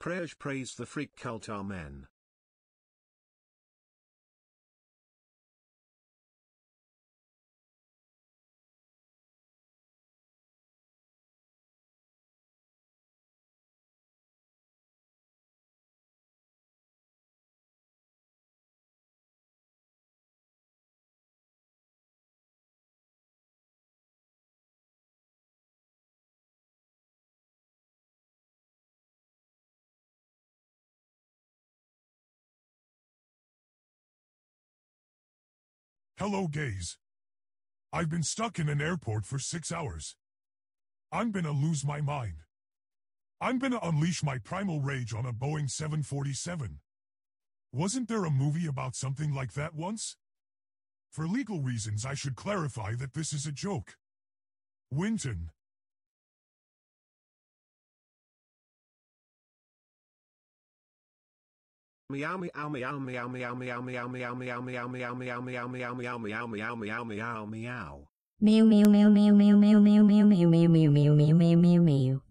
Prayers praise the freak cult amen. Hello, gays. I've been stuck in an airport for six hours. I'm gonna lose my mind. I'm gonna unleash my primal rage on a Boeing 747. Wasn't there a movie about something like that once? For legal reasons, I should clarify that this is a joke. Winton. Meow meow meow meow meow meow meow meow meow meow meow meow meow meow meow meow meow meow meow meow. Mew mew mew mew mew mew mew mew mew mew mew mew mew mew mew mew.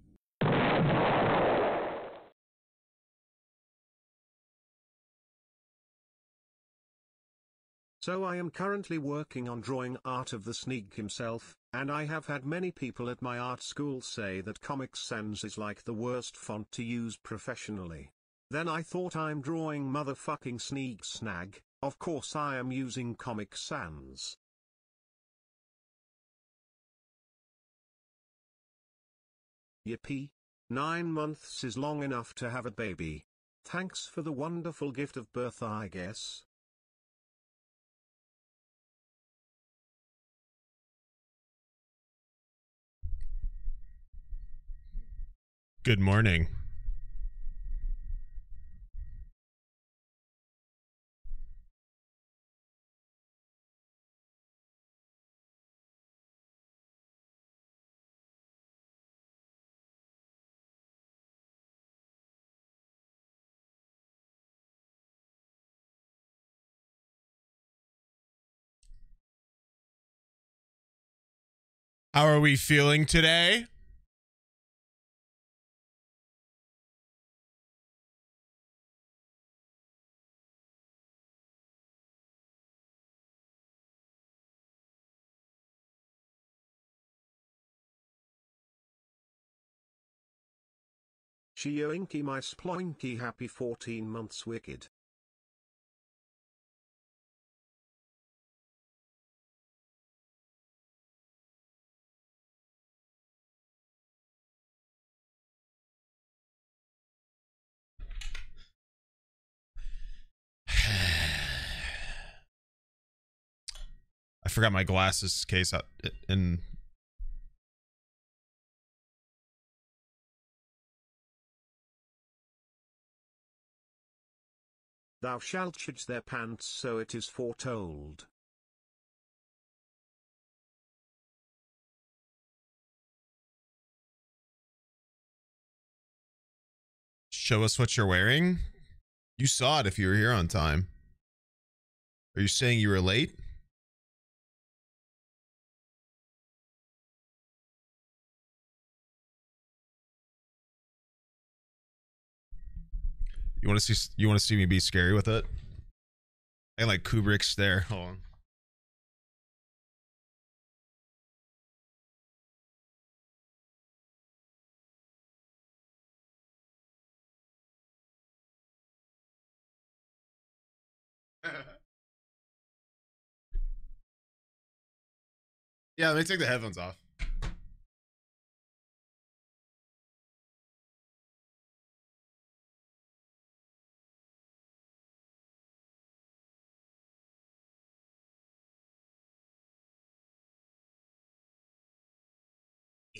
So I am currently working on drawing art of the Sneeg himself, and I have had many people at my art school say that Comic Sans is like the worst font to use professionally. Then I thought I'm drawing motherfucking Sneeg Snag, of course I am using Comic Sans. Yippee. Nine months is long enough to have a baby. Thanks for the wonderful gift of birth I guess. Good morning. How are we feeling today? Shioinky my sploinky happy 14 months wicked. I forgot my glasses case out in Thou shalt shit their pants so it is foretold. show us what you're wearing. You saw it if you were here on time. Are you saying you were late? You want to see? You want to see me be scary with it? I like Kubrick stare. Hold on. yeah, let me take the headphones off.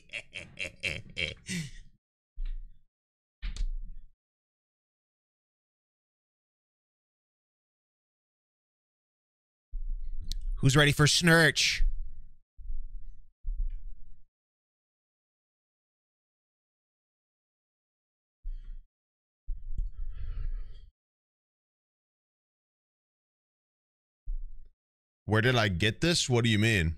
Who's ready for Snurch? Where did I get this? What do you mean?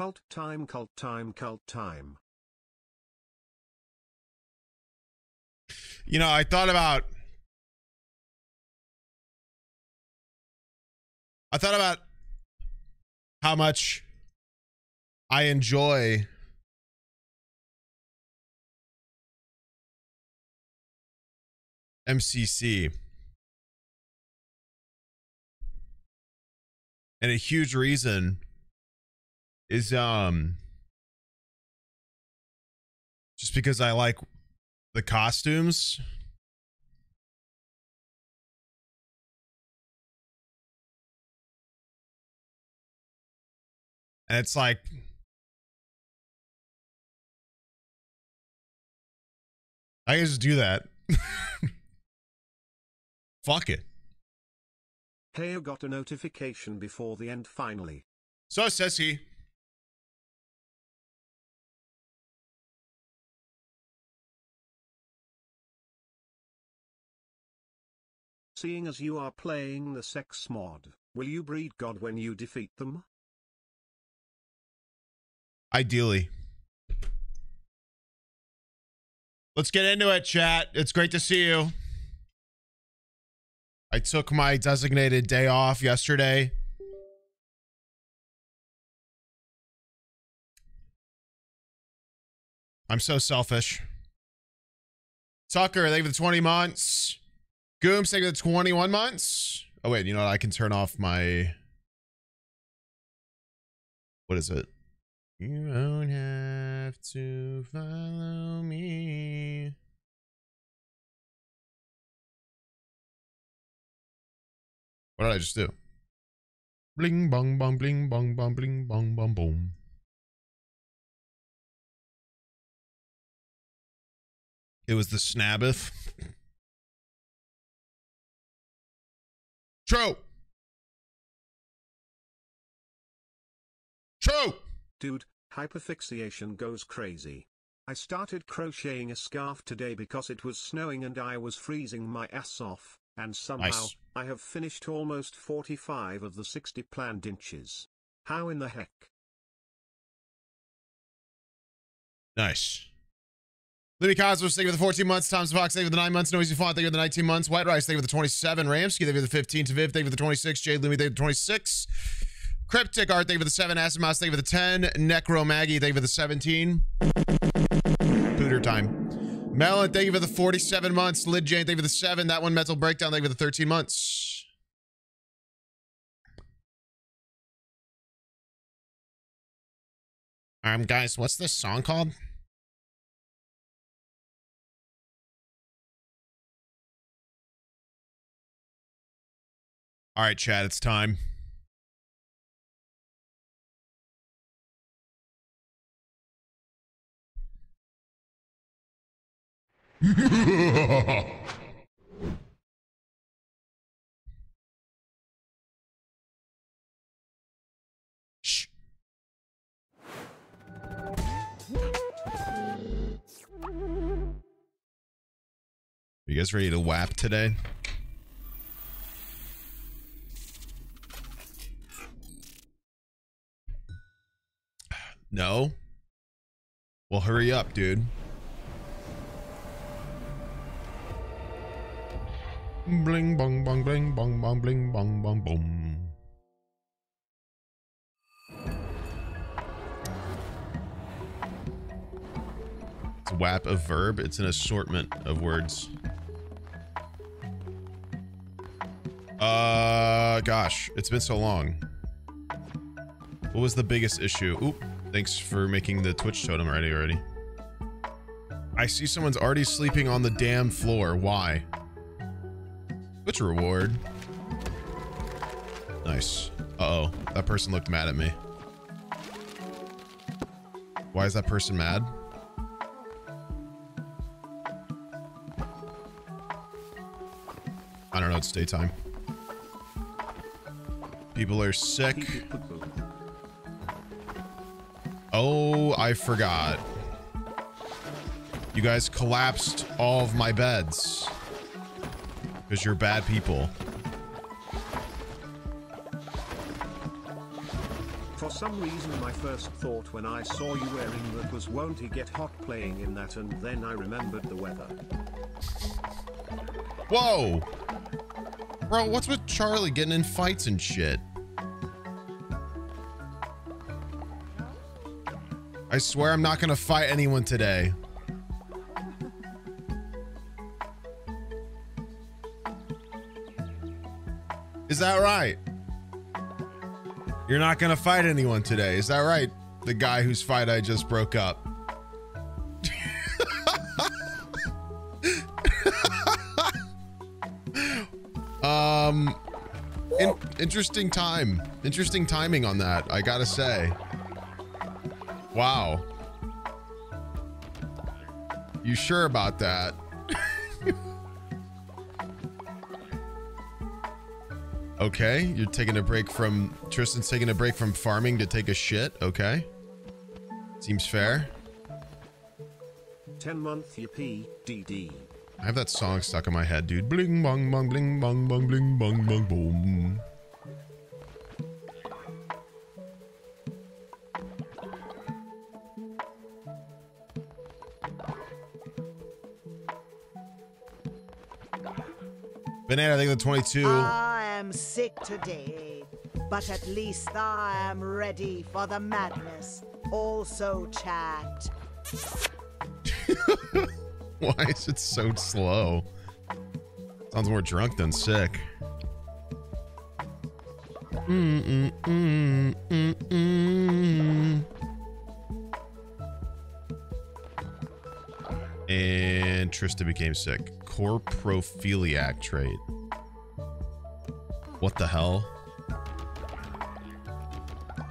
Cult time, cult time, cult time. You know, I thought about I thought about how much I enjoy MCC. And a huge reason is um just because I like the costumes. And it's like I can just do that. Fuck it. Hey, I got a notification before the end finally. So says he. Seeing as you are playing the sex mod, will you breed God when you defeat them? Ideally. Let's get into it, chat. It's great to see you. I took my designated day off yesterday. I'm so selfish. Tucker, thank you for the 20 months. Gooms, you the 21 months. Oh, wait, you know what? I can turn off my. What is it? You won't have to follow me. What did I just do? Bling bong bong bling bong bong bling bong bong boom. It was the Snabbeth. True. True. Dude, hyperfixation goes crazy. I started crocheting a scarf today because it was snowing and I was freezing my ass off, and somehow, Nice. I have finished almost 45 of the 60 planned inches. How in the heck? Nice. Libby Cosmos, thank you for the 14 months. Thomas Fox, thank you for the 9 months. Noisy Font, thank you for the 19 months. White Rice, thank you for the 27. Ramsky, thank you for the 15. To Viv, thank you for the 26. Jade Lumi, thank you for the 26. Cryptic Art, thank you for the 7. Acid Mouse, thank you for the 10. Necro Maggie, thank you for the 17. Pooter time. Melon, thank you for the 47 months. Lid Jane, thank you for the 7. That one, Mental Breakdown, thank you for the 13 months. Um, guys, what's this song called? All right, Chad, it's time. Shh. You guys ready to whap today? No? Well, hurry up, dude. Bling bong bong bling bong bong bling bong bong boom. It's WAP a verb. It's an assortment of words. Uh, gosh, it's been so long. What was the biggest issue? Oop, thanks for making the Twitch totem ready already. I see someone's already sleeping on the damn floor. Why? Which reward? Nice. Uh-oh. That person looked mad at me. Why is that person mad? I don't know. It's daytime. People are sick. Oh, I forgot. You guys collapsed all of my beds. Because you're bad people. For some reason my first thought when I saw you wearing that was won't he get hot playing in that and then I remembered the weather. Whoa. Bro, what's with Charlie getting in fights and shit? I swear I'm not gonna fight anyone today. Is that right? You're not gonna fight anyone today. Is that right? The guy whose fight I just broke up. um, in- interesting time. Interesting timing on that. I gotta say. Wow. You sure about that? okay, you're taking a break from Tristan's taking a break from farming to take a shit. Okay. Seems fair. 10 month yippee, DD. I have that song stuck in my head, dude. Bling bong bong bling bong bong bling bong bong boom. Banana, I think the 22. I am sick today, but at least I am ready for the madness. Also, chat. Why is it so slow? Sounds more drunk than sick. Mm, mm, mm. And Trista became sick. Corprophiliac trait. What the hell?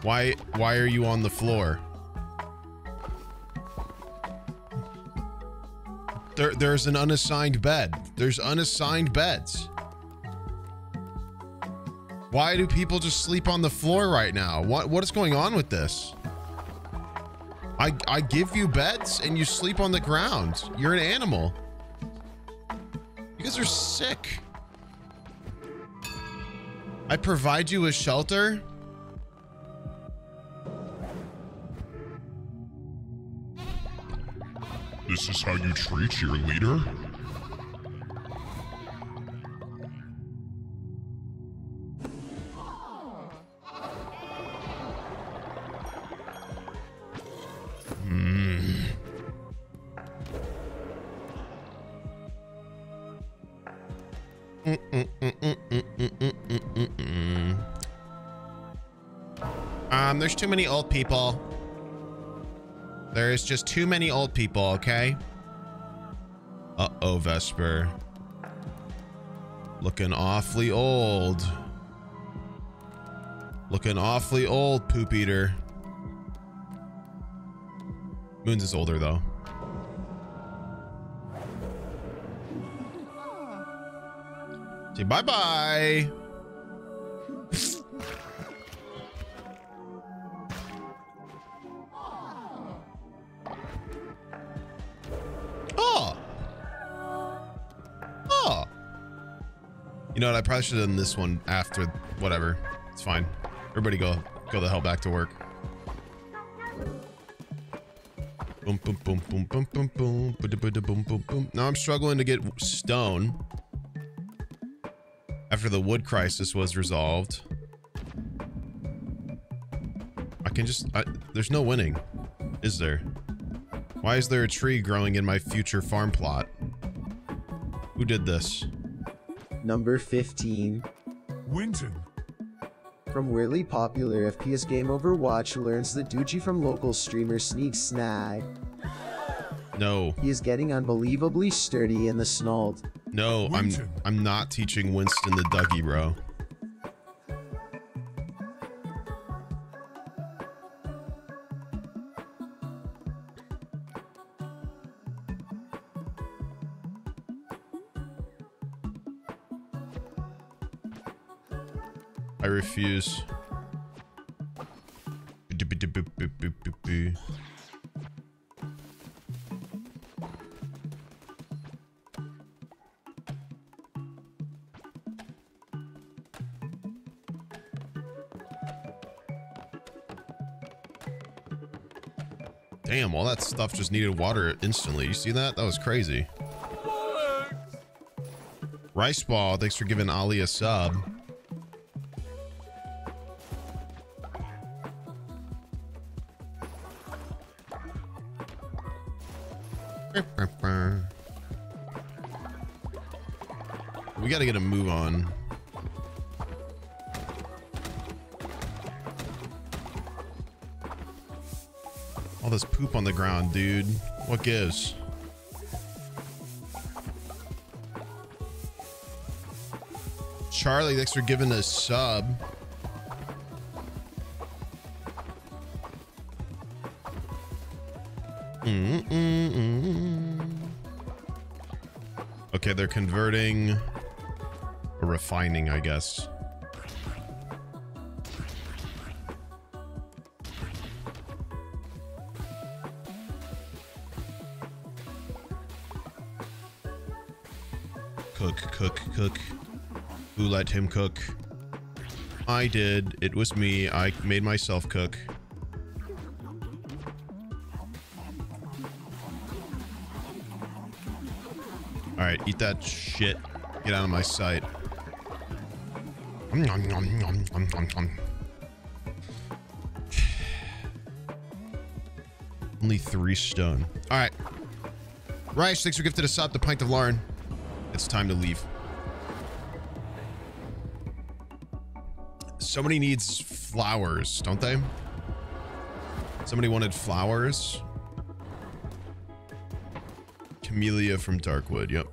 Why why are you on the floor? There, there's an unassigned bed. There's unassigned beds. Why do people just sleep on the floor right now? What what is going on with this? I I give you beds and you sleep on the ground. You're an animal. You guys are sick. I provide you with shelter. This is how you treat your leader? Hmm. Um, there's too many old people. There's just too many old people, okay? Uh-oh, Vesper. Looking awfully old. Looking awfully old, poop eater. Moons is older, though. Say bye-bye. Oh. Oh. You know what? I probably should have done this one after whatever. It's fine. Everybody go go the hell back to work. Boom boom boom boom boom boom boom boom boom boom boom. Now I'm struggling to get stone. After the wood crisis was resolved. I can just I, there's no winning. Is there? Why is there a tree growing in my future farm plot? Who did this? Number 15. Winston. From weirdly popular FPS game Overwatch learns the Dougie from local streamer Sneeg Snag. No, He is getting unbelievably sturdy in the snarled. no, I'm I'm not teaching Winston the Dougie, bro. I refuse. That stuff just needed water instantly. You see that? That was crazy. Rice Ball, thanks for giving Ali a sub. We gotta get a move on. Poop on the ground, dude. What gives? Charlie, thanks for giving a sub. Okay, they're converting or refining, I guess. Cook, cook. Who let him cook? I did. It was me. I made myself cook. All right, eat that shit. Get out of my sight. Nom, nom, nom. Only three stone. All right. Rice, thanks for gifted us up the pint of Lauren. It's time to leave. Somebody needs flowers, don't they? Somebody wanted flowers. Camellia from Darkwood, yep.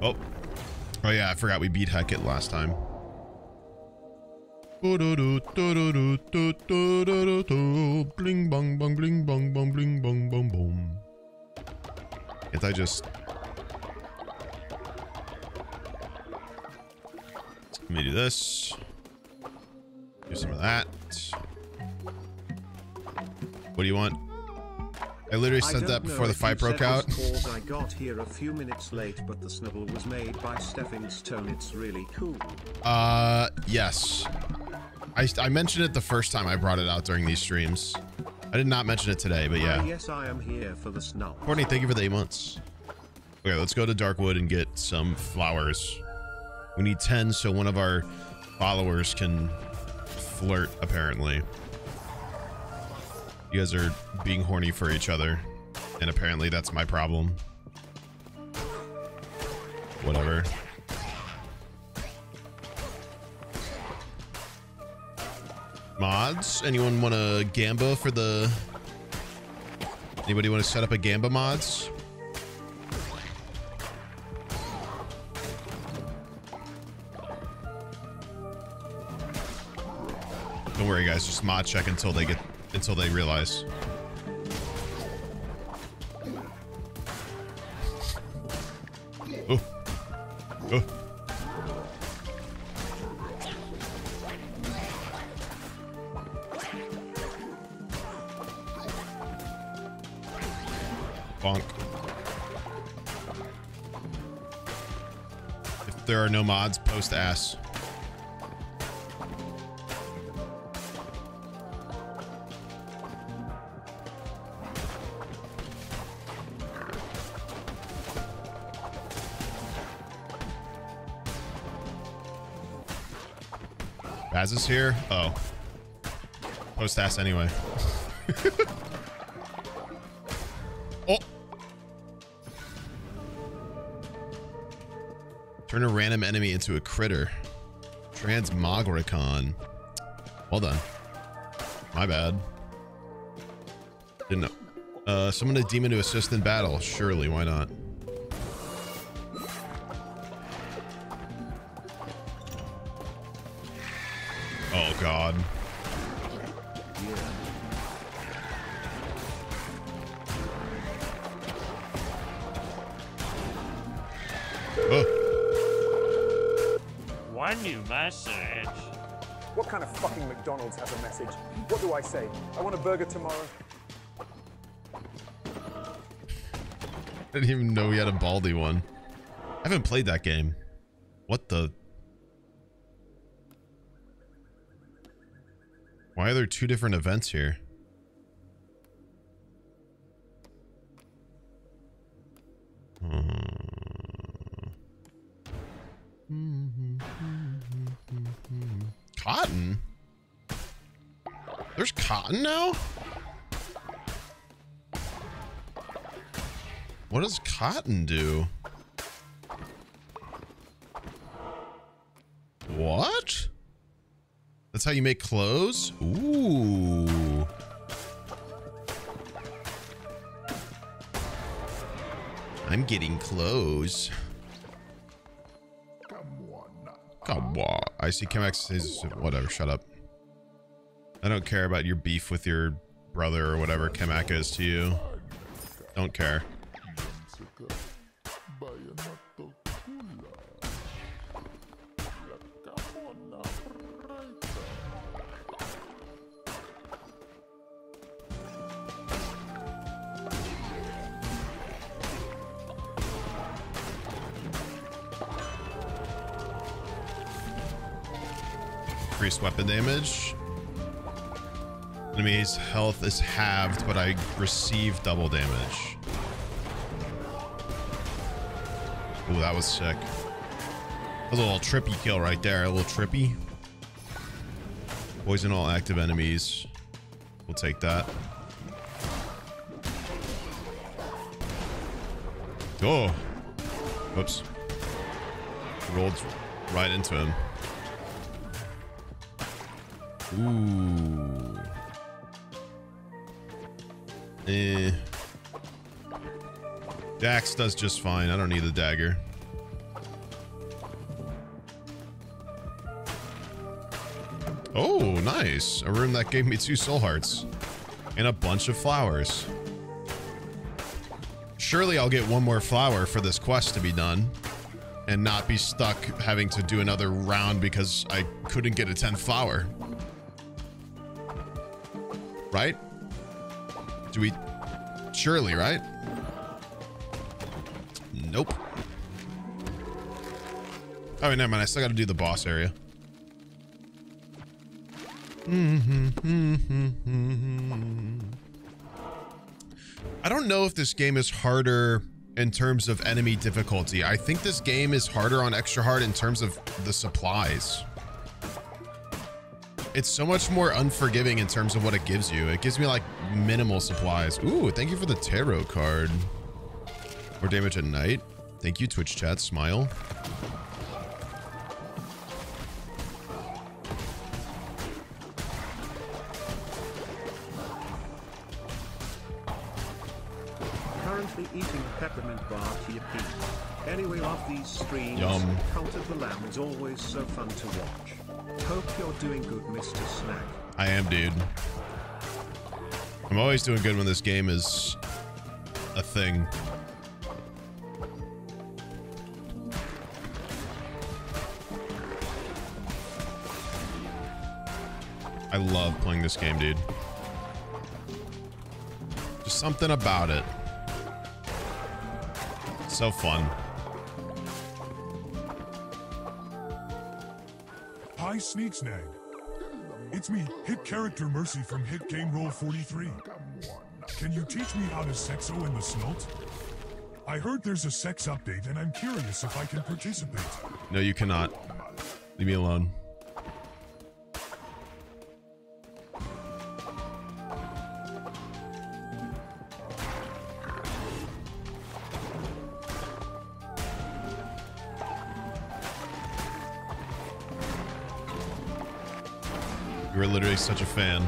Oh. Oh yeah, I forgot we beat Hecate last time. Bling bong bong bling bong bong bling bong bong boom. Can't I just Let me do this. Do some of that. What do you want? I literally I sent don't that before the fight broke out. I got here a few minutes late, but the snubble was made by Steffing Stone. It's really cool. Uh, yes. I, I mentioned it the first time I brought it out during these streams. I did not mention it today, but Ah, yeah. yes, I am here for the snub. Courtney, thank you for the eight months. Okay, let's go to Darkwood and get some flowers. We need 10 so one of our followers can flirt, apparently. You guys are being horny for each other. And apparently that's my problem. Whatever. Mods? Anyone want a Gamba for the... Anybody want to set up a Gamba mods? Worry, guys. Just mod check until they get until they realize. Oh. Oh. If there are no mods, post ass. Baz is here? Oh. Post ass anyway. oh! Turn a random enemy into a critter. Transmogricon. Well done. My bad. Didn't know. Uh, summon a demon to assist in battle. Surely, why not? I want a burger tomorrow. I didn't even know he had a Baldy one. I haven't played that game. What the? Why are there two different events here? Hmm. Cotton? There's cotton now? What does cotton do? What? That's how you make clothes? Ooh. I'm getting clothes. Come on. I see Chemex is whatever, shut up. I don't care about your beef with your brother or whatever Kemak is to you. Don't care. Increased weapon damage. Enemy's health is halved, but I receive double damage. Ooh, that was sick. That was a little trippy kill right there. A little trippy. Poison all active enemies. We'll take that. Oh. Whoops. Rolled right into him. Ooh. Eh. Dax does just fine. I don't need the dagger. Oh, nice. A room that gave me two soul hearts. And a bunch of flowers. Surely I'll get one more flower for this quest to be done. And not be stuck having to do another round because I couldn't get a 10th flower. Right? Do we... Surely, right? Nope. Oh, never mind. I still got to do the boss area. Mm-hmm. I don't know if this game is harder in terms of enemy difficulty. I think this game is harder on extra hard in terms of the supplies. It's so much more unforgiving in terms of what it gives you. It gives me like minimal supplies. Ooh, thank you for the tarot card. More damage at night. Thank you, Twitch chat. Smile. These streams. Yum. Cult of the Lamb is always so fun to watch. Hope you're doing good, Mr. Snack. I am, dude. I'm always doing good when this game is a thing. I love playing this game, dude. Just something about it. So fun. Hi, Sneeg Snag. It's me, Hit Character Mercy from Hit Game Roll 43. Can you teach me how to sexo in the snult? I heard there's a sex update and I'm curious if I can participate. No, you cannot. Leave me alone. Were literally such a fan.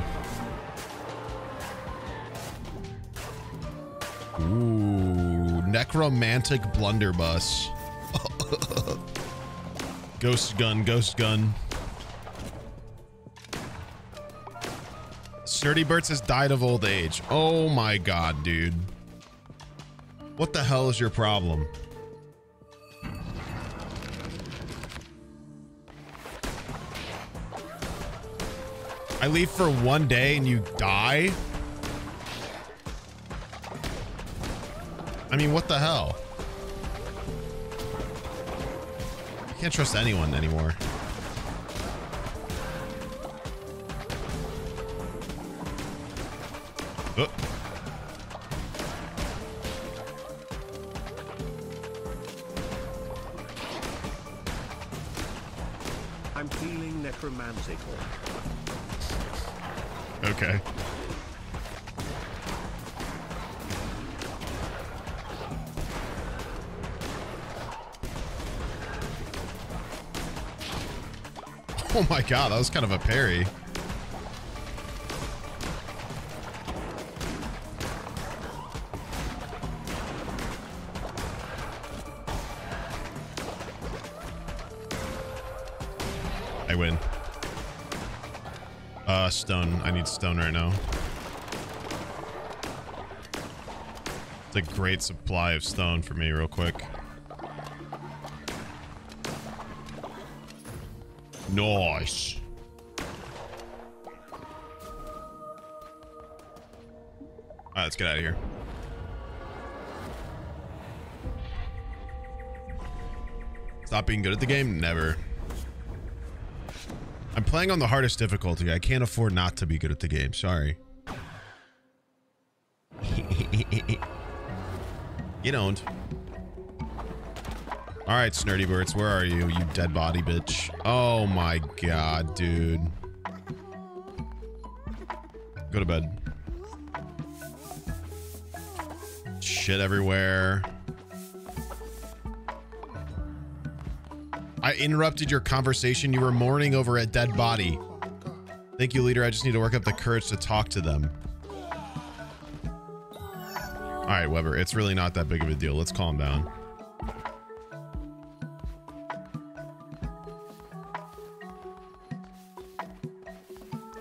Ooh, necromantic blunderbuss. ghost gun, ghost gun. Sturdy Burts has died of old age. Oh my god, dude. What the hell is your problem? I leave for one day and you die? I mean, what the hell? I can't trust anyone anymore. Oh. I'm feeling necromantical. Okay. Oh my god, that was kind of a parry. Uh, stone. I need stone right now. It's a great supply of stone for me real quick. Nice. Alright, let's get out of here. Stop being good at the game? Never. Playing on the hardest difficulty. I can't afford not to be good at the game. Sorry. Get owned. All right, Snurdy Birds, where are you, you dead body bitch? Oh my god, dude. Go to bed. Shit everywhere. I interrupted your conversation. You were mourning over a dead body. Thank you, leader. I just need to work up the courage to talk to them. All right, Weber. It's really not that big of a deal. Let's calm down.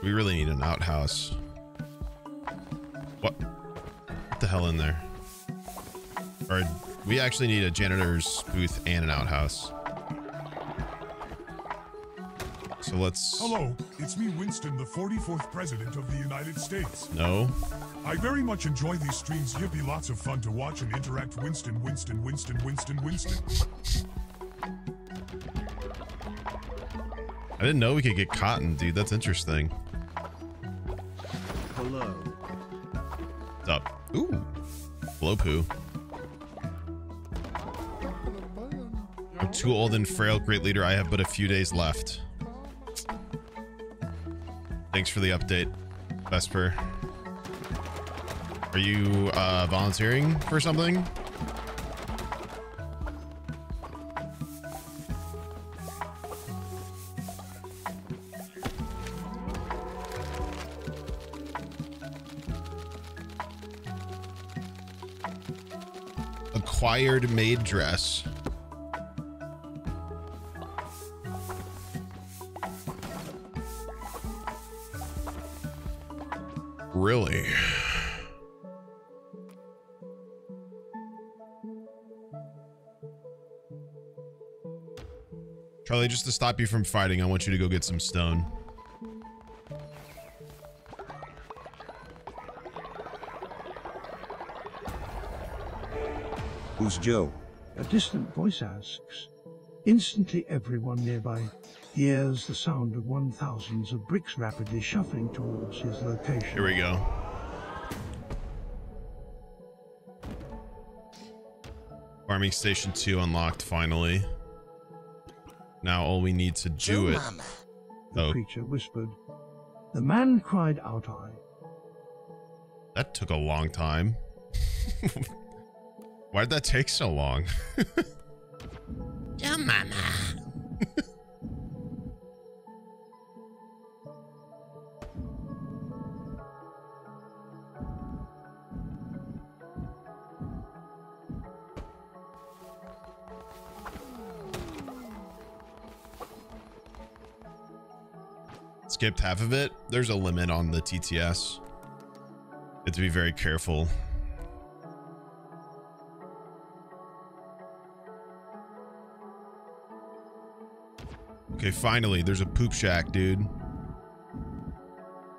We really need an outhouse. What? What the hell in there? Or we actually need a janitor's booth and an outhouse. So let's. Hello, it's me, Winston, the 44th President of the United States. No. I very much enjoy these streams. You'd be lots of fun to watch and interact. Winston, Winston, Winston, Winston, Winston. I didn't know we could get cotton, dude. That's interesting. Hello. What's up? Ooh. Blow poo. I'm too old and frail, great leader. I have but a few days left. Thanks for the update, Vesper. Are you uh, volunteering for something? Acquired maid dress. Charlie, just to stop you from fighting, I want you to go get some stone. Who's Joe? A distant voice asks. Instantly everyone nearby hears the sound of one thousands of bricks rapidly shuffling towards his location. Here we go. Farming Station 2 unlocked finally. Now all we need to do oh, it. Oh. The Oh, creature whispered. The man cried out I. that took a long time. Why did that take so long? Your oh, mama. Skipped half of it. There's a limit on the TTS. You have to be very careful. Okay, finally, there's a poop shack, dude.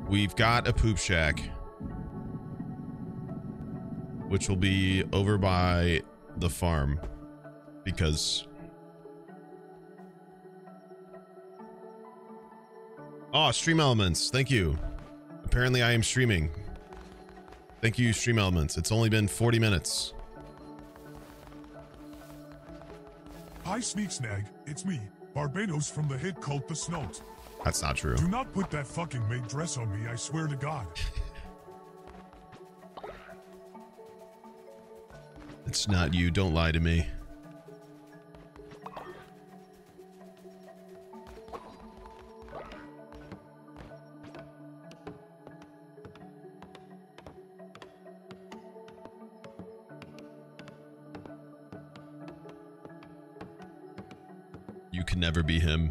We've got a poop shack. Which will be over by the farm. Because Oh, Stream Elements. Thank you. Apparently, I am streaming. Thank you, Stream Elements. It's only been 40 minutes. Hi, Sneeg Snag. It's me, Barbados from the hit cult The Snout. That's not true. Do not put that fucking maid dress on me, I swear to God. It's not you. Don't lie to me. Be him.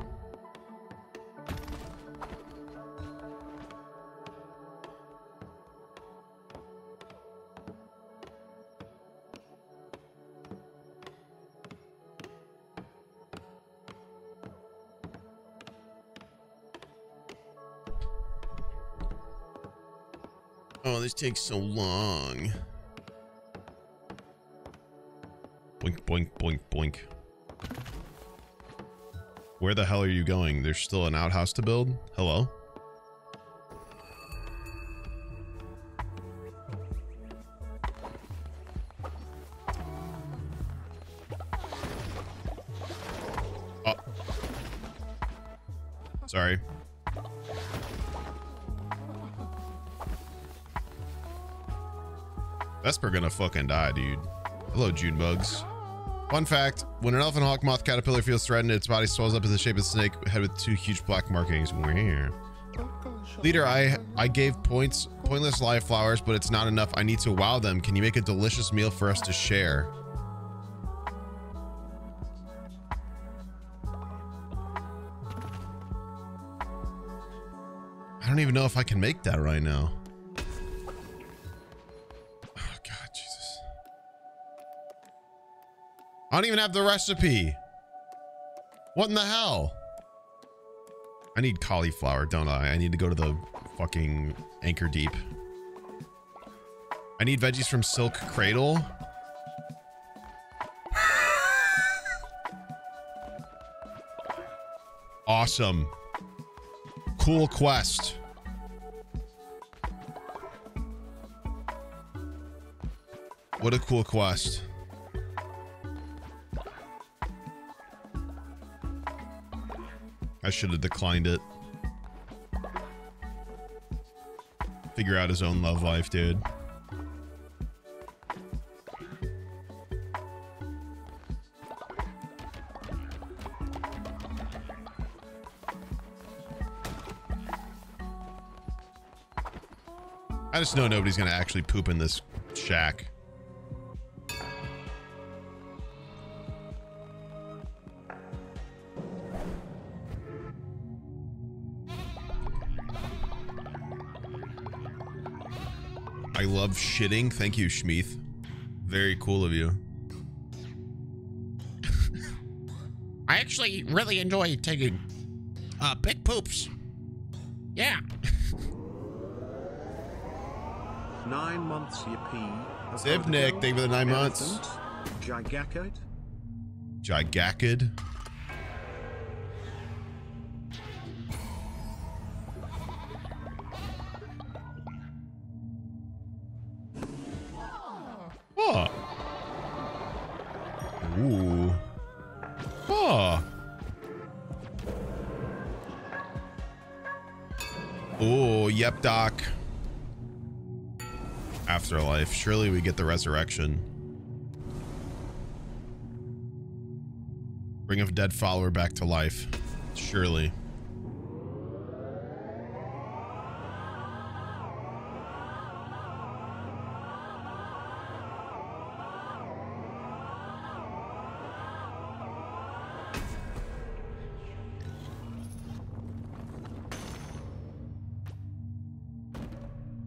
Oh, this takes so long. Boink, boink, boink, boink. Where the hell are you going? There's still an outhouse to build? Hello? Oh. Sorry. Vesper gonna fucking die, dude. Hello, June bugs. Fun fact, when an elephant hawk moth caterpillar feels threatened, its body swells up in the shape of a snake head with two huge black markings. Where? Leader, I I gave points pointless live flowers, but it's not enough. I need to wow them. Can you make a delicious meal for us to share? I don't even know if I can make that right now. Don't even have the recipe. What in the hell? I need cauliflower, don't I? I need to go to the fucking Anchor Deep. I need veggies from Silk Cradle. Awesome. Cool quest. What a cool quest. I should have declined it. Figure out his own love life, dude. I just know nobody's gonna actually poop in this shack. Shitting. Thank you, Schmeath. Very cool of you. I actually really enjoy taking uh, big poops. Yeah. Nine months, yippee. Zip Nick, thank you for the nine months. Gigacid? Gigacid. Afterlife. Surely we get the resurrection. Bring a dead follower back to life. Surely.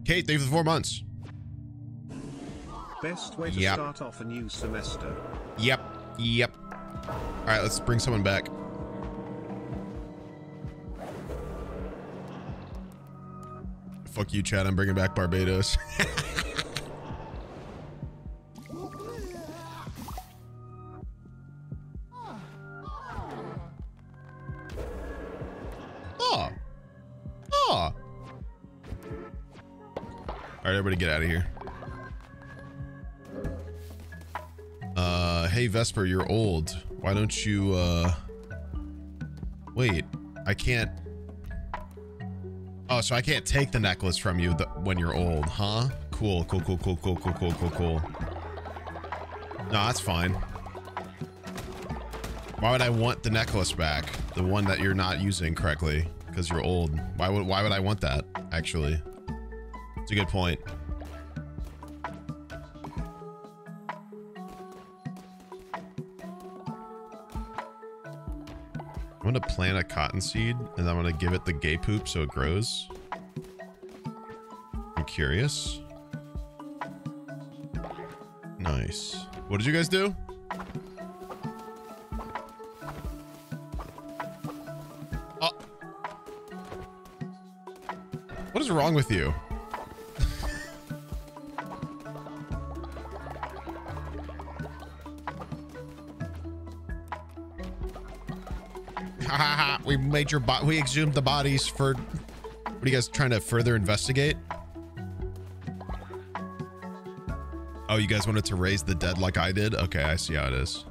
Kate, thank you for the four months. Best way to Yep. start off a new semester. Yep. Yep. All right, let's bring someone back. Fuck you, Chad. I'm bringing back Barbados. Ah. Ah. oh. Oh. All right, everybody get out of here. Hey Vesper, you're old. Why don't you uh Wait, I can't. Oh, so I can't take the necklace from you when you're old, huh? Cool, cool, cool, cool, cool, cool, cool, cool, cool. No, that's fine. Why would I want the necklace back? The one that you're not using correctly because you're old. Why would why would I want that? Actually, it's a good point. I'm gonna plant a cotton seed and I'm gonna give it the gay poop so it grows. I'm curious. Nice. What did you guys do? Oh. What is wrong with you? we made your bot. We exhumed the bodies for. What are you guys trying to further investigate? Oh, you guys wanted to raise the dead like I did? Okay, I see how it is.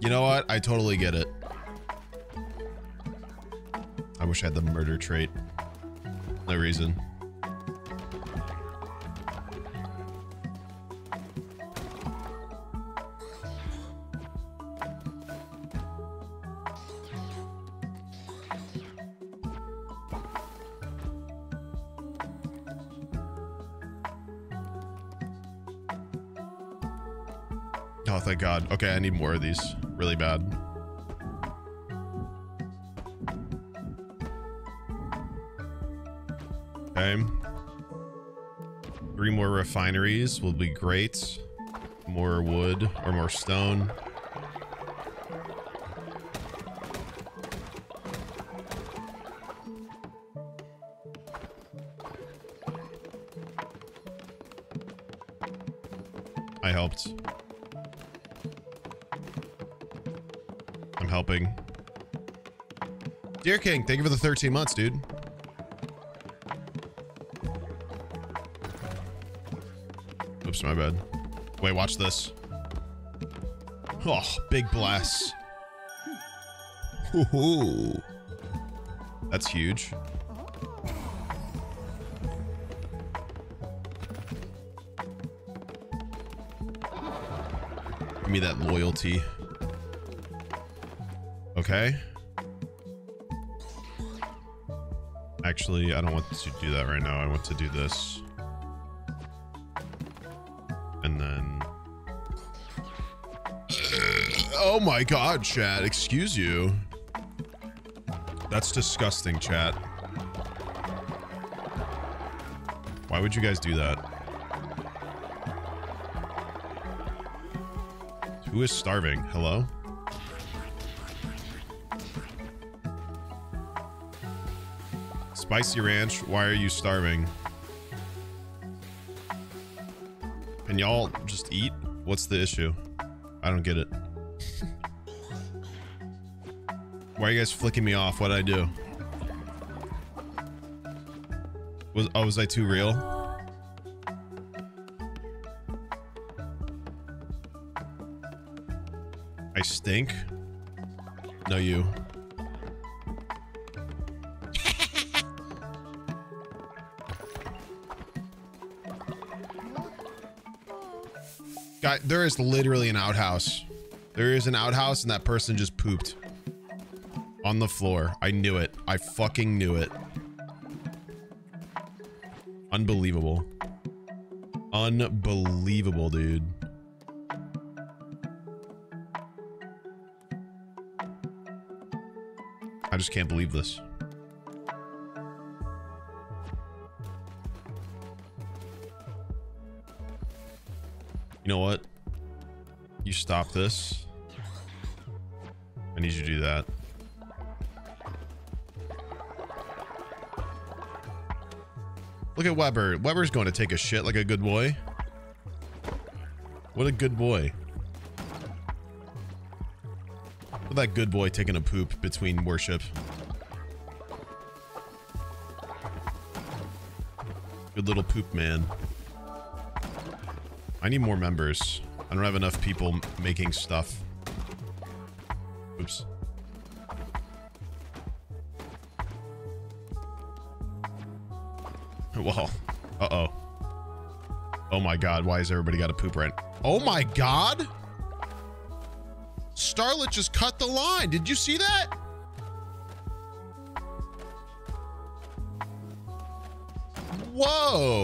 You know what? I totally get it. I wish I had the murder trait. No reason. Okay, I need more of these. Really bad. Okay. Three more refineries will be great. More wood or more stone. King, thank you for the 13 months, dude. Oops, my bad. Wait, watch this. Oh, big bless. Ooh. That's huge. Give me that loyalty. Okay. Actually, I don't want to do that right now. I want to do this. And then... Oh my god, chat. Excuse you. That's disgusting, chat. Why would you guys do that? Who is starving? Hello? Spicy Ranch, why are you starving? Can y'all just eat? What's the issue? I don't get it. Why are you guys flicking me off? What did I do? Was oh was I too real? I stink? No you. Guy, there is literally an outhouse. There is an outhouse and that person just pooped. On the floor. I knew it. I fucking knew it. Unbelievable. Unbelievable, dude. I just can't believe this. You know what? Stop this. I need you to do that. Look at Weber. Weber's going to take a shit like a good boy. What a good boy. Look at that good boy taking a poop between worship. Good little poop man. I need more members. I don't have enough people making stuff. Oops. Well, uh-oh. Oh my god, why has everybody got a poop rant? Oh my god! Starlet just cut the line. Did you see that? Whoa.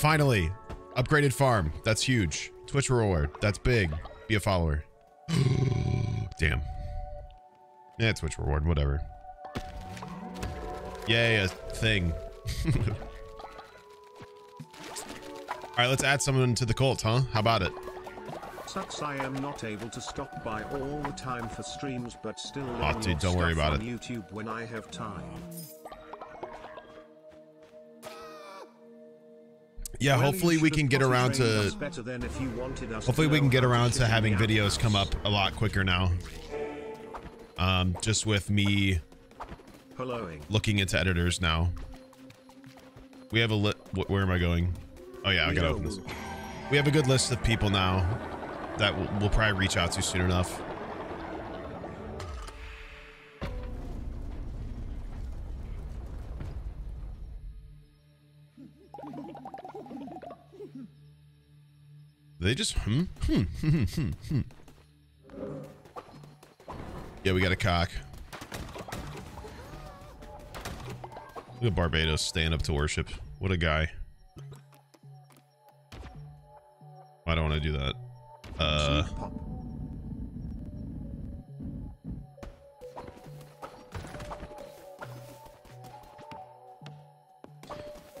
Finally. Upgraded farm. That's huge. Twitch reward. That's big. Be a follower. Damn. Yeah, Twitch reward. Whatever. Yay, a thing. All right, let's add someone to the cult, huh? How about it? Sucks I am not able to stop by all the time for streams but still oh, learn dude, don't worry about it. YouTube when I have time. Yeah, Well, hopefully we can get around to us better than if you wanted us to Hopefully we can get around to having videos come up a lot quicker now. Um, just with me Helloing. looking into editors now. We have a lit. wh- Where am I going? Oh yeah, I gotta open this. We have a good list of people now that we'll, we'll probably reach out to soon enough. They just hmm hmm hmm hmm hmm. Yeah, we got a cock. Look at Barbados stand up to worship. What a guy. I don't want to do that. Uh,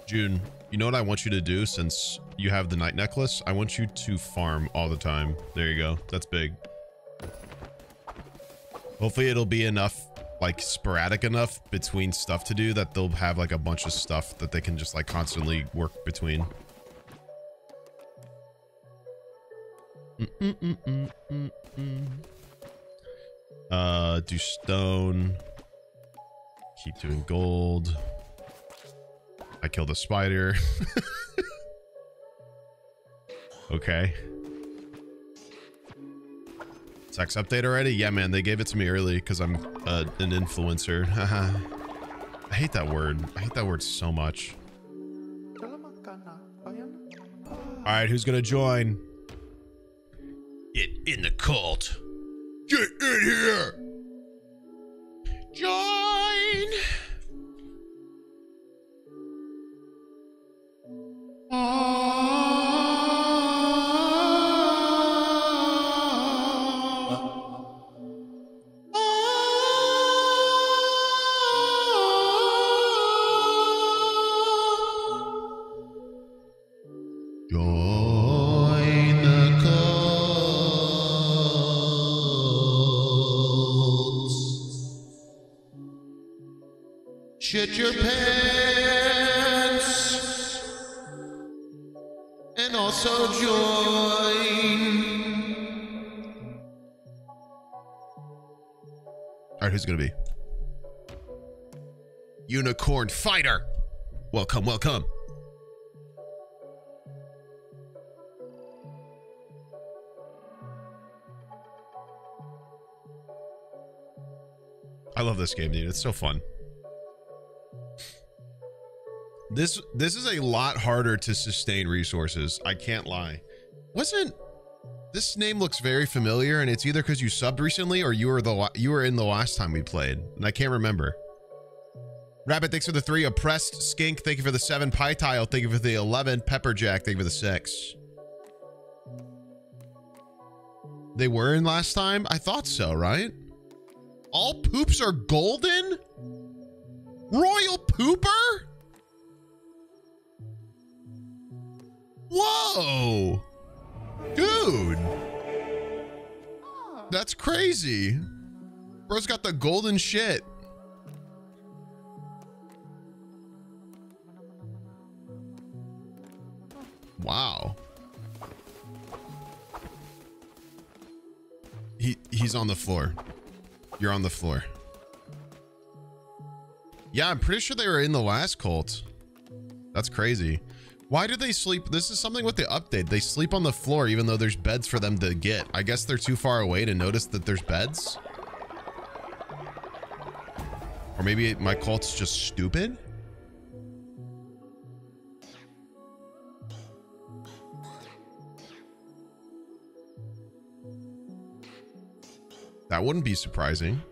June, you know what I want you to do since you have the night necklace? I want you to farm all the time. There you go. That's big. Hopefully it'll be enough, like sporadic enough between stuff to do that they'll have like a bunch of stuff that they can just like constantly work between. Mm-mm-mm-mm-mm-mm. Uh, do stone. Keep doing gold. I killed a spider. okay. Sex update already? Yeah, man, they gave it to me early because I'm uh, an influencer. I hate that word. I hate that word so much. All right, who's gonna join? Get in the cult. Get in here. Welcome, welcome. I love this game, dude. It's so fun. This this is a lot harder to sustain resources. I can't lie. Wasn't this name looks very familiar, and it's either because you subbed recently or you were the you were in the last time we played, and I can't remember. Rabbit, thanks for the three. Oppressed Skink, thank you for the seven. Pie Tile, thank you for the eleven. Pepperjack, thank you for the six. They were in last time? I thought so, right? All poops are golden? Royal pooper? Whoa! Dude! That's crazy. Bro's got the golden shit. Wow. He he's on the floor. You're on the floor. Yeah, I'm pretty sure they were in the last cult. That's crazy. Why do they sleep? This is something with the update. They sleep on the floor even though there's beds for them to get. I guess they're too far away to notice that there's beds. Or maybe my cult's just stupid. That wouldn't be surprising.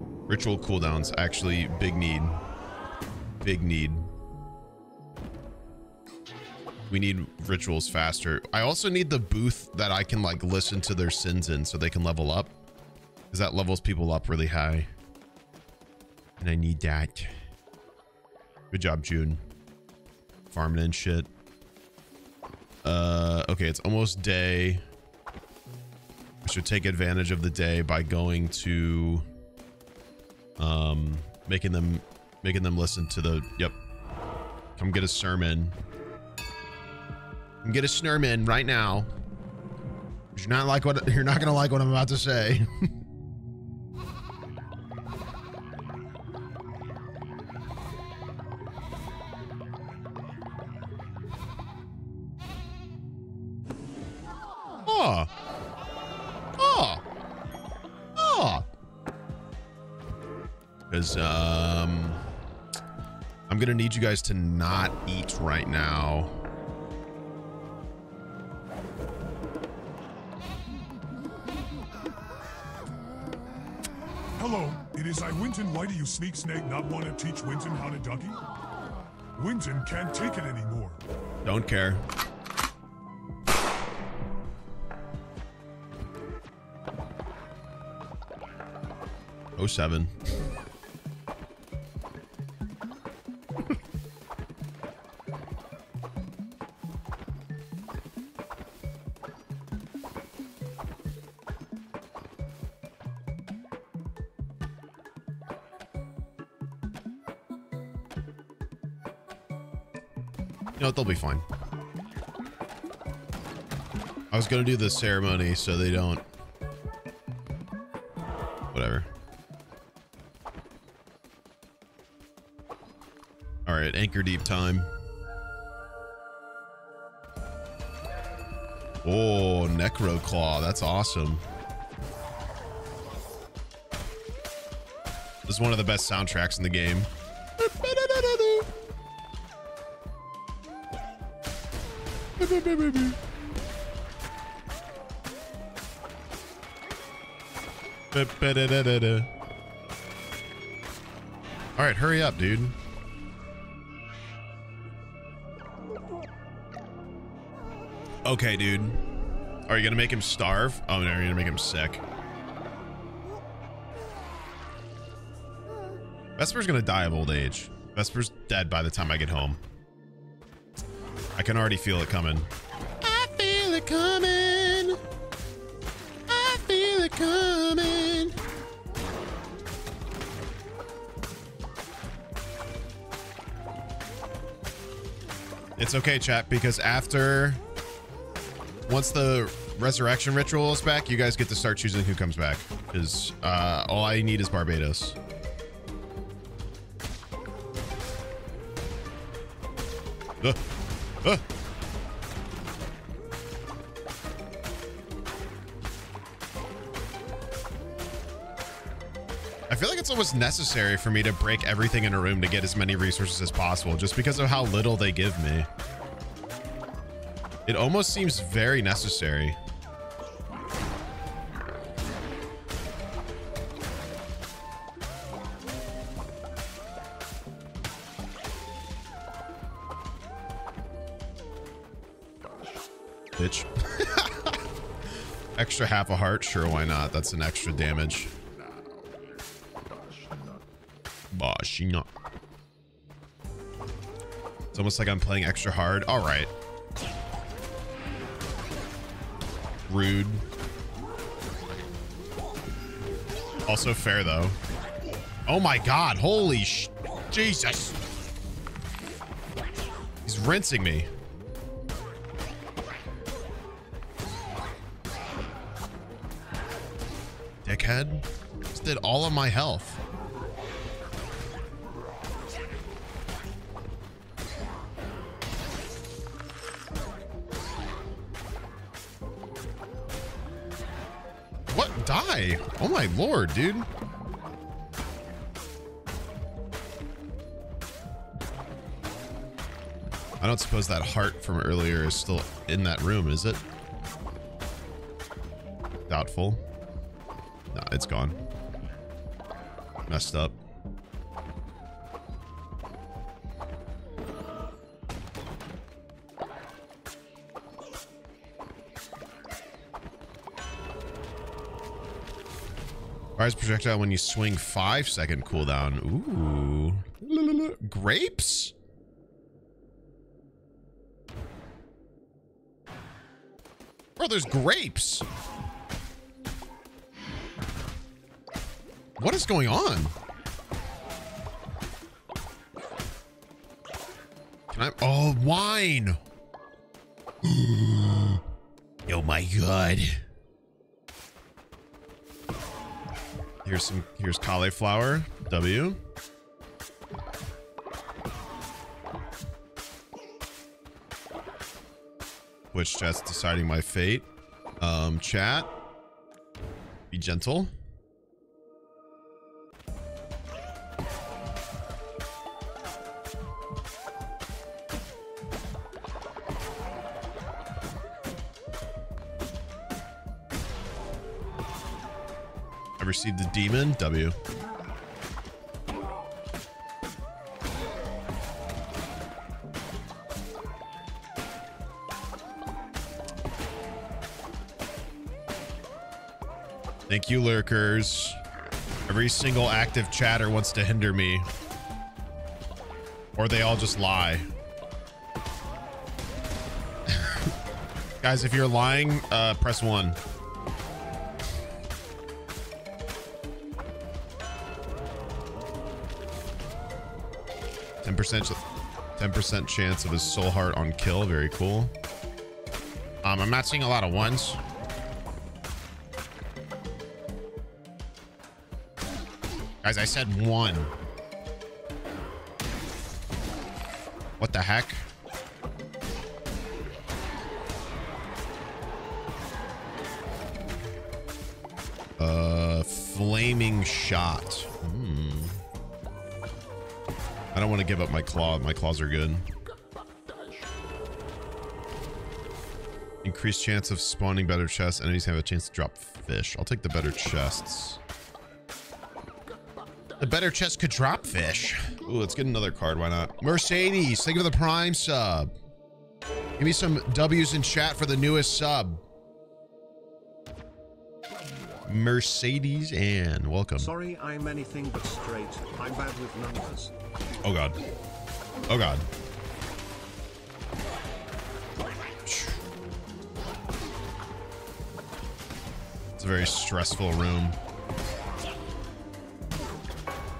Ritual cooldowns, actually big need. Big need. We need rituals faster. I also need the booth that I can like listen to their sins in so they can level up. Because that levels people up really high. And I need that. Good job, June. Farming and shit. Uh, okay, it's almost day. Should take advantage of the day by going to um making them making them listen to the yep. Come get a sermon. Come get a sermon right now. You're not like what you're not gonna like what i'm about to say. Oh because um i'm gonna need you guys to not eat right now Hello, it is I, Winton. Why do you Sneeg Snag not want to teach Winton how to ducky? Winton can't take it anymore. don't care Oh seven. You know they'll be fine. I was gonna do the ceremony so they don't. Anchor deep time. Oh, Necro Claw. That's awesome. This is one of the best soundtracks in the game. All right, hurry up, dude. Okay, dude. Are you gonna make him starve? Oh no, you're gonna make him sick. Vesper's gonna die of old age. Vesper's dead by the time I get home. I can already feel it coming. I feel it coming. I feel it coming. It's okay, chat, because after once the resurrection ritual is back, you guys get to start choosing who comes back. Because uh, all I need is Barbados. I feel like it's almost necessary for me to break everything in a room to get as many resources as possible, just because of how little they give me. It almost seems very necessary. Bitch. extra half a heart? Sure, why not? That's an extra damage. Bashina. It's almost like I'm playing extra hard. All right. Rude. Also fair, though. Oh my god. Holy sh... Jesus. He's rinsing me. Dickhead. This exhausted all of my health. My lord, dude. I don't suppose that heart from earlier is still in that room, is it? Doubtful. No, it's gone. Messed up. Fires projectile when you swing five second cooldown. Ooh. Grapes? Bro, there's grapes. What is going on? Can I? Oh, wine. oh my god. Here's some. Here's cauliflower. W. Which chat's deciding my fate. Um, chat. Be gentle. Received the demon. W. Thank you, lurkers. Every single active chatter wants to hinder me. Or they all just lie. Guys, if you're lying, uh, press one. Ten percent, ten percent chance of his soul heart on kill. Very cool. Um, I'm not seeing a lot of ones. Guys, I said one. What the heck? Uh, flaming shot. I don't want to give up my claw. My claws are good. Increased chance of spawning better chests. Enemies have a chance to drop fish. I'll take the better chests. The better chest could drop fish. Ooh, let's get another card. Why not? Mercedes, thank you for the prime sub. Give me some W's in chat for the newest sub. Mercedes and welcome. Sorry, I'm anything but straight. I'm bad with numbers. Oh god. Oh god. It's a very stressful room.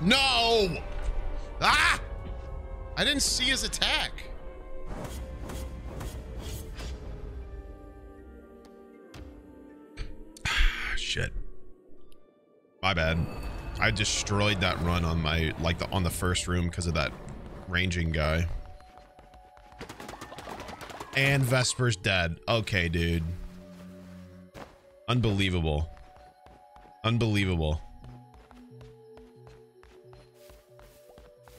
No! Ah! I didn't see his attack. My bad. I destroyed that run on my like the on the first room because of that ranging guy. And Vesper's dead. Okay, dude. Unbelievable. Unbelievable.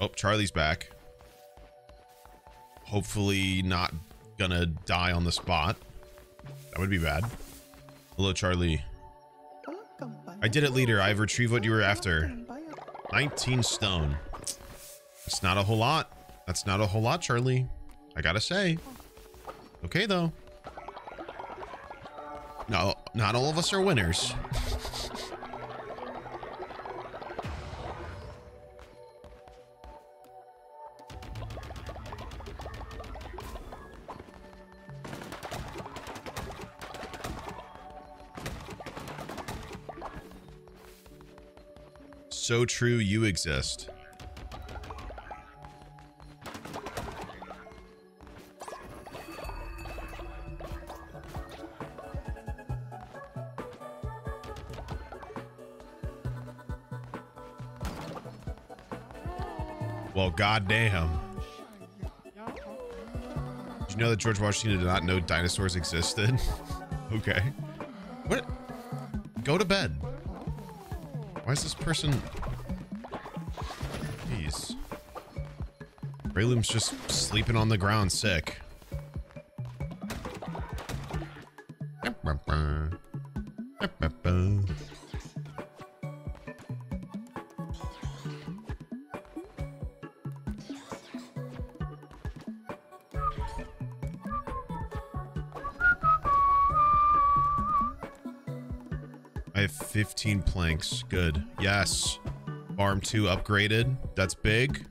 Oh, Charlie's back. Hopefully not gonna die on the spot. That would be bad. Hello, Charlie. I did it, leader. I've retrieved what you were after. 19 stone. It's not a whole lot. That's not a whole lot, Charlie. I gotta say. Okay, though. No, not all of us are winners. so true you exist. Well, goddamn. Did you know that George Washington did not know dinosaurs existed? okay. What? Go to bed. Why is this person... Rayloom's just sleeping on the ground sick. I have 15 planks. Good. Yes. Farm 2 upgraded. That's big.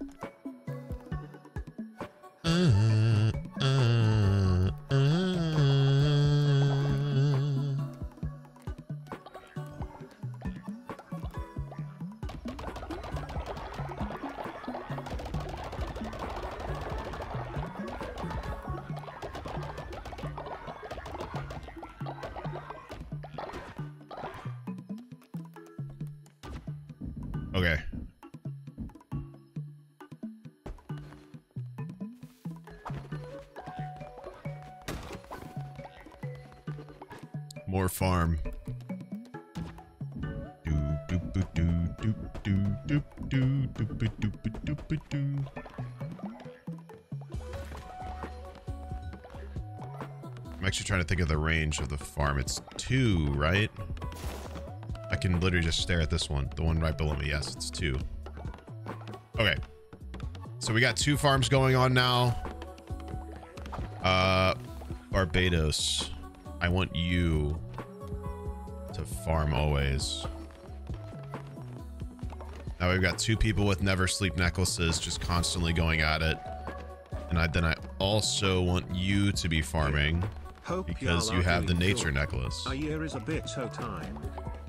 Of the of the farm. It's two, right? I can literally just stare at this one. The one right below me. Yes, it's two. Okay. So we got two farms going on now. Uh, Barbados. I want you to farm always. Now we've got two people with never sleep necklaces just constantly going at it. And I, then I also want you to be farming Hope because y'all you are have the nature good. necklace. A year is a bit so time.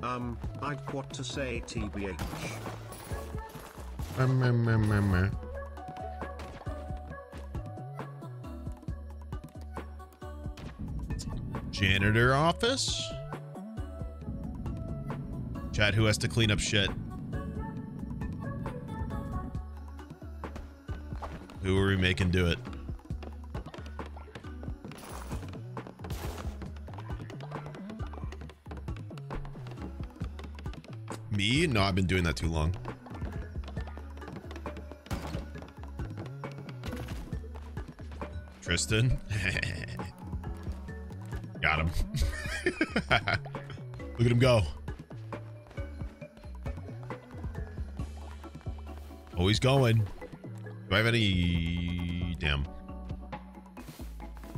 Um, I'd what to say TBH. Janitor office? Chad, who has to clean up shit? Who are we making do it? No, I've been doing that too long. Tristan? Got him. Look at him go. Oh, he's going. Do I have any... Damn.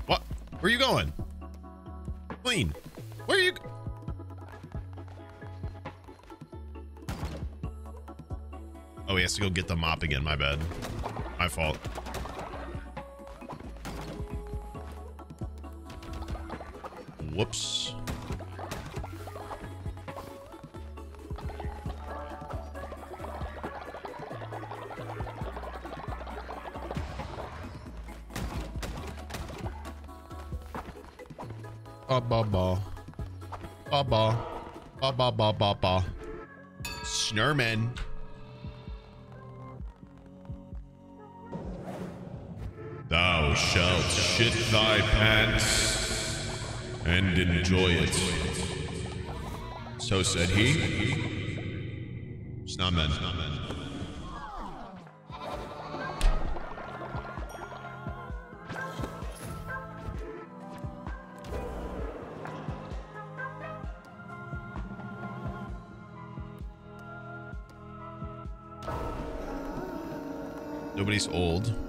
What? Where are you going? Has to go get the mop again. My bad. My fault. Whoops. Ba ba ba. Ba ba. Ba ba ba ba ba. Snurman. Shalt shit thy pants and enjoy it. So said he. Snowman. Nobody's old.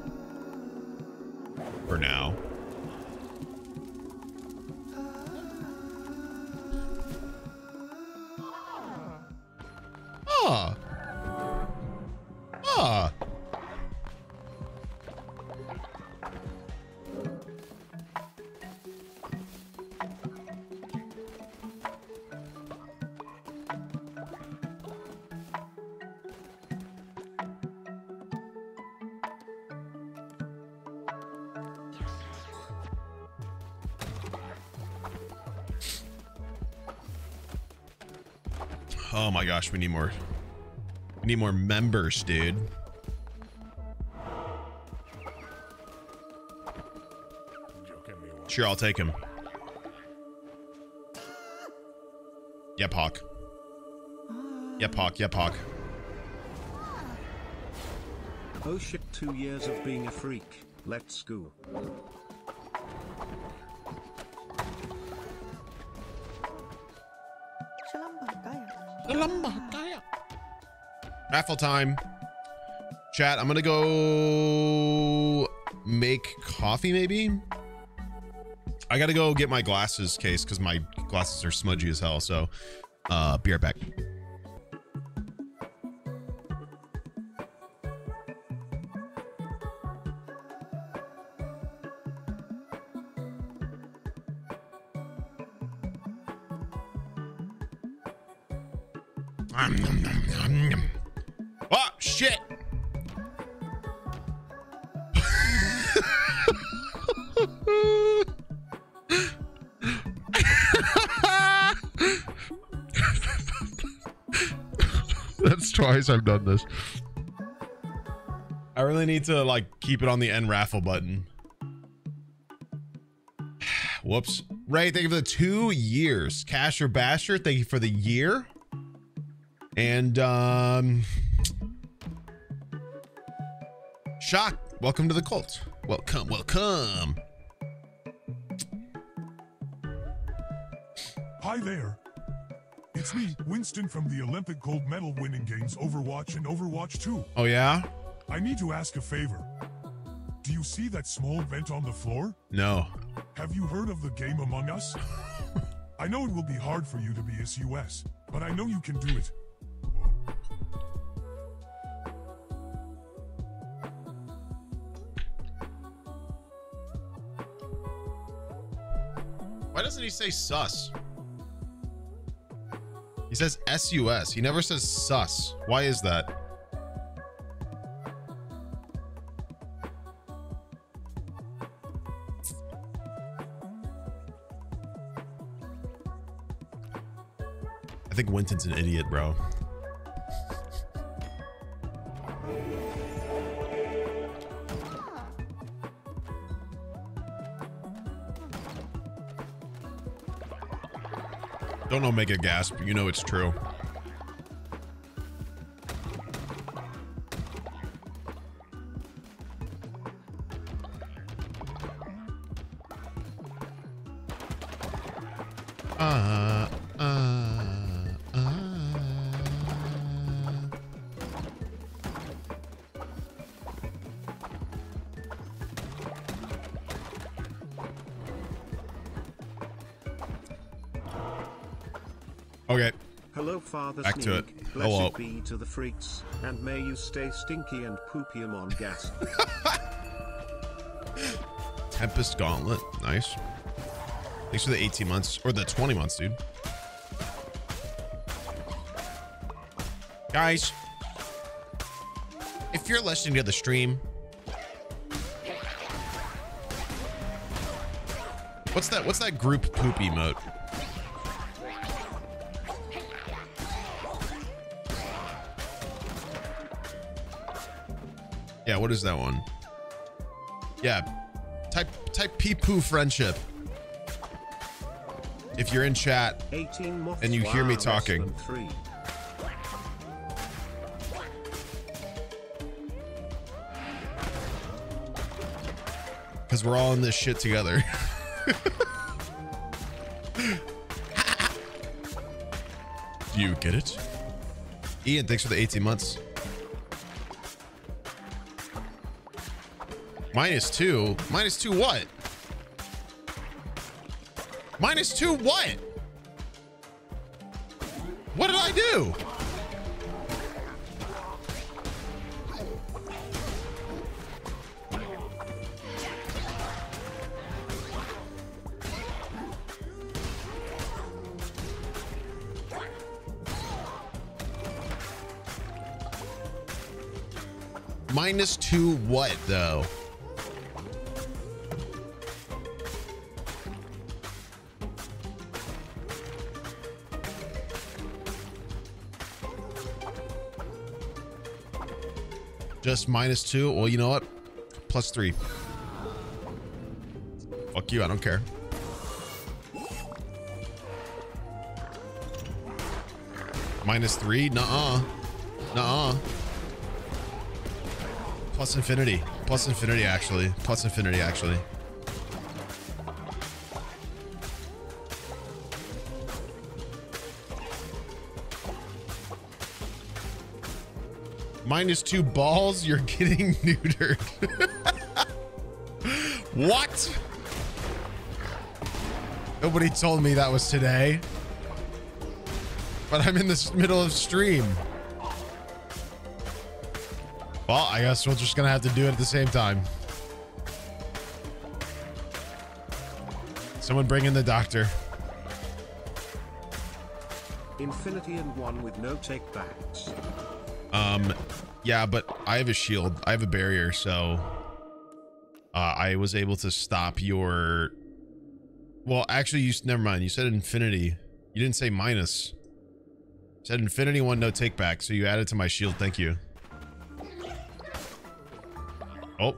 We need more. We need more members, dude. Sure, I'll take him. Yep, Hawk. Yep, Hawk. Yep, Hawk. Oh shit, two years of being a freak. Let's go. Raffle time. Chat, I'm gonna go make coffee maybe. I gotta go get my glasses case because my glasses are smudgy as hell. So, uh, be right back. Twice I've done this. I really need to like keep it on the end raffle button. Whoops. Ray, thank you for the two years. Casher Basher, thank you for the year. And um Shock, welcome to the cult. Welcome, welcome. Hi there. It's me, Winston from the Olympic gold medal winning games Overwatch and Overwatch 2. Oh yeah? I need to ask a favor. Do you see that small vent on the floor? No. Have you heard of the game Among Us? I know it will be hard for you to be SUS, but I know you can do it. Why doesn't he say sus? He says SUS. He never says sus. Why is that? I think Winston's an idiot, bro. Don't Omega gasp. You know it's true. To the freaks, and may you stay stinky and poopium on gas. Tempest Gauntlet. Nice. Thanks for the 18 months or the 20 months, dude. Guys, if you're listening to the stream, what's that? What's that group poop emote? What is that one? Yeah, type type pee poo friendship. If you're in chat and you hear me talking. because we're all in this shit together. Do you get it? Ian, thanks for the 18 months. Minus two. Minus two what? Minus two what? What did I do? Minus two what though? Just minus two? Well, you know what? Plus three. Fuck you. I don't care. Minus three? Nuh-uh. Nuh-uh. Plus infinity. Plus infinity, actually. Plus infinity, actually. Minus two balls, you're getting neutered. what? Nobody told me that was today. But I'm in the middle of stream. Well, I guess we're just gonna have to do it at the same time. Someone bring in the doctor. Infinity and one with no takebacks. Um, yeah, but I have a shield. I have a barrier, so uh, I was able to stop your. Well, actually, you never mind. You said infinity. You didn't say minus. You said infinity one, no take back. So you added to my shield. Thank you. Oh.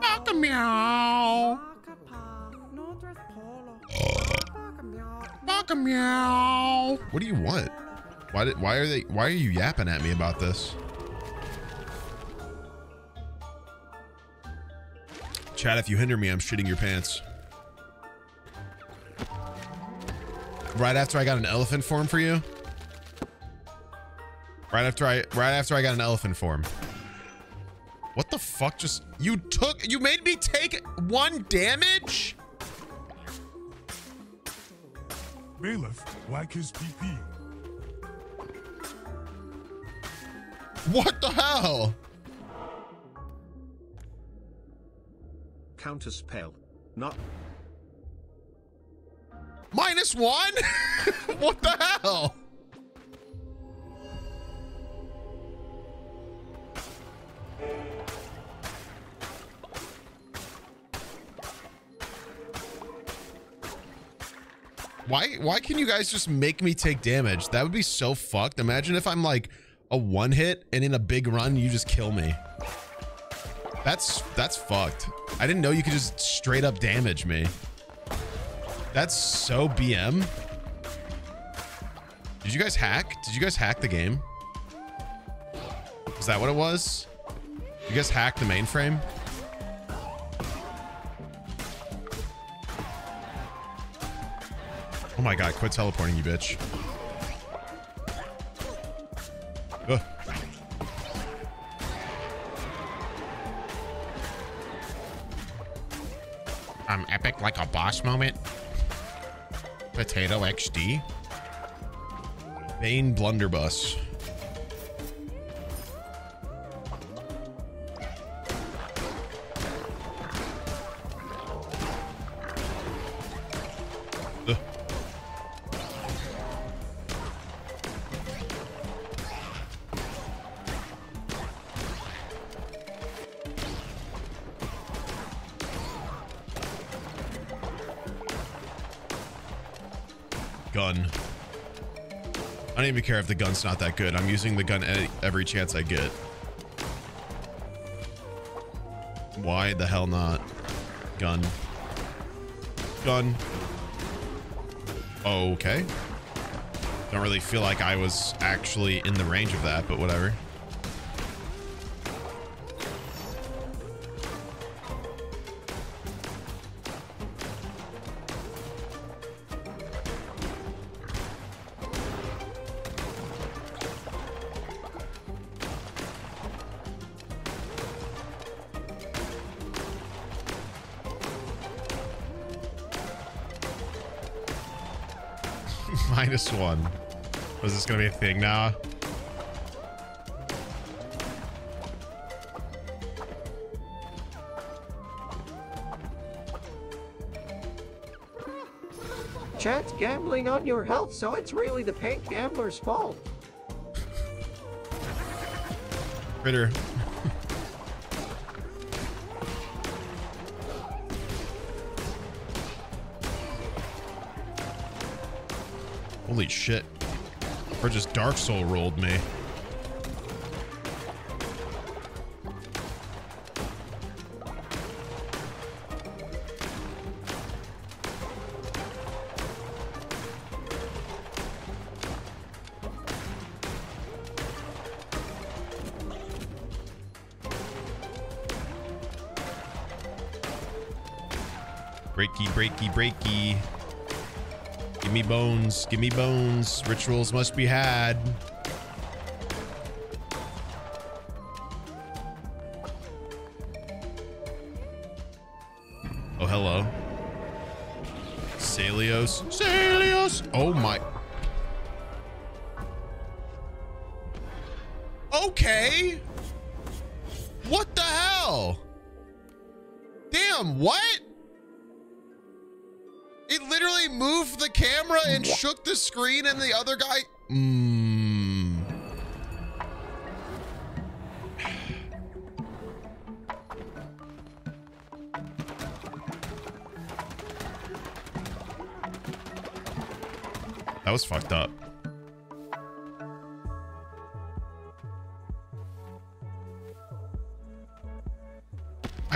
Baka meow. Baka meow. What do you want? Why did? Why are they? Why are you yapping at me about this? Chad, if you hinder me, I'm shitting your pants. Right after I got an elephant form for you. Right after I, right after I got an elephant form. What the fuck? Just you took, you made me take one damage. Bailiff, whack his PP. What the hell? Counter spell. Not Minus one? what the hell? Why why can you guys just make me take damage? That would be so fucked. Imagine if I'm like a one hit and in a big run you just kill me. That's that's fucked. I didn't know you could just straight up damage me. That's so BM. Did you guys hack? Did you guys hack the game? Is that what it was? You guys hacked the mainframe? Oh my god, quit teleporting, you bitch. Like a boss moment. Potato XD. Bane blunderbuss. Even care if the gun's not that good. I'm using the gun every chance I get. Why the hell not? Gun. Gun. Okay. Don't really feel like I was actually in the range of that, but whatever. One. Was this gonna be a thing now? Chat's gambling on your health, so it's really the pink gambler's fault. Critter. Shit. Or just Dark Soul rolled me. Bones. Give me bones. Rituals must be had.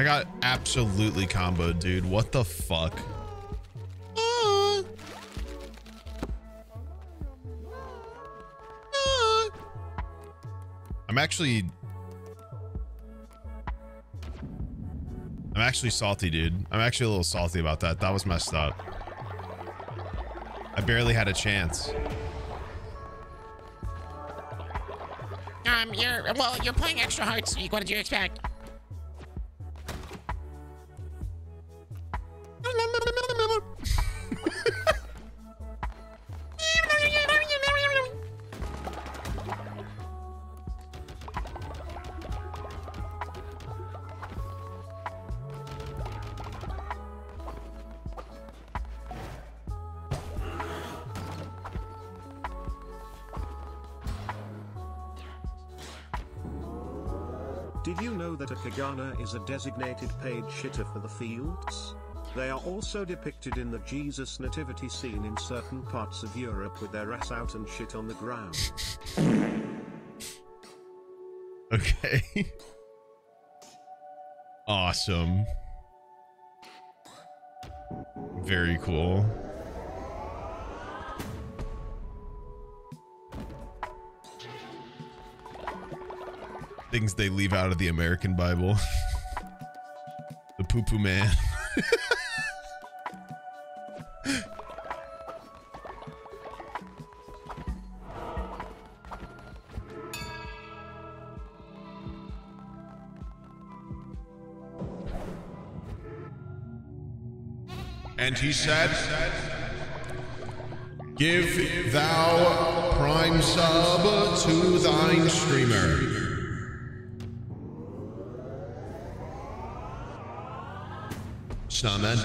I got absolutely comboed, dude. What the fuck? I'm actually I'm actually salty, dude. I'm actually a little salty about that. That was messed up. I barely had a chance. Um, you're well, you're playing extra hard, Sneeg. What did you expect? Know that a caganer is a designated paid shitter for the fields? They are also depicted in the Jesus nativity scene in certain parts of Europe with their ass out and shit on the ground. Okay. awesome. Very cool. Things they leave out of the American Bible. the poo poo man. And he said, Give thou prime sub to thine streamer. Snowman.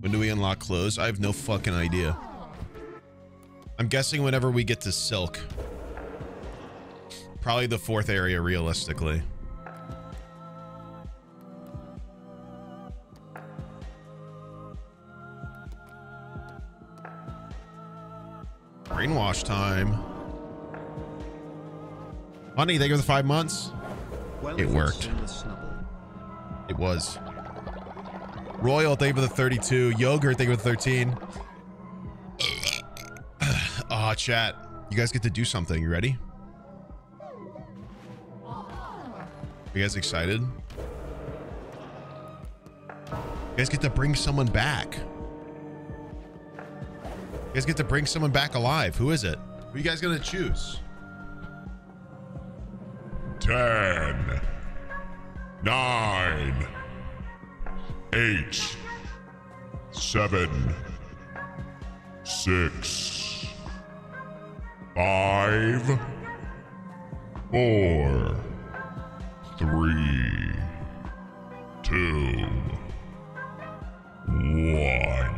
When do we unlock clothes? I have no fucking idea. I'm guessing whenever we get to Silk. Probably the fourth area, realistically. Honey, thank you for the five months. It worked. it's in the snubble. It was. Royal, thank you for the 32. Yogurt, thank you for the 13. Ah, chat. You guys get to do something. You ready? Are you guys excited? You guys get to bring someone back. You guys get to bring someone back alive. Who is it? Who are you guys gonna choose? Ten. Nine. Eight. Seven. Six. Five. Four. Three. Two. One.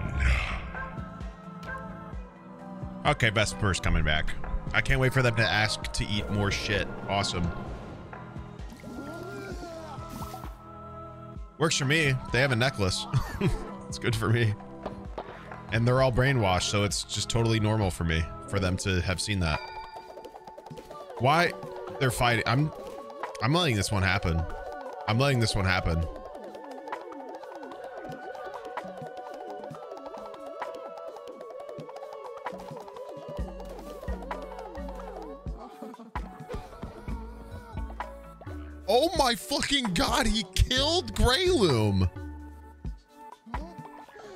Okay, best purse coming back. I can't wait for them to ask to eat more shit. Awesome. Works for me. They have a necklace. it's good for me. And they're all brainwashed, so it's just totally normal for me for them to have seen that. Why they're fighting? I'm I'm letting this one happen. I'm letting this one happen. Fucking god, he killed Greyloom.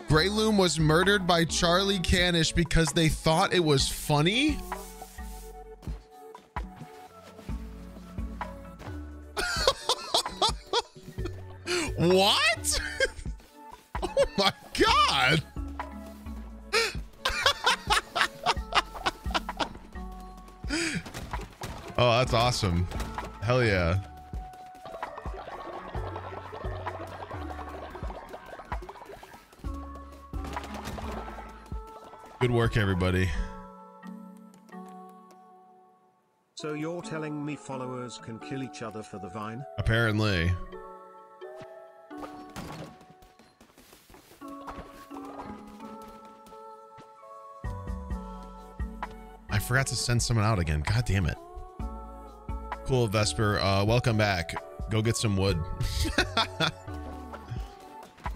Greyloom was murdered by Charlie Canish because they thought it was funny? what? oh my god. oh, that's awesome. Hell yeah. Good work, everybody. So you're telling me followers can kill each other for the Vine? Apparently. I forgot to send someone out again. God damn it. Cool, Vesper. Uh, welcome back. Go get some wood.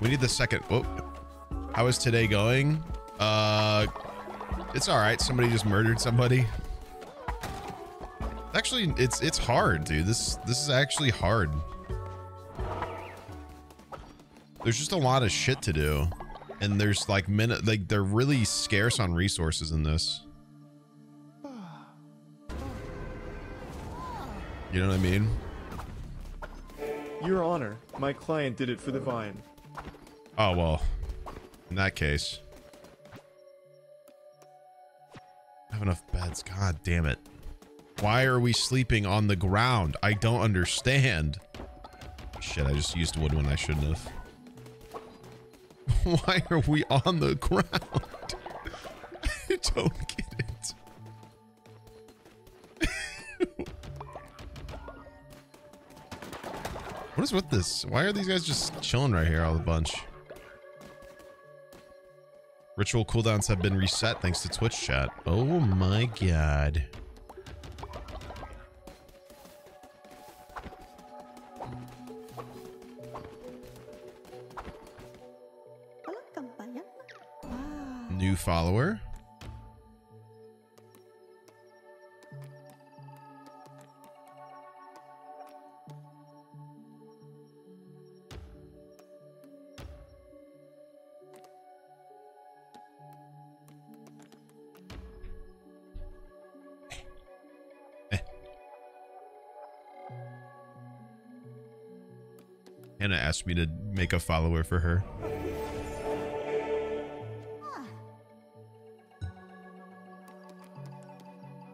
we need the second. Oh, how is today going? Uh, it's all right. Somebody just murdered somebody. Actually, it's it's hard, dude. This this is actually hard. There's just a lot of shit to do, and there's like minute like they're really scarce on resources in this. You know what I mean? Your Honor, my client did it for the Vine. Oh well. In that case. God damn it. Why are we sleeping on the ground? I don't understand. Shit, I just used wood when I shouldn't have. Why are we on the ground? I don't get it. what is with this? Why are these guys just chilling right here all the bunch? Ritual cooldowns have been reset thanks to Twitch chat. Oh my god. New follower. Asked me to make a follower for her.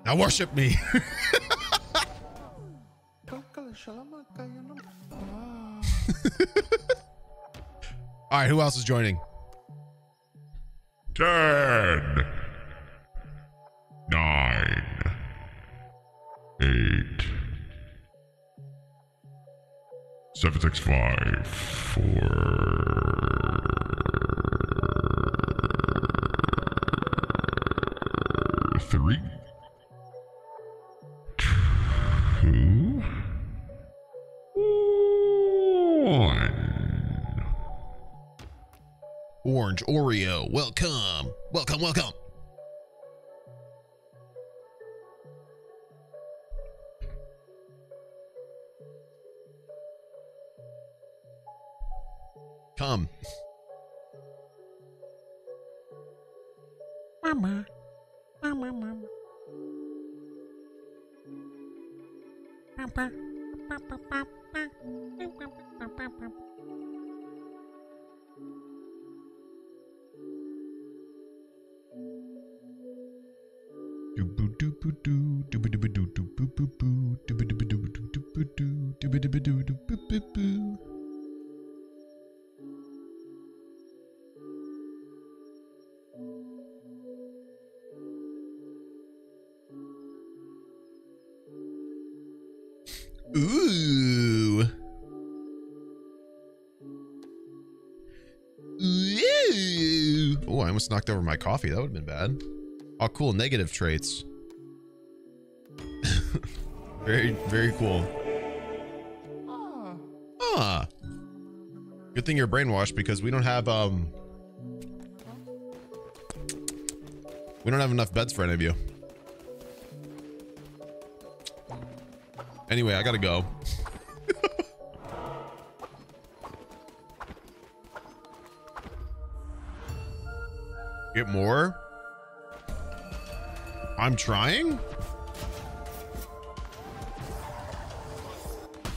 Now worship me. All right, who else is joining? Six, five, four. Three. Two. One. Orange Oreo, welcome. Welcome, welcome. My coffee. That would have been bad. Oh, cool. Negative traits. very, very cool. Ah. Good thing you're brainwashed because we don't have, um... We don't have enough beds for any of you. Anyway, I gotta go. Get more? I'm trying?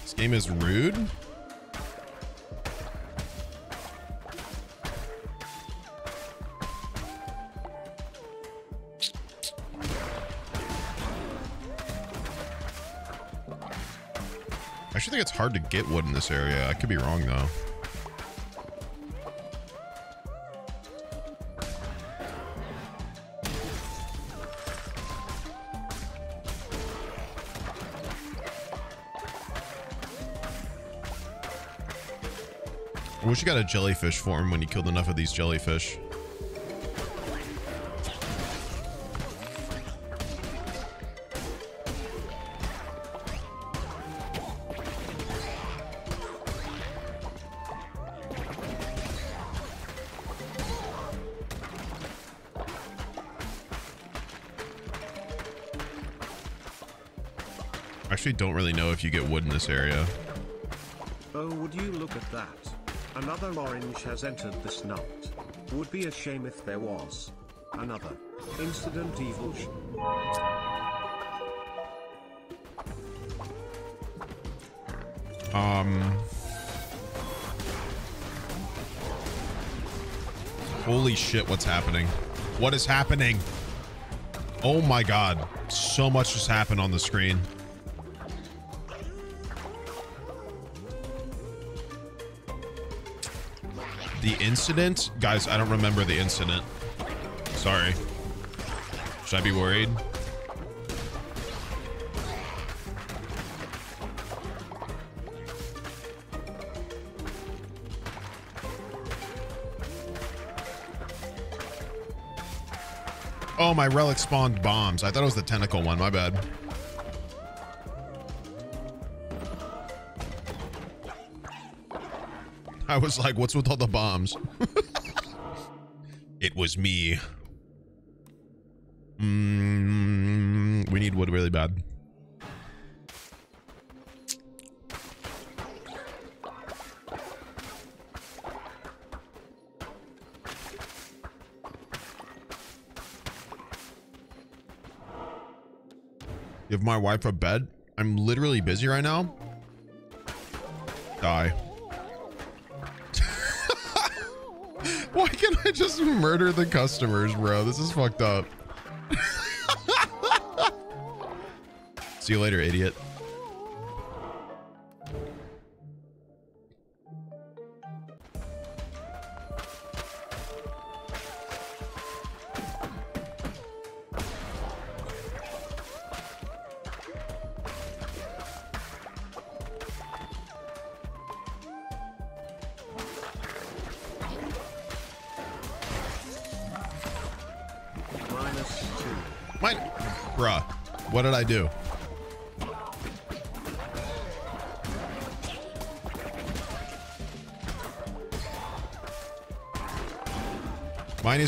This game is rude? I actually think it's hard to get wood in this area. I could be wrong though. You got a jellyfish form when you killed enough of these jellyfish. Actually don't really know if you get wood in this area. Oh, would you look at that? Another orange has entered the snot. Would be a shame if there was another incident evil. Um. Holy shit, what's happening? What is happening? Oh my god. So much just happened on the screen. Incident? Guys, I don't remember the incident. Sorry. Should I be worried? Oh, my relic spawned bombs. I thought it was the tentacle one. My bad. I was like, what's with all the bombs? it was me. Mm, we need wood really bad. Give my wife a bed. I'm literally busy right now. Die. Just murder the customers, bro? This is fucked up. See you later, idiot.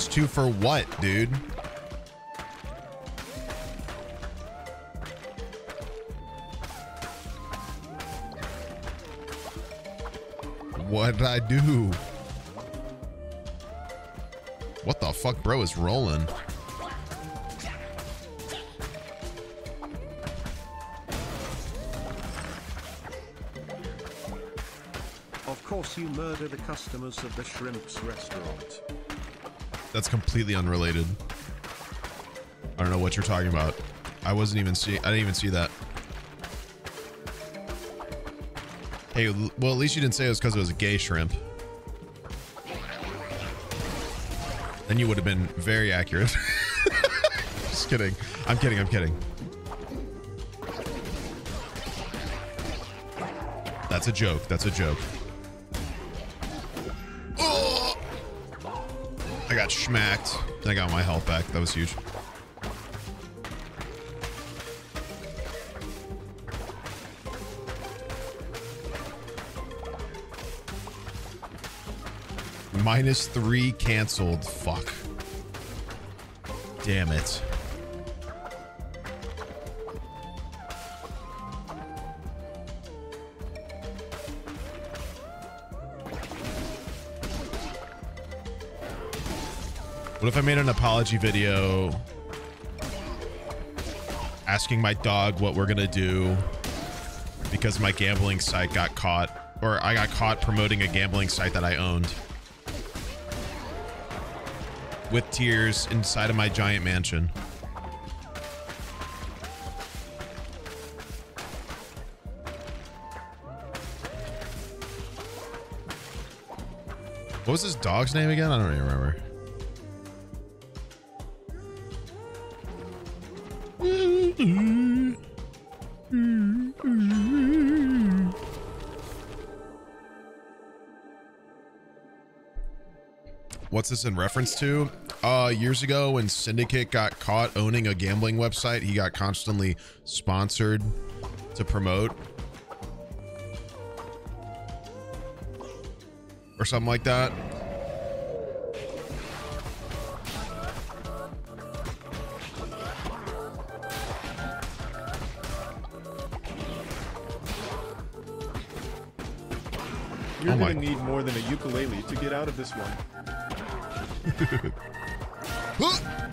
Minus two for what, dude? What did I do? What the fuck, bro, is rolling? Of course you murder the customers of the Shrimps restaurant. That's completely unrelated. I don't know what you're talking about. I wasn't even see. I didn't even see that. Hey, well, at least you didn't say it was because it was a gay shrimp. Then you would have been very accurate. Just kidding. I'm kidding. I'm kidding. That's a joke. That's a joke. Schmacked. I got my health back. That was huge. Minus three canceled. Fuck. Damn it. What if I made an apology video asking my dog what we're gonna do because my gambling site got caught, or I got caught promoting a gambling site that I owned with tears inside of my giant mansion. What was his dog's name again? I don't even remember. What's this in reference to? Uh, years ago when Syndicate got caught owning a gambling website, he got constantly sponsored to promote. Or something like that. You're Oh gonna need more than a ukulele to get out of this one. Uh.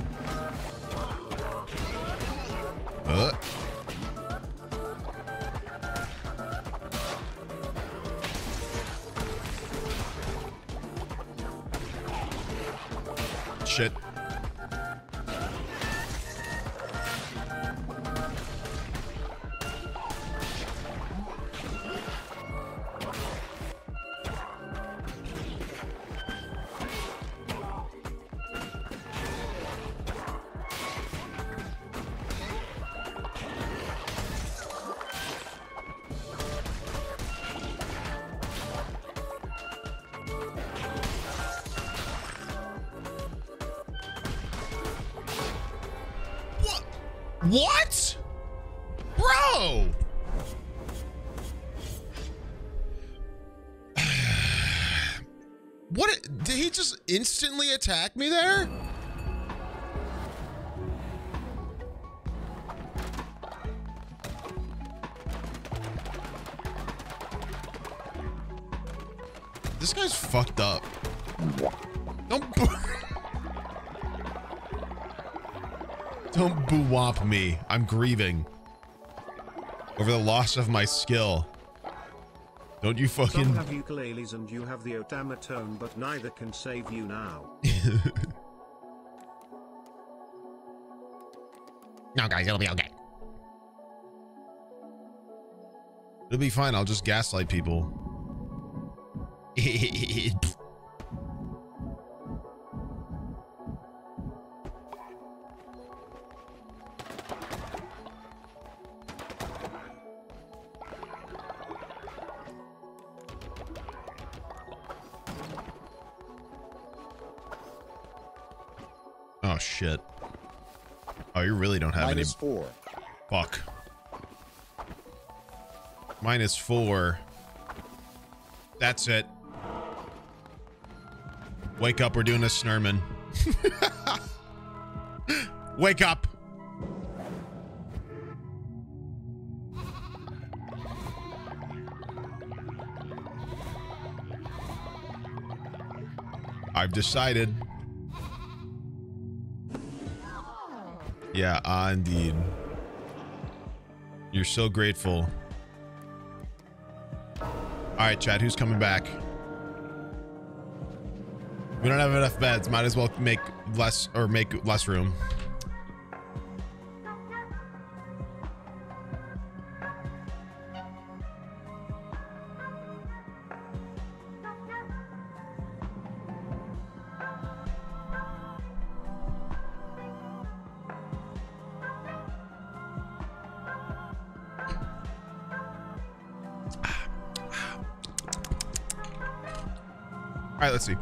I'm grieving over the loss of my skill. Don't you Some fucking have ukuleles and you have the otamatone, but neither can save you now. No, guys, it'll be okay. It'll be fine. I'll just gaslight people. Minus four. Fuck. Minus four. That's it. Wake up, we're doing a snurman. Wake up. I've decided. Yeah, ah, indeed. You're so grateful. All right, Chad, who's coming back? We don't have enough beds. Might as well make less or make less room. Right.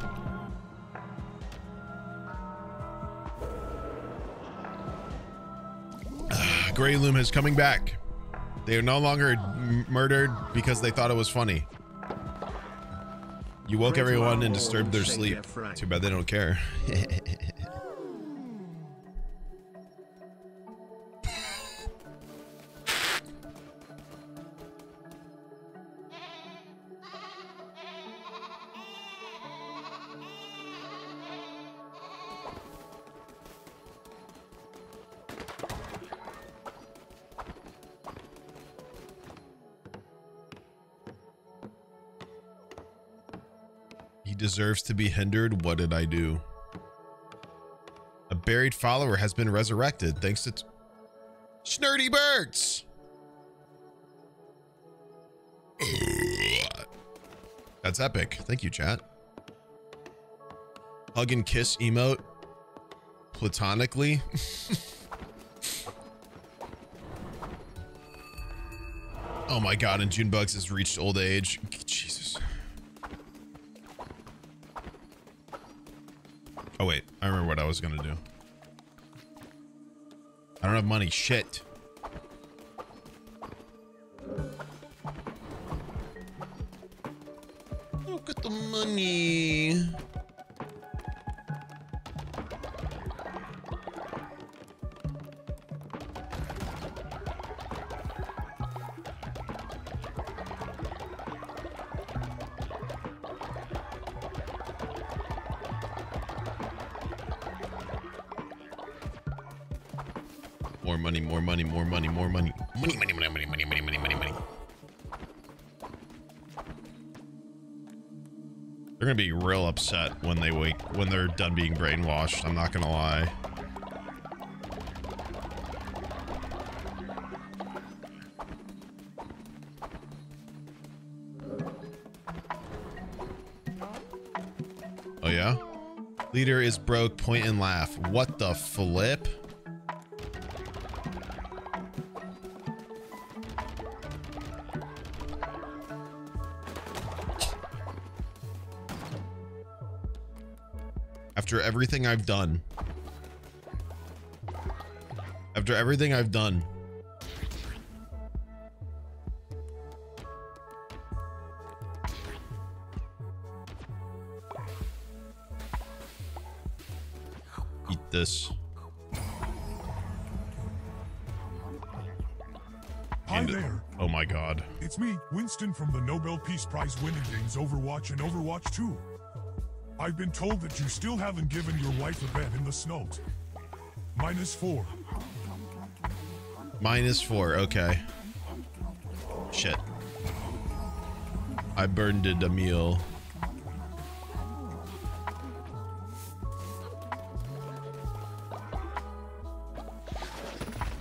Grey Loom is coming back. They are no longer murdered because they thought it was funny. You woke everyone and disturbed their sleep. Too bad they don't care. deserves to be hindered. What did I do? A buried follower has been resurrected thanks to Snurdy Birds. That's epic. Thank you, chat. Hug and kiss emote platonically. oh my god, and Junebugs has reached old age. Oh wait, I remember what I was gonna do. I don't have money. Shit. Upset when they wake when they're done being brainwashed. I'm not gonna lie. Oh yeah? Leader is broke, point and laugh. What the flip? Everything I've done. After everything I've done. Eat this. Hi there. Oh my god. It's me, Winston from the Nobel Peace Prize winning games Overwatch and Overwatch 2. I've been told that you still haven't given your wife a bed in the snows. Minus four. Minus four, okay. Shit. I burned it a meal.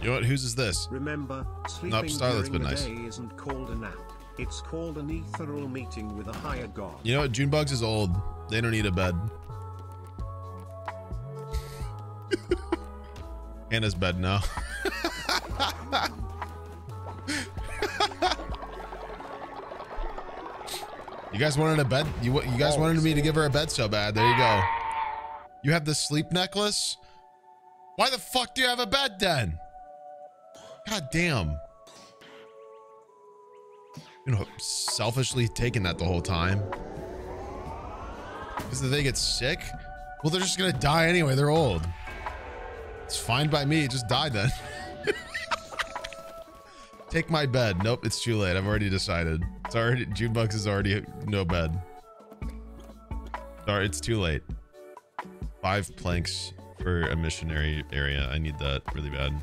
You know what? Whose is this? Remember, sleeping Starlight's during been nice. day isn't called a nap. It's called an ethereal meeting with a higher god. You know what? Junebugs is old. They don't need a bed. Anna's bed now. you guys wanted a bed? You you guys oh, wanted me to give her a bed so bad. There you go. You have the sleep necklace? Why the fuck do you have a bed then? God damn. You know, selfishly taking that the whole time. Because if they get sick, well, they're just gonna die anyway. They're old. It's fine by me. Just die then. Take my bed. Nope, it's too late. I've already decided. It's already Junebugs is already no bed. Sorry, it's too late. Five planks for a missionary area. I need that really bad.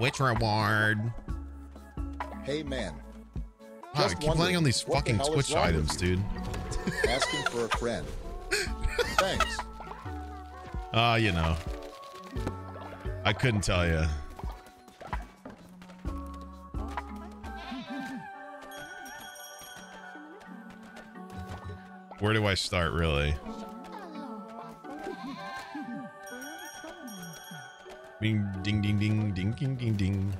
Twitch reward. Hey man. Wow, I keep landing wondering, on these what the fucking Twitch items, dude. Asking for a friend. Thanks. Ah, you know. I couldn't tell you. Where do I start, really? Bing, ding, ding, ding, ding, ding, ding, ding.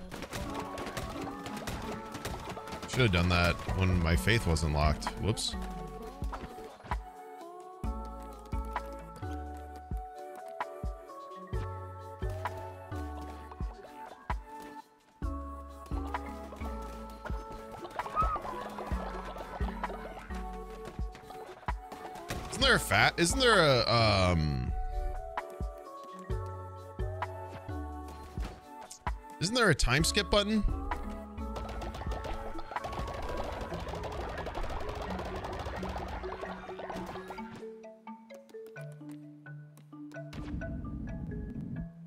Should have done that when my faith wasn't locked. Whoops. Isn't there a time skip button?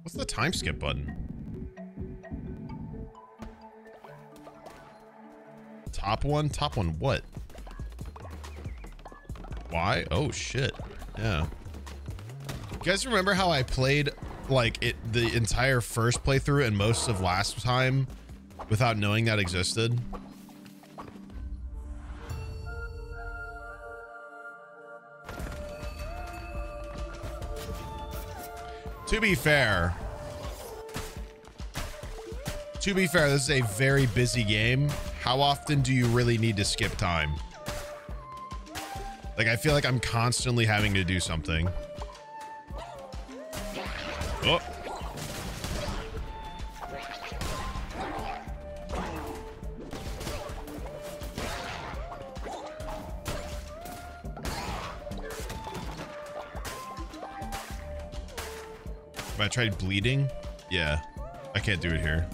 What's the time skip button? Top one? Top one what? Why? Oh shit. Yeah. You guys remember how I played like it the entire first playthrough and most of last time without knowing that existed? To be fair, to be fair, this is a very busy game. How often do you really need to skip time? Like, I feel like I'm constantly having to do something. Oh. If I tried bleeding, yeah, I can't do it here.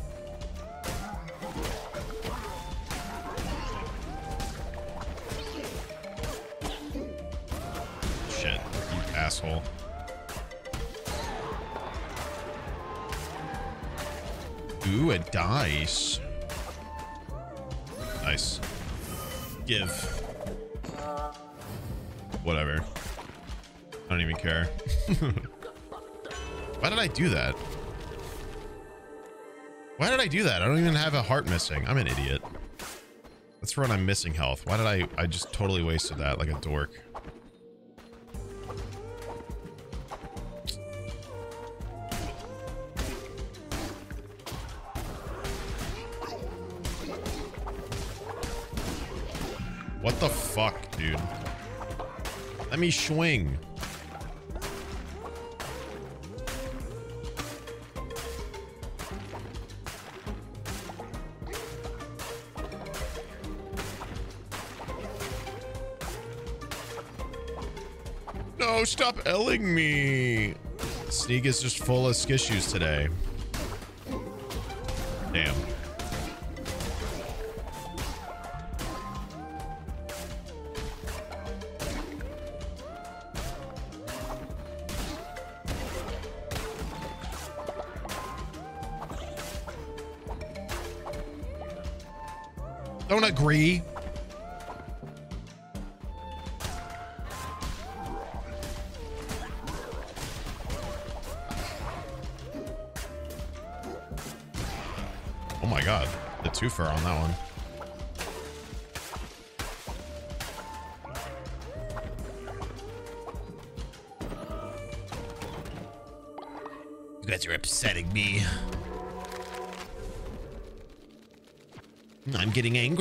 Dice. Nice. Give. Whatever. I don't even care. Why did I do that? Why did I do that? I don't even have a heart missing. I'm an idiot. That's when I'm missing health. Why did I... I just totally wasted that like a dork. Let me swing. No, stop elling me. Sneeg is just full of skissues today. Damn. Don't agree. Oh my god, the twofer on that one. You guys are upsetting me. I'm getting mm, angry.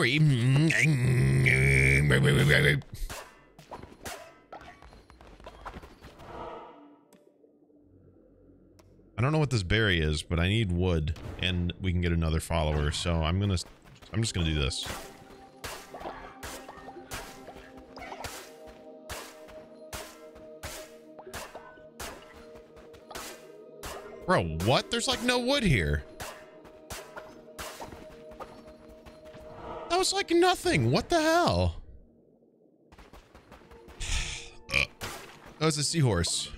I don't know what this berry is, but I need wood and we can get another follower. So I'm going to, I'm just going to do this. Bro, what? There's like no wood here. That was like nothing. What the hell? Uh, that was a seahorse.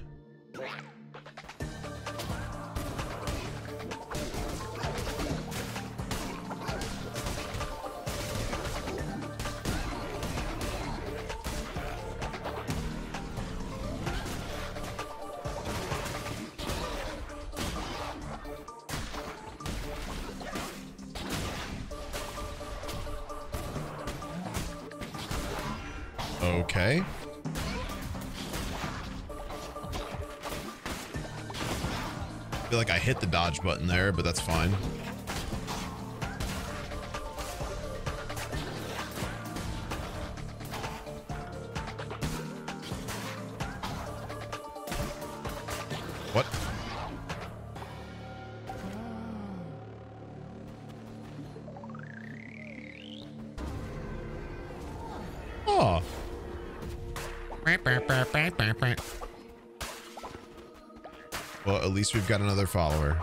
Dodge button there, but that's fine. What? Oh. Well, at least we've got another follower.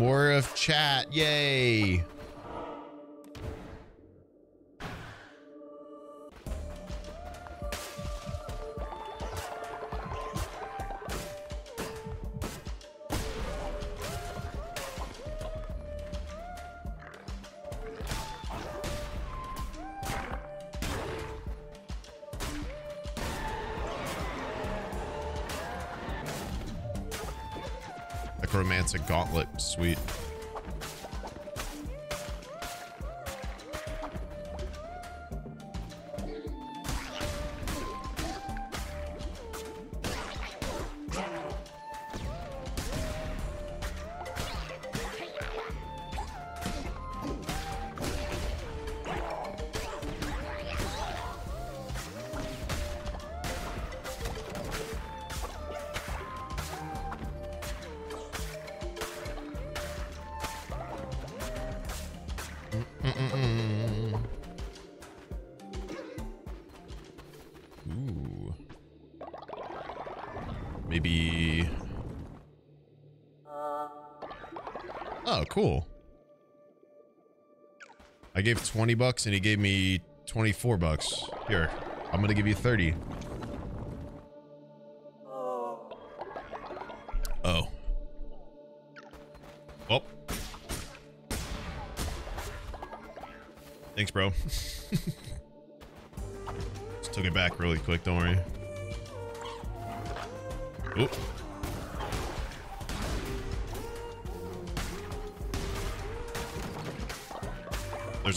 More of chat. Yay. Sweet. 20 bucks and he gave me 24 bucks. Here, I'm gonna give you 30. Oh. Oh. Thanks, bro. Just took it back really quick, don't worry. Oop.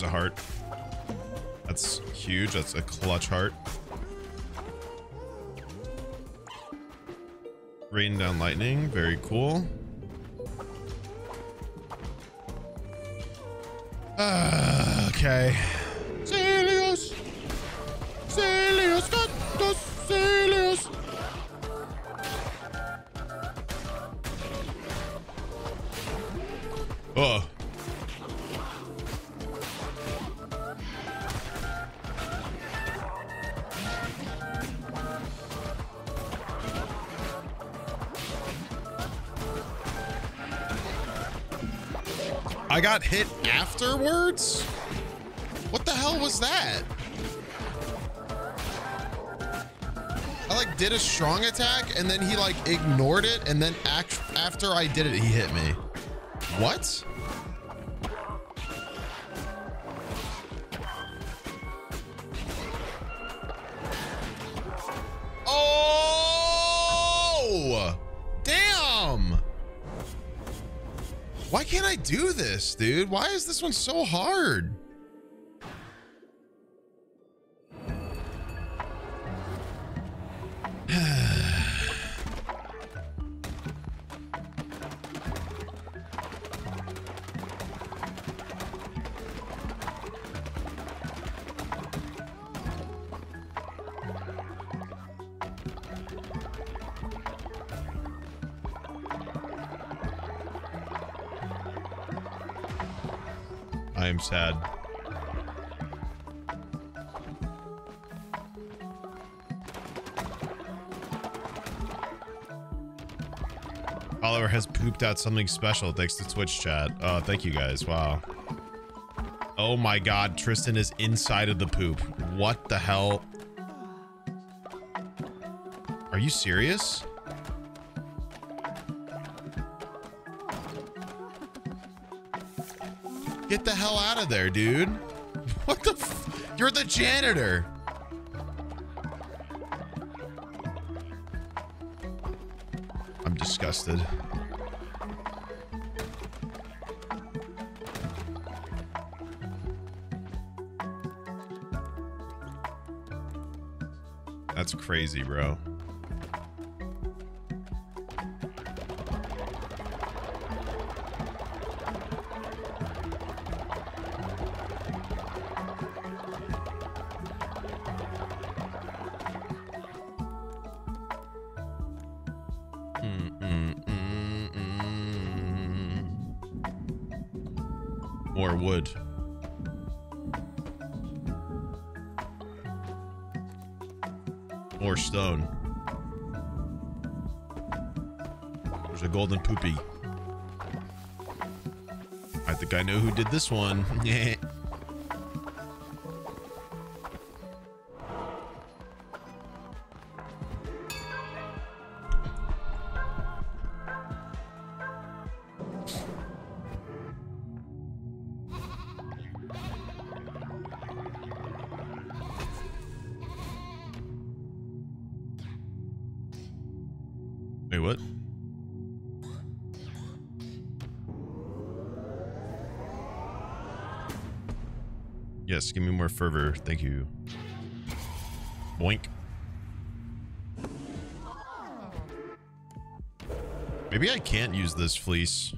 A heart. That's huge. That's a clutch heart. Rain down lightning. Very cool. Ah, okay. Hit afterwards? What the hell was that? I like did a strong attack and then he like ignored it and then after I did it he hit me. What? Do this, dude? Why is this one so hard? Has out something special thanks to Twitch chat. Oh, thank you guys. Wow. Oh my god, Tristan is inside of the poop. What the hell? Are you serious? Get the hell out of there, dude. What the You're the janitor. I'm disgusted. Crazy, bro. This one. more fervor. Thank you. Boink. Maybe I can't use this fleece.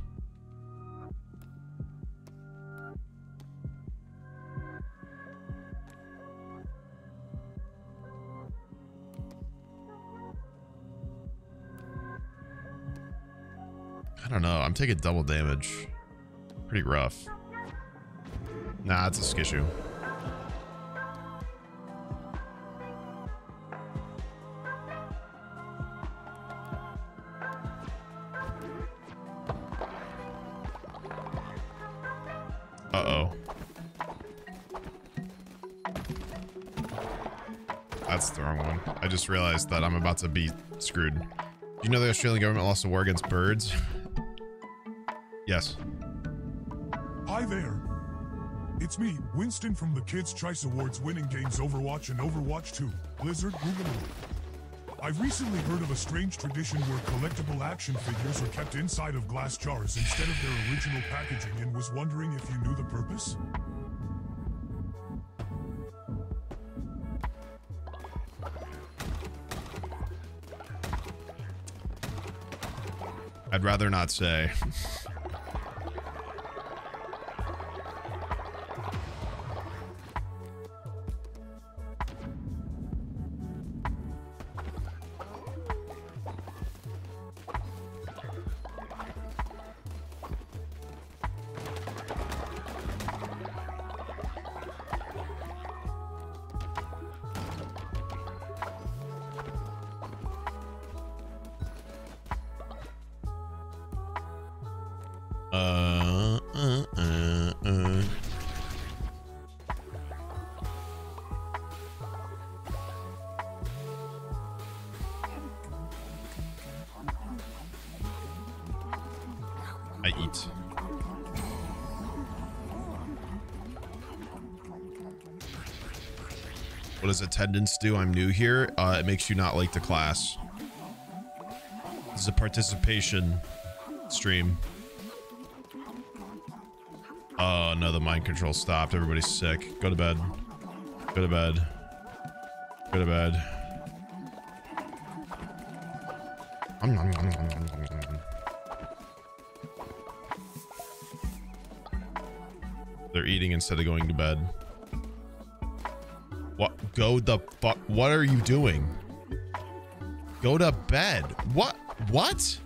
I don't know. I'm taking double damage. Pretty rough. Nah, it's a skishu. Just realized that I'm about to be screwed. You know the Australian government lost a war against birds? yes. Hi there. It's me, Winston from the Kids' Choice Awards winning games Overwatch and Overwatch 2, Blizzard Boogaloo. I've recently heard of a strange tradition where collectible action figures are kept inside of glass jars instead of their original packaging and was wondering if you knew the purpose? I'd rather not say. Does attendance do? I'm new here. Uh, it makes you not like the class. This is a participation stream. Oh no, the mind control stopped. Everybody's sick. Go to bed. Go to bed. Go to bed. They're eating instead of going to bed. What? Go the fuck? What are you doing? Go to bed. What? What?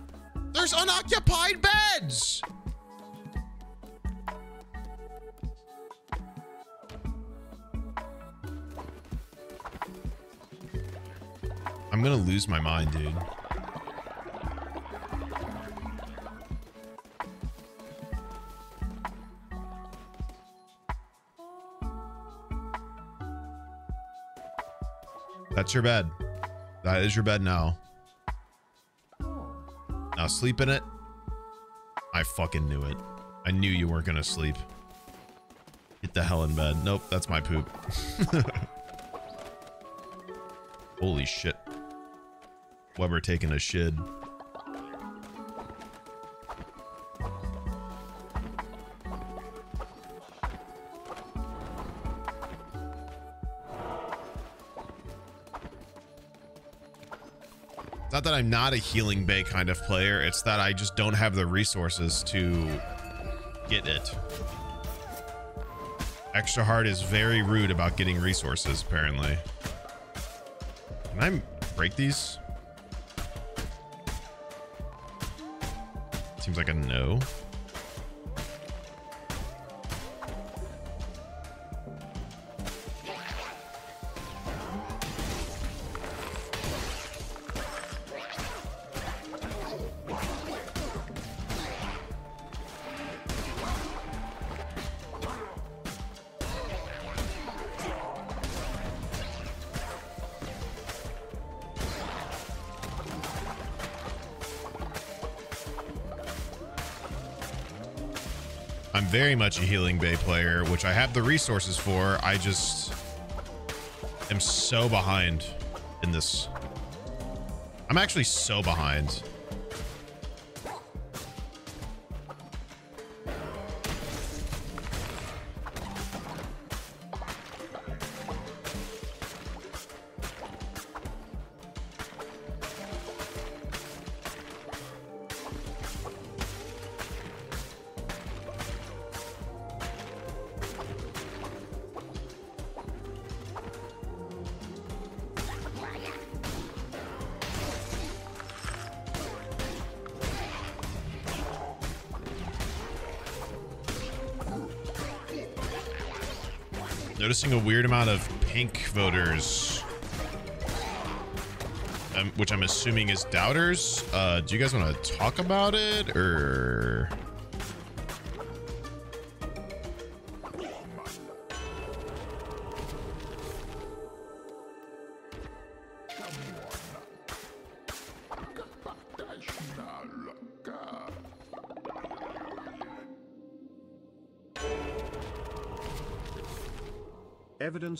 There's unoccupied beds. I'm gonna lose my mind, dude. That's your bed. That is your bed now. Oh. Now sleep in it. I fucking knew it. I knew you weren't gonna sleep. Get the hell in bed. Nope, that's my poop. Holy shit. Weber taking a shit. That I'm not a healing bay kind of player, it's that I just don't have the resources to get it. Extra Hard is very rude about getting resources, apparently. Can I break these? Seems like a no. Very much a healing bay player, which I have the resources for. I just am so behind in this. I'm actually so behind. Noticing a weird amount of pink voters. Um, which I'm assuming is doubters. Uh, do you guys want to talk about it or?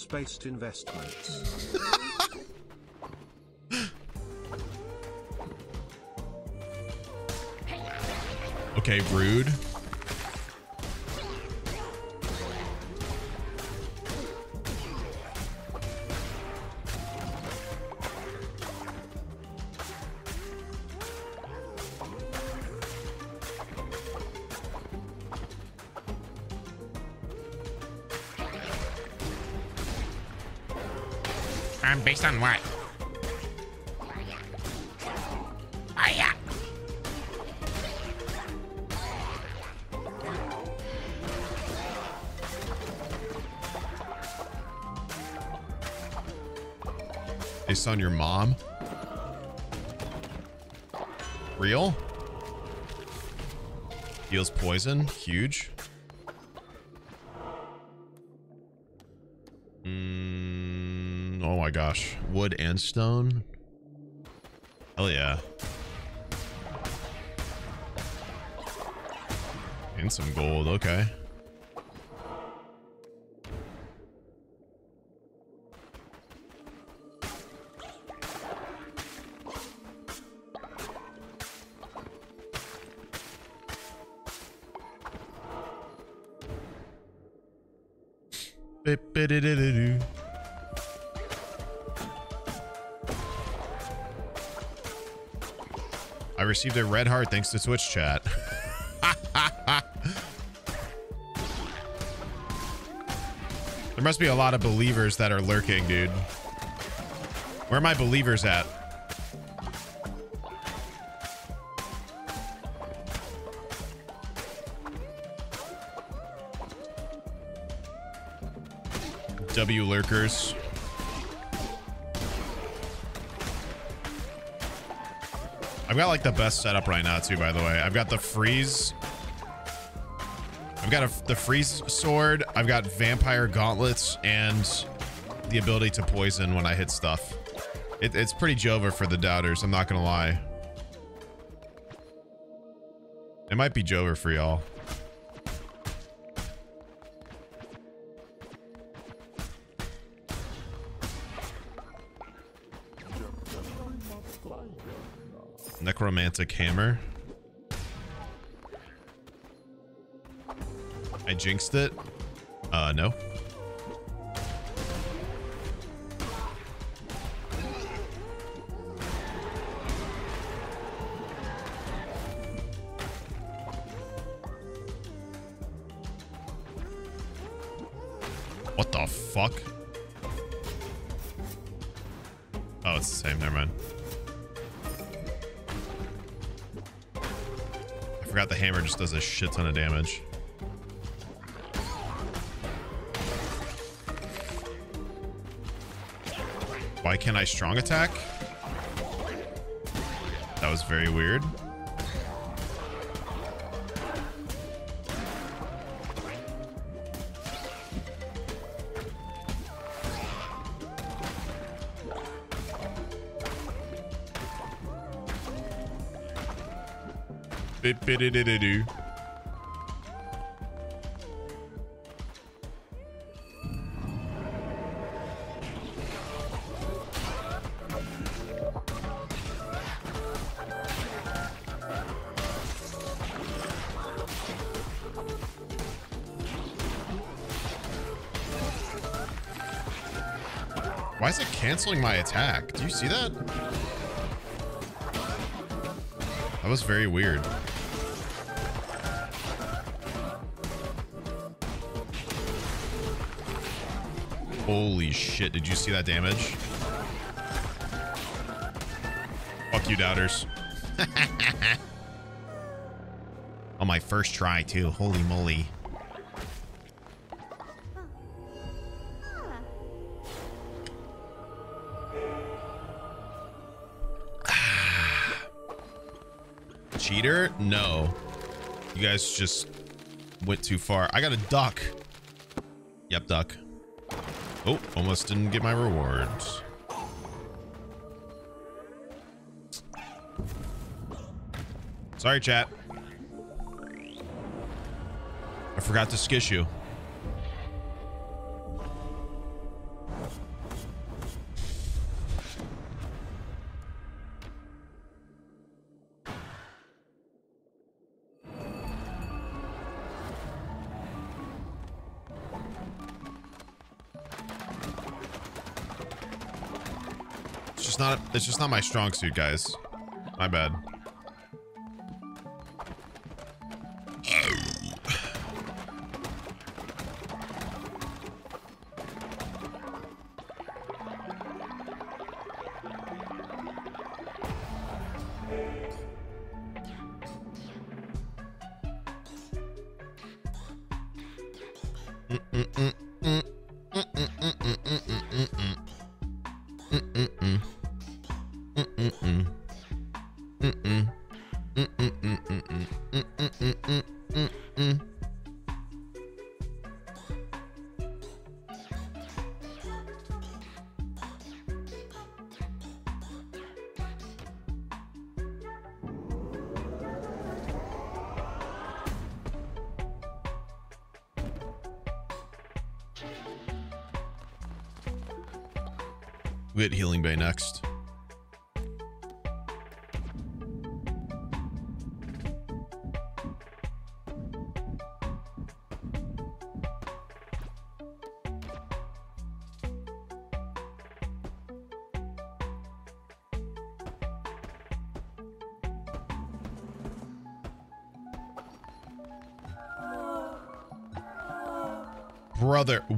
Evidence-based investments. Okay, rude. Based on what? Based on your mom? Real? Heals poison? Huge. Wood and stone? Hell yeah. And some gold, okay. Received a red heart thanks to Twitch chat. there must be a lot of believers that are lurking, dude. Where are my believers at? W lurkers. I've got like the best setup right now too, by the way. I've got the freeze. I've got a, the freeze sword. I've got vampire gauntlets and the ability to poison when I hit stuff. It, it's pretty Jova for the doubters. I'm not gonna lie. It might be Jover for y'all. Necromantic hammer. I jinxed it. Uh, no. Does a shit ton of damage. Why can't I strong attack? That was very weird. Why is it canceling my attack? Do you see that? That was very weird. Holy shit, did you see that damage? Fuck you, doubters. On my first try, too. Holy moly. Cheater? No. You guys just went too far. I got a duck. Yep, duck. Oh, almost didn't get my rewards. Sorry, chat. I forgot to skish you. It's just not my strong suit, guys. My bad.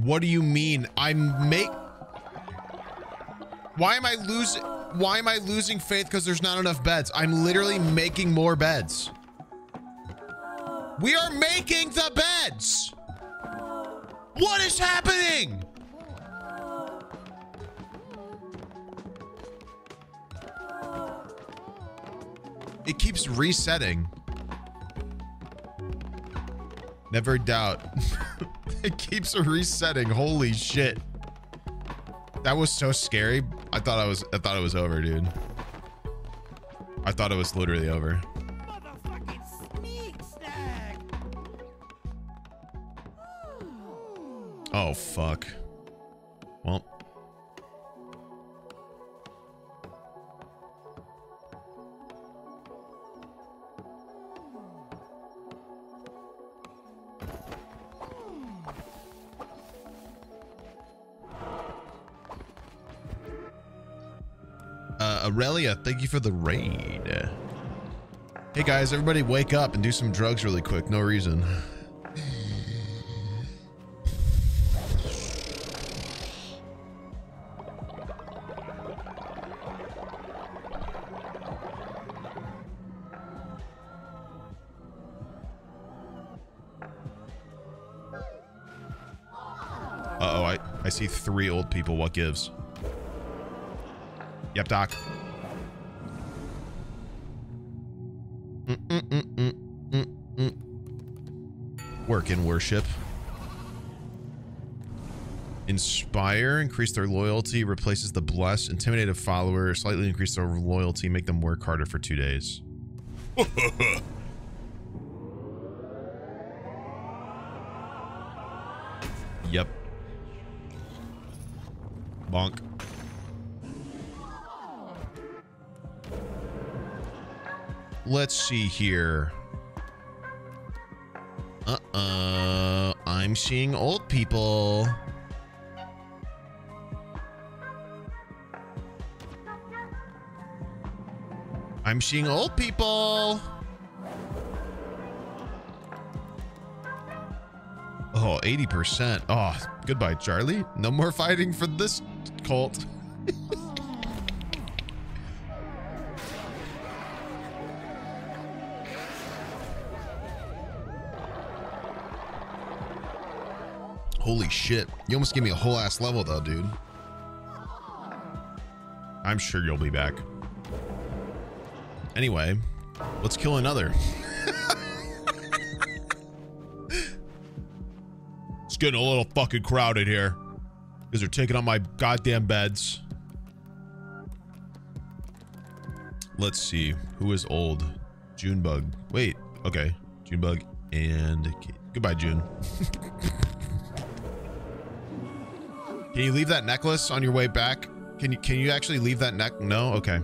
What do you mean? I'm make Why am I losing why am I losing faith because there's not enough beds? I'm literally making more beds. We are making the beds. What is happening? It keeps resetting. Never doubt. it keeps resetting. Holy shit. That was so scary. I thought I was I thought it was over, dude. I thought it was literally over. Oh fuck. Uh, thank you for the raid. Hey guys, everybody wake up and do some drugs really quick. No reason. Uh-oh, I, I see three old people. What gives? Yep, Doc. In worship. Inspire, increase their loyalty, replaces the bless, intimidate a follower, slightly increase their loyalty, make them work harder for two days. yep. Bonk. Let's see here. I'm seeing old people. I'm seeing old people. Oh, 80%. Oh, goodbye, Charlie. No more fighting for this cult. Holy shit. You almost gave me a whole ass level though, dude. I'm sure you'll be back. Anyway, Let's kill another. it's getting a little fucking crowded here. Because they're taking on my goddamn beds. Let's see. Who is old? Junebug. Wait. Okay. Junebug and goodbye, June. can you leave that necklace on your way back? Can you can you actually leave that neck? No. Okay.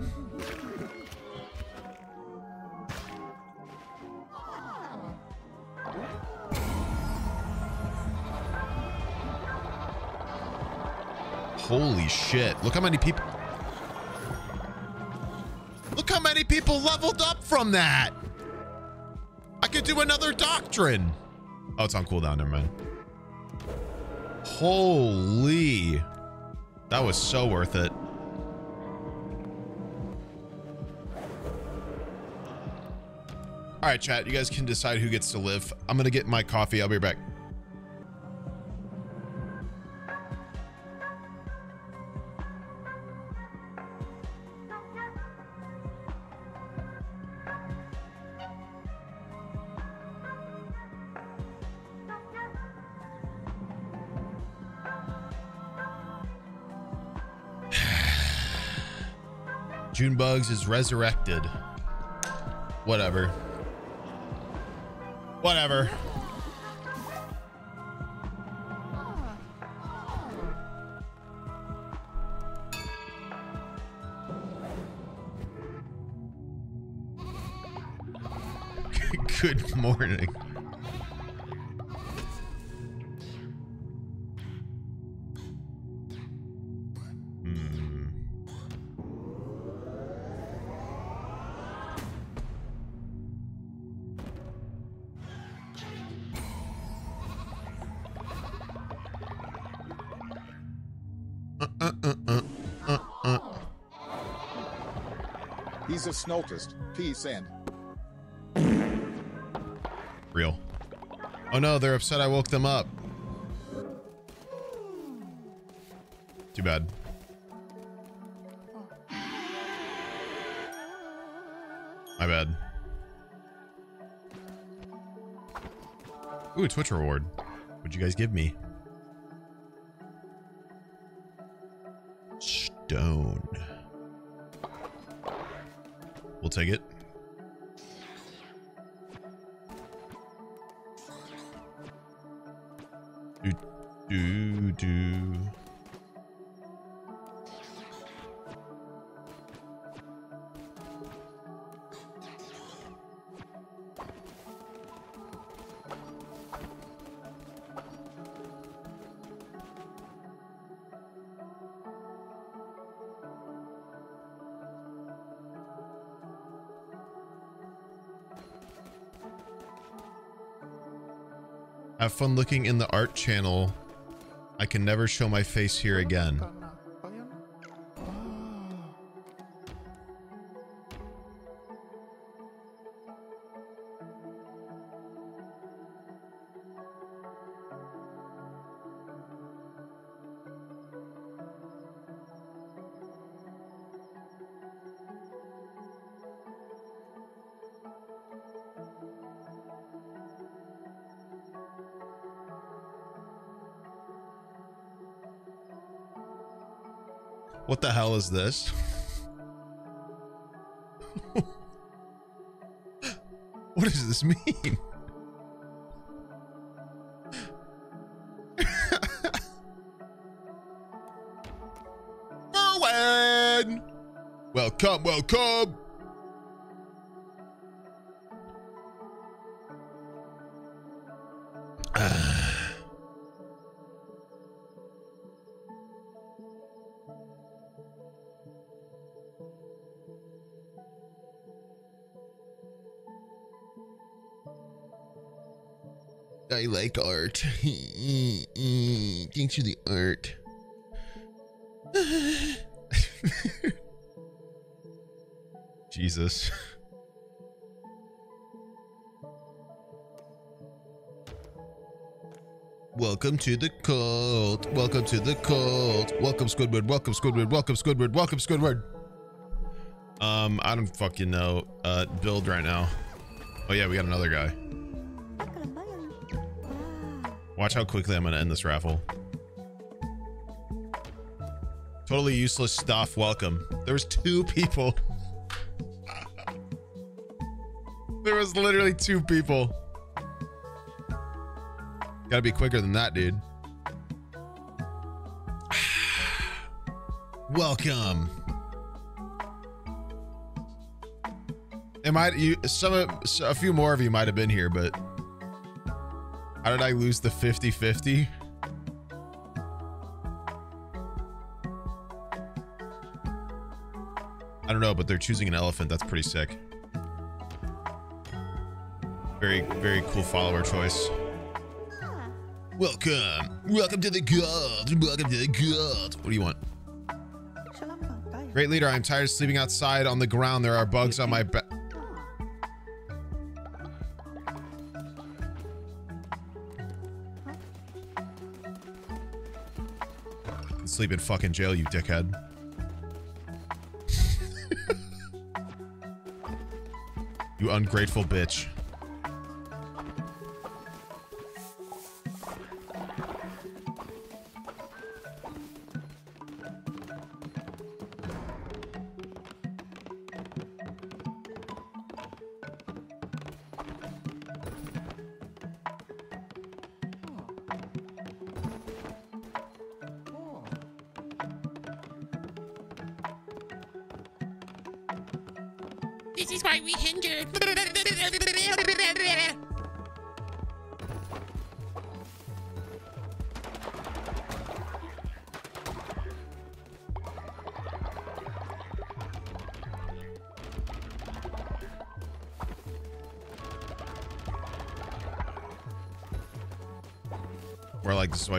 Holy shit. Look how many people. Look how many people leveled up from that. I could do another doctrine. Oh, it's on cooldown. Never mind. Holy. That was so worth it. All right, chat. You guys can decide who gets to live. I'm going to get my coffee. I'll be right back. Junebugs is resurrected. Whatever. Whatever. Good morning. Snoltist. Peace and Real. Oh no, they're upset I woke them up. Too bad. My bad. Ooh, Twitch reward. What'd you guys give me? Stone. Take it. Fun looking in the art channel. I can never show my face here again. What the hell is this? what does this mean? Merwin! Welcome, welcome! Like art. Thanks for the art. Jesus. Welcome to the cult. Welcome to the cult. Welcome Squidward. Welcome Squidward. Welcome Squidward. Welcome Squidward. Um, I don't fucking know. Uh, build right now. Oh yeah, we got another guy. Watch how quickly I'm gonna end this raffle. Totally useless stuff. Welcome. There was two people. there was literally two people. Gotta be quicker than that, dude. Welcome. It might you some of a few more of you might have been here, but how did I lose the 50-50? I don't know, but they're choosing an elephant. That's pretty sick. Very, very cool follower choice. Welcome. Welcome to the gold. Welcome to the gold. What do you want? Great leader, I'm tired of sleeping outside on the ground. There are bugs on my back. Sleep in fucking jail, you dickhead. you ungrateful bitch.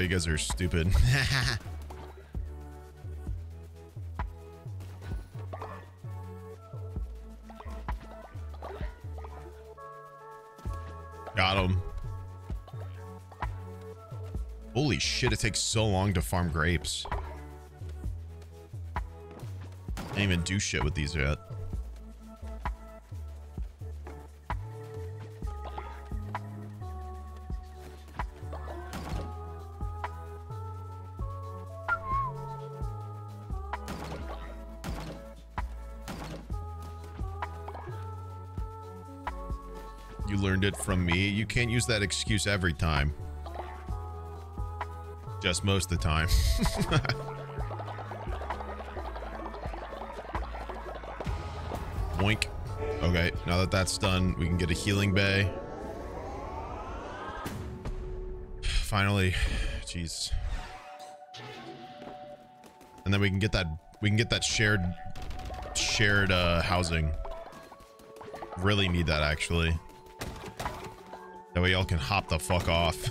You guys are stupid. Got him. Holy shit, it takes so long to farm grapes. Can't even do shit with these yet. Can't use that excuse every time. Just most of the time. Boink. Okay, now that that's done, we can get a healing bay. Finally. Jeez. And then we can get that we can get that shared shared uh housing. Really need that actually. That way y'all can hop the fuck off.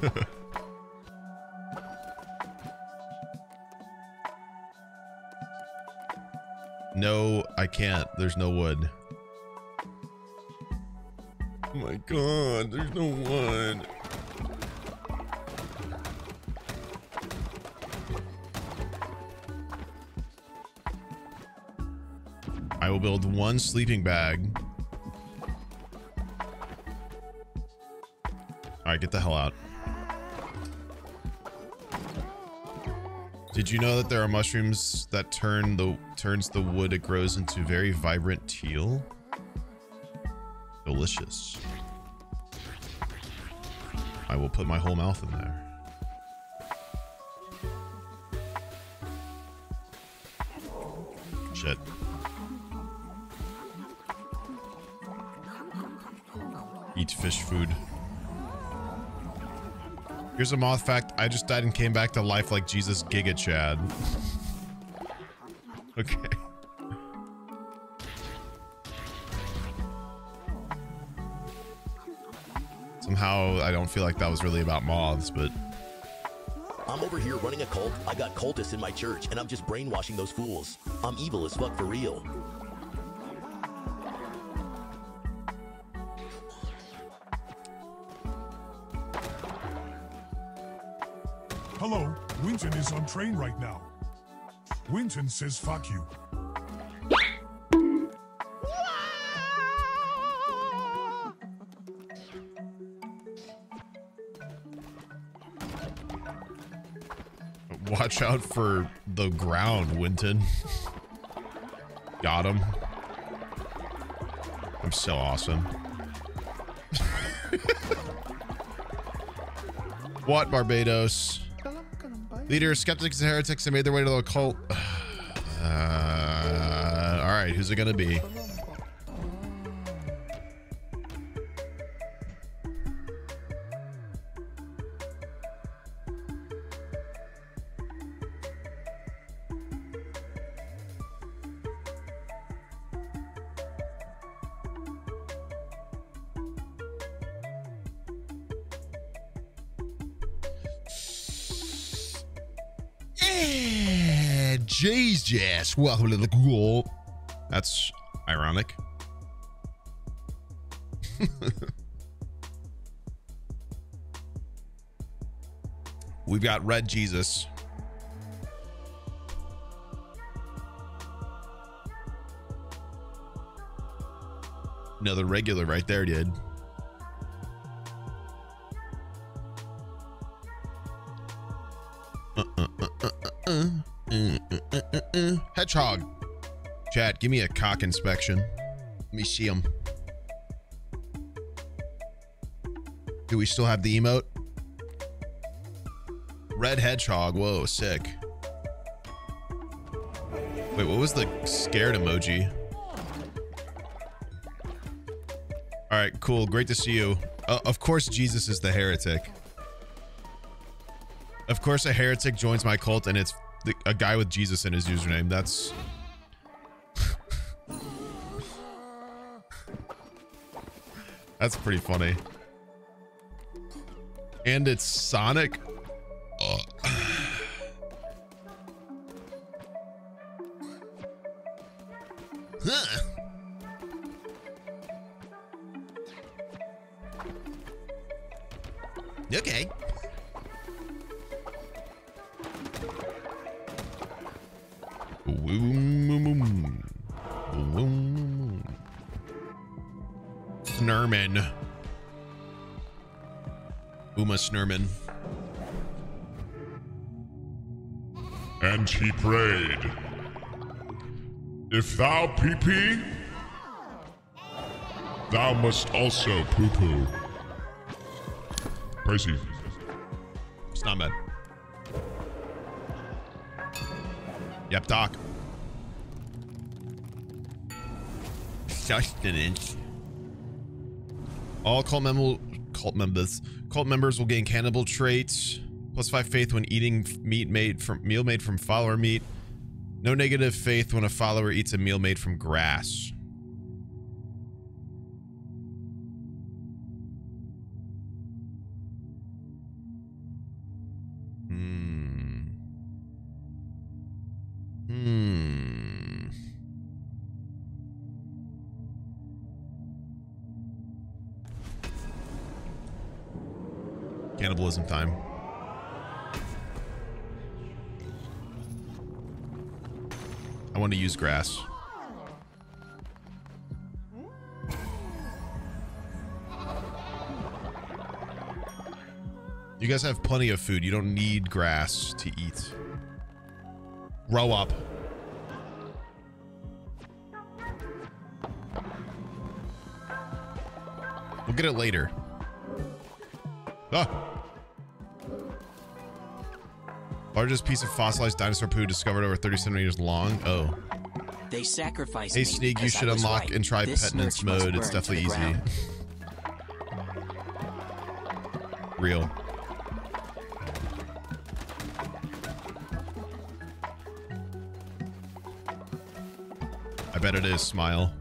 no, I can't. There's no wood. Oh my god, there's no wood. I will build one sleeping bag. Get the hell out. Did you know that there are mushrooms that turn the turns the wood it grows into very vibrant teal? Delicious. I will put my whole mouth in there. Shit. Eat fish food. Here's a moth fact. I just died and came back to life like Jesus Giga Chad. okay. Somehow I don't feel like that was really about moths, but I'm over here running a cult. I got cultists in my church, and I'm just brainwashing those fools. I'm evil as fuck for real. on train right now. Winston says fuck you. Watch out for the ground, Winston. Got him. I'm so awesome. what, Barbados? Leader, skeptics, and heretics have made their way to the occult. Uh, all right, who's it gonna be? Welcome the cool. That's ironic. We've got Red Jesus. Another regular right there, dude. Hedgehog. Chat, give me a cock inspection. Let me see him. Do we still have the emote? Red hedgehog. Whoa, sick. Wait, what was the scared emoji? All right, cool. Great to see you. Uh, of course, Jesus is the heretic. Of course, a heretic joins my cult, and it's a guy with Jesus in his username. That's that's pretty funny. And it's Sonic. If thou pee pee, thou must also poo poo. Pricey. It's not bad. Yep, Doc. Sustenance. All cult, mem- cult members cult members will gain cannibal traits. Plus five faith when eating meat made from meal made from follower meat. No negative faith when a follower eats a meal made from grass. Hmm. Hmm. Cannibalism time. Want to use grass. You guys have plenty of food. You don't need grass to eat. Row up. We'll get it later. Ah. Largest piece of fossilized dinosaur poo discovered over 30 centimeters long. Oh. They sacrificed Hey, Sneeg, you should unlock right. and try This mode. It's definitely easy. Real. I bet it is, Smile.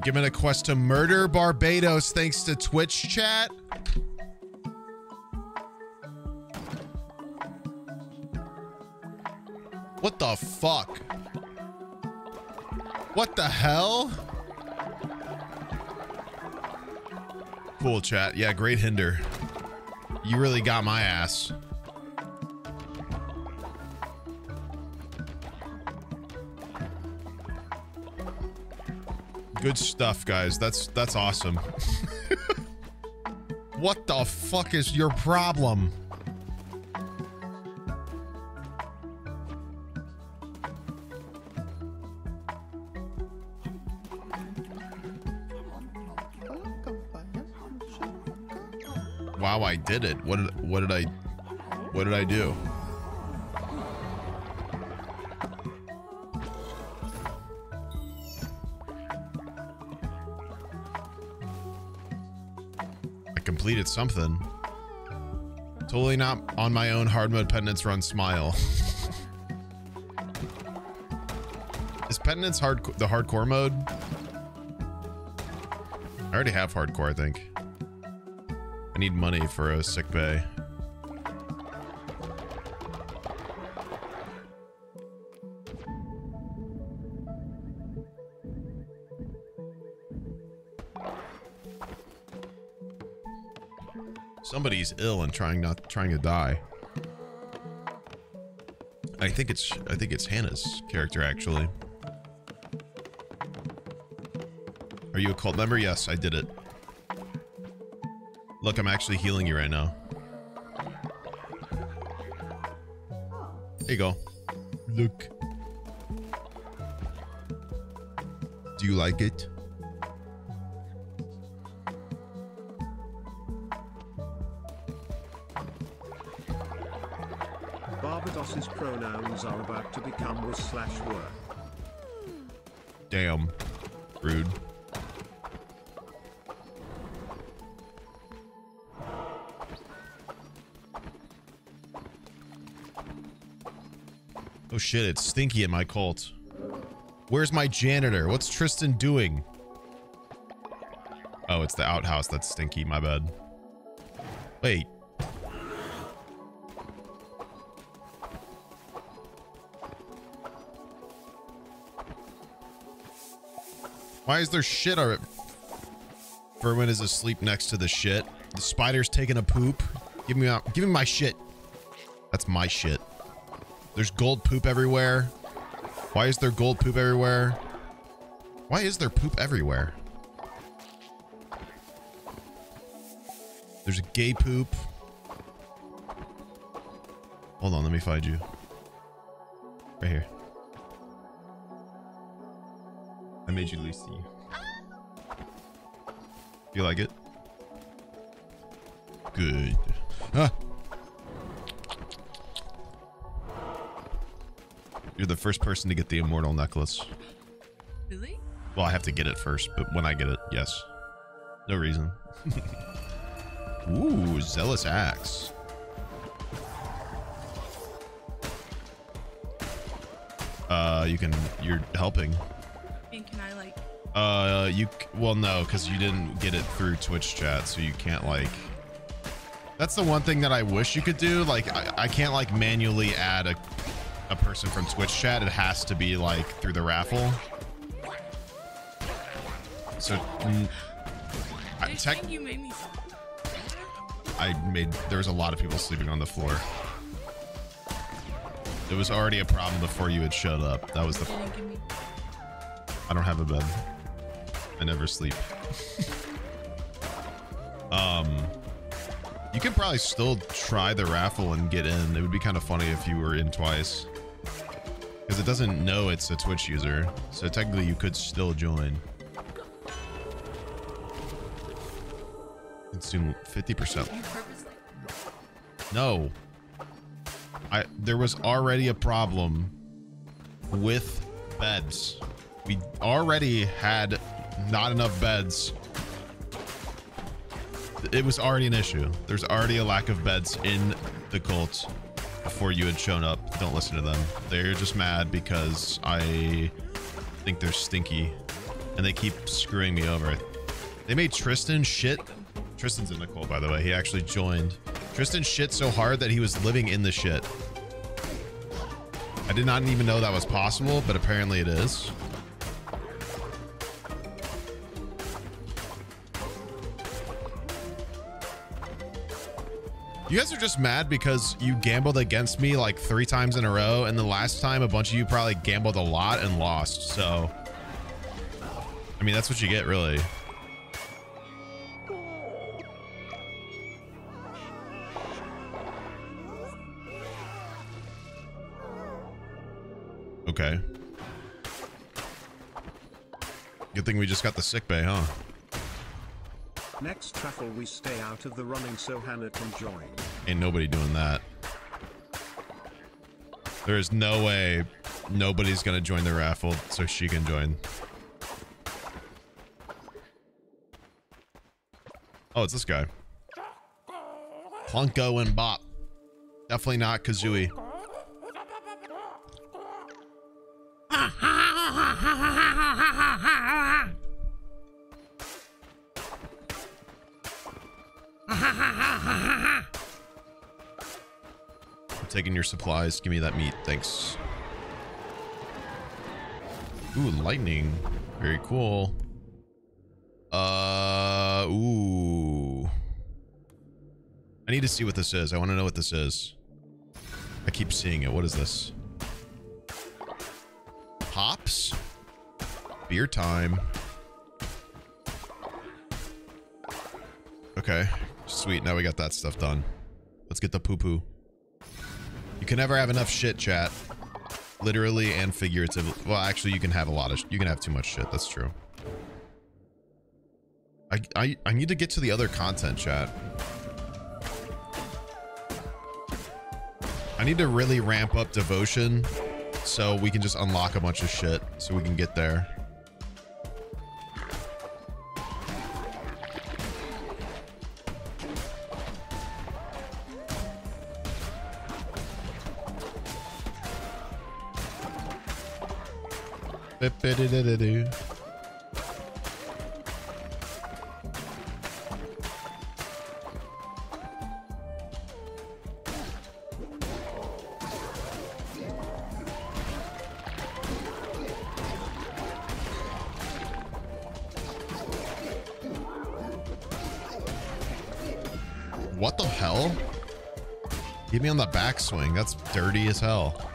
I've given a quest to murder Barbados thanks to Twitch chat. What the fuck? What the hell? Cool chat. Yeah, great hinder. You really got my ass. Good stuff, guys. That's that's awesome. what the fuck is your problem? Wow, I did it. What did what did I what did I do? Completed something. Totally not on my own hard mode penitence run smile. Is penitence hard the hardcore mode? I already have hardcore, I think. I need money for a sick bay. Somebody's ill and trying not trying to die. I think it's I think it's Hannah's character actually. Are you a cult member? Yes, I did it. Look, I'm actually healing you right now. There you go. Look. Do you like it? To become was slash were. Damn. Rude. Oh shit, it's Stinky in my cult. Where's my janitor? What's Tristan doing? Oh, it's the outhouse that's Stinky, my bad. Wait. Why is there shit it? Verwin is asleep next to the shit. The spider's taking a poop. Give me out. Give me my shit. That's my shit. There's gold poop everywhere. Why is there gold poop everywhere? Why is there poop everywhere? There's a gay poop. Hold on, let me find you. Made you Lucy. You like it? Good. Ah. You're the first person to get the immortal necklace. Really? Well, I have to get it first, but when I get it, yes. No reason. Ooh, zealous axe. Uh, you can. You're helping. Uh, you. Well, no, because you didn't get it through Twitch chat, so you can't like. That's the one thing that I wish you could do. Like, I, I can't like manually add a, a person from Twitch chat. It has to be like through the raffle. So, mm, I, tech, think you made me. I made. There was a lot of people sleeping on the floor. It was already a problem before you had showed up. That was the. Didn't give me. I don't have a bed. I never sleep. um, you could probably still try the raffle and get in. It would be kind of funny if you were in twice. Because it doesn't know it's a Twitch user. So technically you could still join. Consume 50%. No. I there was already a problem with beds. We already had not enough beds. It was already an issue. There's already a lack of beds in the cult before you had shown up. Don't listen to them. They're just mad because I think they're stinky and they keep screwing me over. They made Tristan shit. Tristan's in the cult, by the way. He actually joined. Tristan shit so hard that he was living in the shit. I did not even know that was possible, but apparently it is. You guys are just mad because you gambled against me like three times in a row, and the last time a bunch of you probably gambled a lot and lost. So I mean, that's what you get, really. Okay. Good thing we just got the sick bay, huh? Next raffle we stay out of the running so Hannah can join. Ain't nobody doing that. There is no way nobody's gonna join the raffle so she can join. Oh, it's this guy. Plunko and Bop. Definitely not Kazooie. Your supplies. Give me that meat. Thanks. Ooh, lightning. Very cool. Uh, ooh. I need to see what this is. I want to know what this is. I keep seeing it. What is this? Hops? Beer time. Okay. Sweet. Now we got that stuff done. Let's get the poo-poo. Can never have enough shit, chat. Literally and figuratively. Well, actually, you can have a lot of... You can have too much shit. That's true. I, I, I need to get to the other content, chat. I need to really ramp up devotion so we can just unlock a bunch of shit so we can get there. What the hell? Get me on the backswing. That's dirty as hell.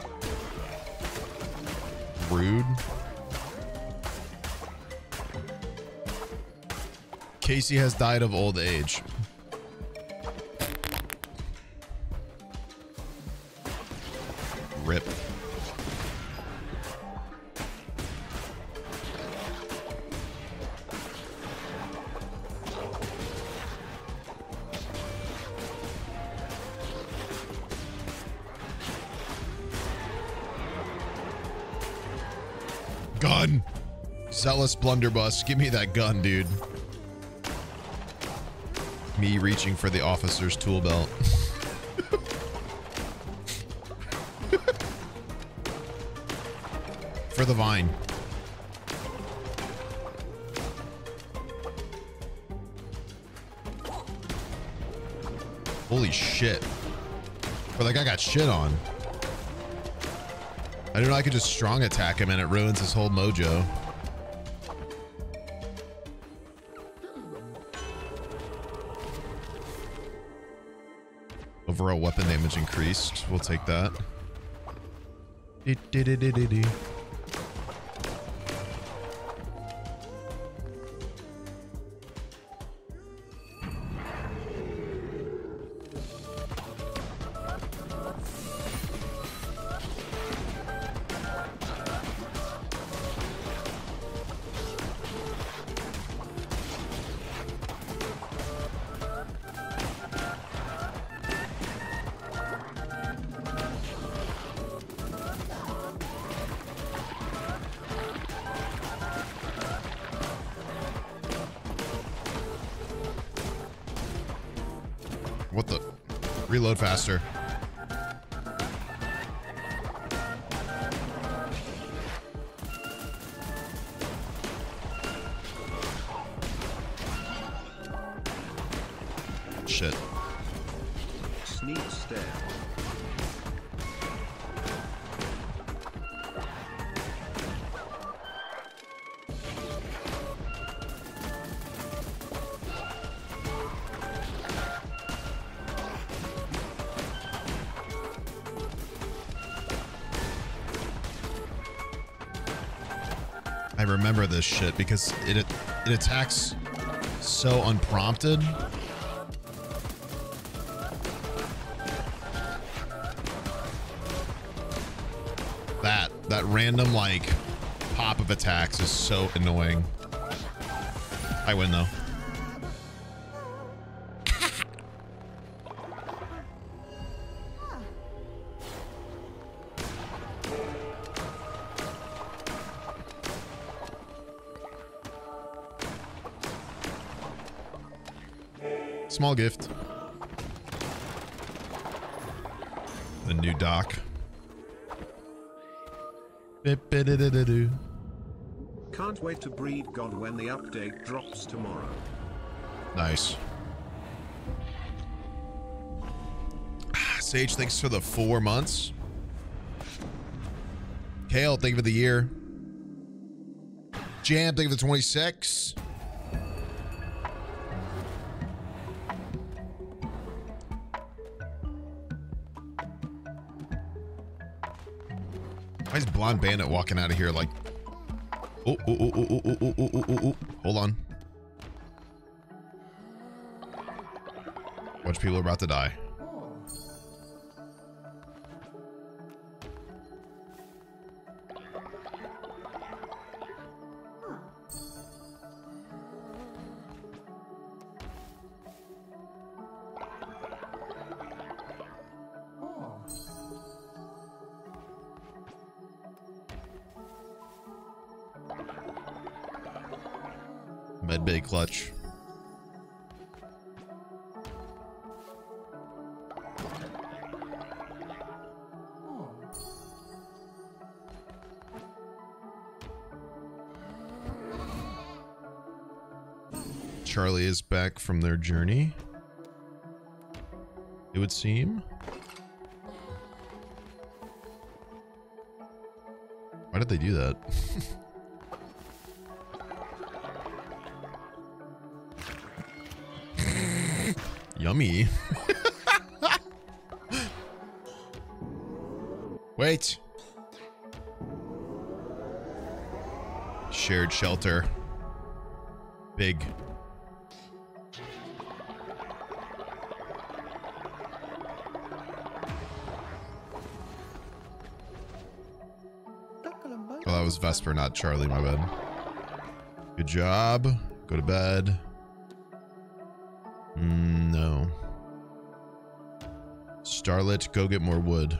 Rude. Casey has died of old age. Rip. Gun. Zealous blunderbuss. Give me that gun, dude. Me reaching for the officer's tool belt. for the vine. Holy shit. But like I got shit on. I didn't know I could just strong attack him and it ruins his whole mojo. Overall weapon damage increased. We'll take that. Dee-dee-dee-dee-dee. What because it it, it attacks so unprompted. That that random like pop of attacks is so annoying. I win though. Small gift. The new dock. Can't wait to breed God when the update drops tomorrow. Nice. Ah, Sage, thanks for the four months. Kale, thank you for the year. Jam, thank you for the 26. Blonde Bandit walking out of here like... Oh, oh, oh, oh, oh, oh, oh, oh, oh. Hold on. Bunch of people are about to die. Journey. It would seem. Why did they do that? Yummy. Wait. Shared shelter. Big. Was Vesper, not Charlie, my bad. Good job. Go to bed. Mm, no. Starlet, go get more wood.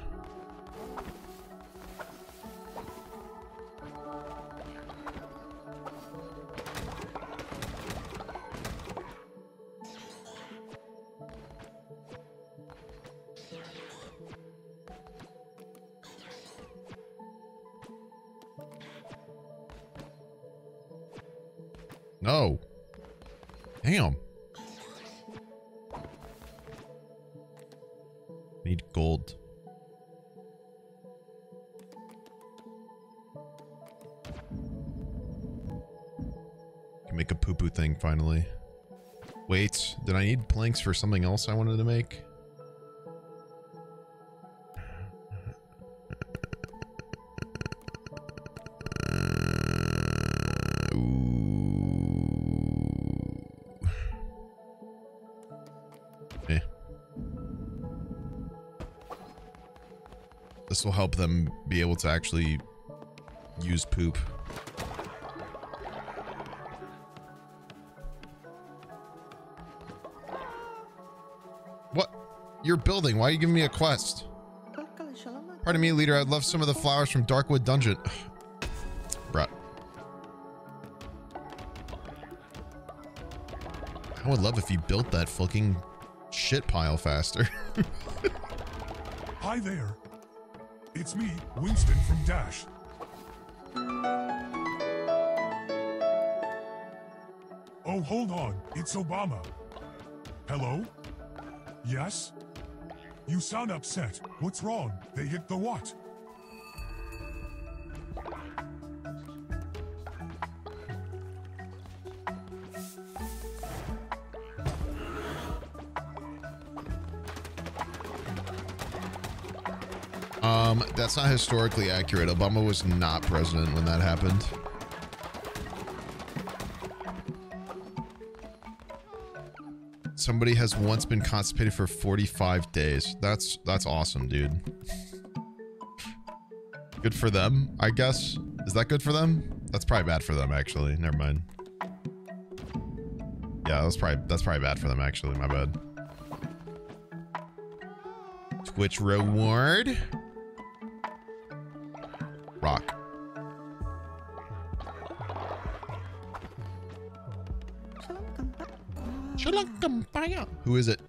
For something else I wanted to make? Eh. This will help them be able to actually use poop. You're building. Why are you giving me a quest? Pardon me, leader. I'd love some of the flowers from Darkwood Dungeon. Bruh. I would love if you built that fucking shit pile faster. Hi there. It's me, Winston from Dash. Oh, hold on. It's Obama. Hello? Yes? You sound upset. What's wrong? They hit the what? Um, that's not historically accurate. Obama was not president when that happened. Somebody has once been constipated for 45 days. That's that's awesome, dude. Good for them, I guess. Is that good for them? That's probably bad for them, actually. Never mind. Yeah, that's probably that's probably bad for them, actually. My bad. Twitch reward. Who is it?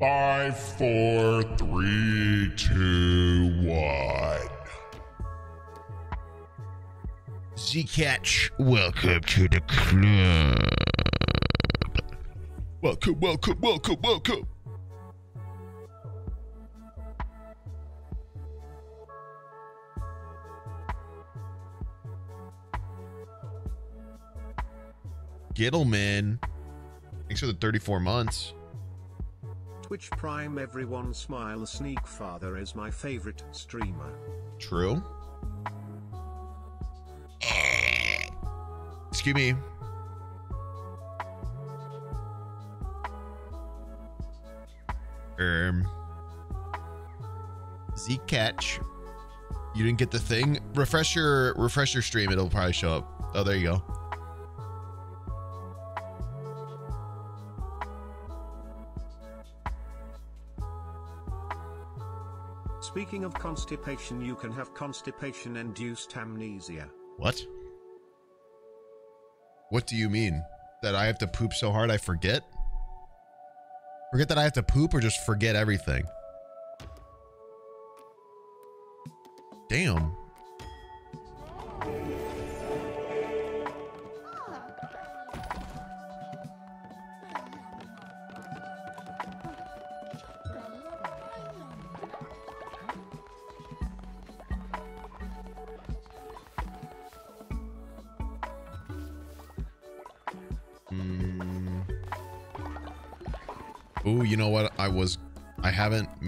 Five, four, three, two, one. Z-Catch, welcome to the club. Welcome, welcome, welcome, welcome. Gittleman. Thanks for the 34 months. Twitch Prime everyone smile Sneak Father is my favorite streamer. True. Excuse me. Um. Z catch. You didn't get the thing. Refresh your refresh your stream. It'll probably show up. Oh, there you go. Speaking of constipation, you can have constipation induced amnesia. What? What do you mean? That I have to poop so hard I forget? Forget that I have to poop or just forget everything? Damn.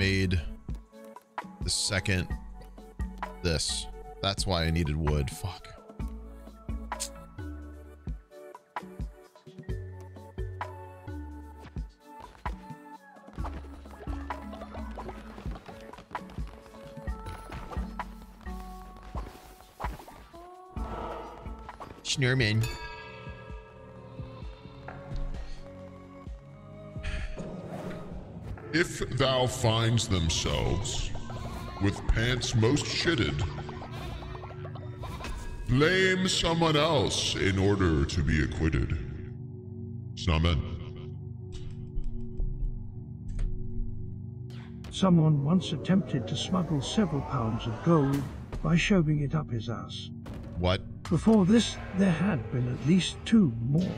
Made the second this. That's why I needed wood. Fuck. Schnurman. If thou finds themselves with pants most shitted, blame someone else in order to be acquitted. Snamen. Someone once attempted to smuggle several pounds of gold by shoving it up his ass. What? Before this, there had been at least two more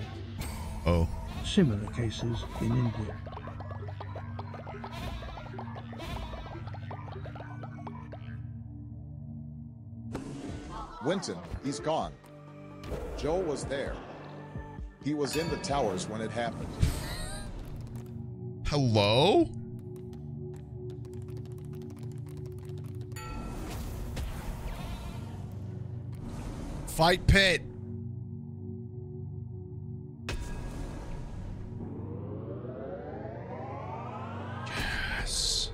Oh. similar cases in India. Winston, he's gone. Joe was there. He was in the towers when it happened. Hello? Fight pit. Yes.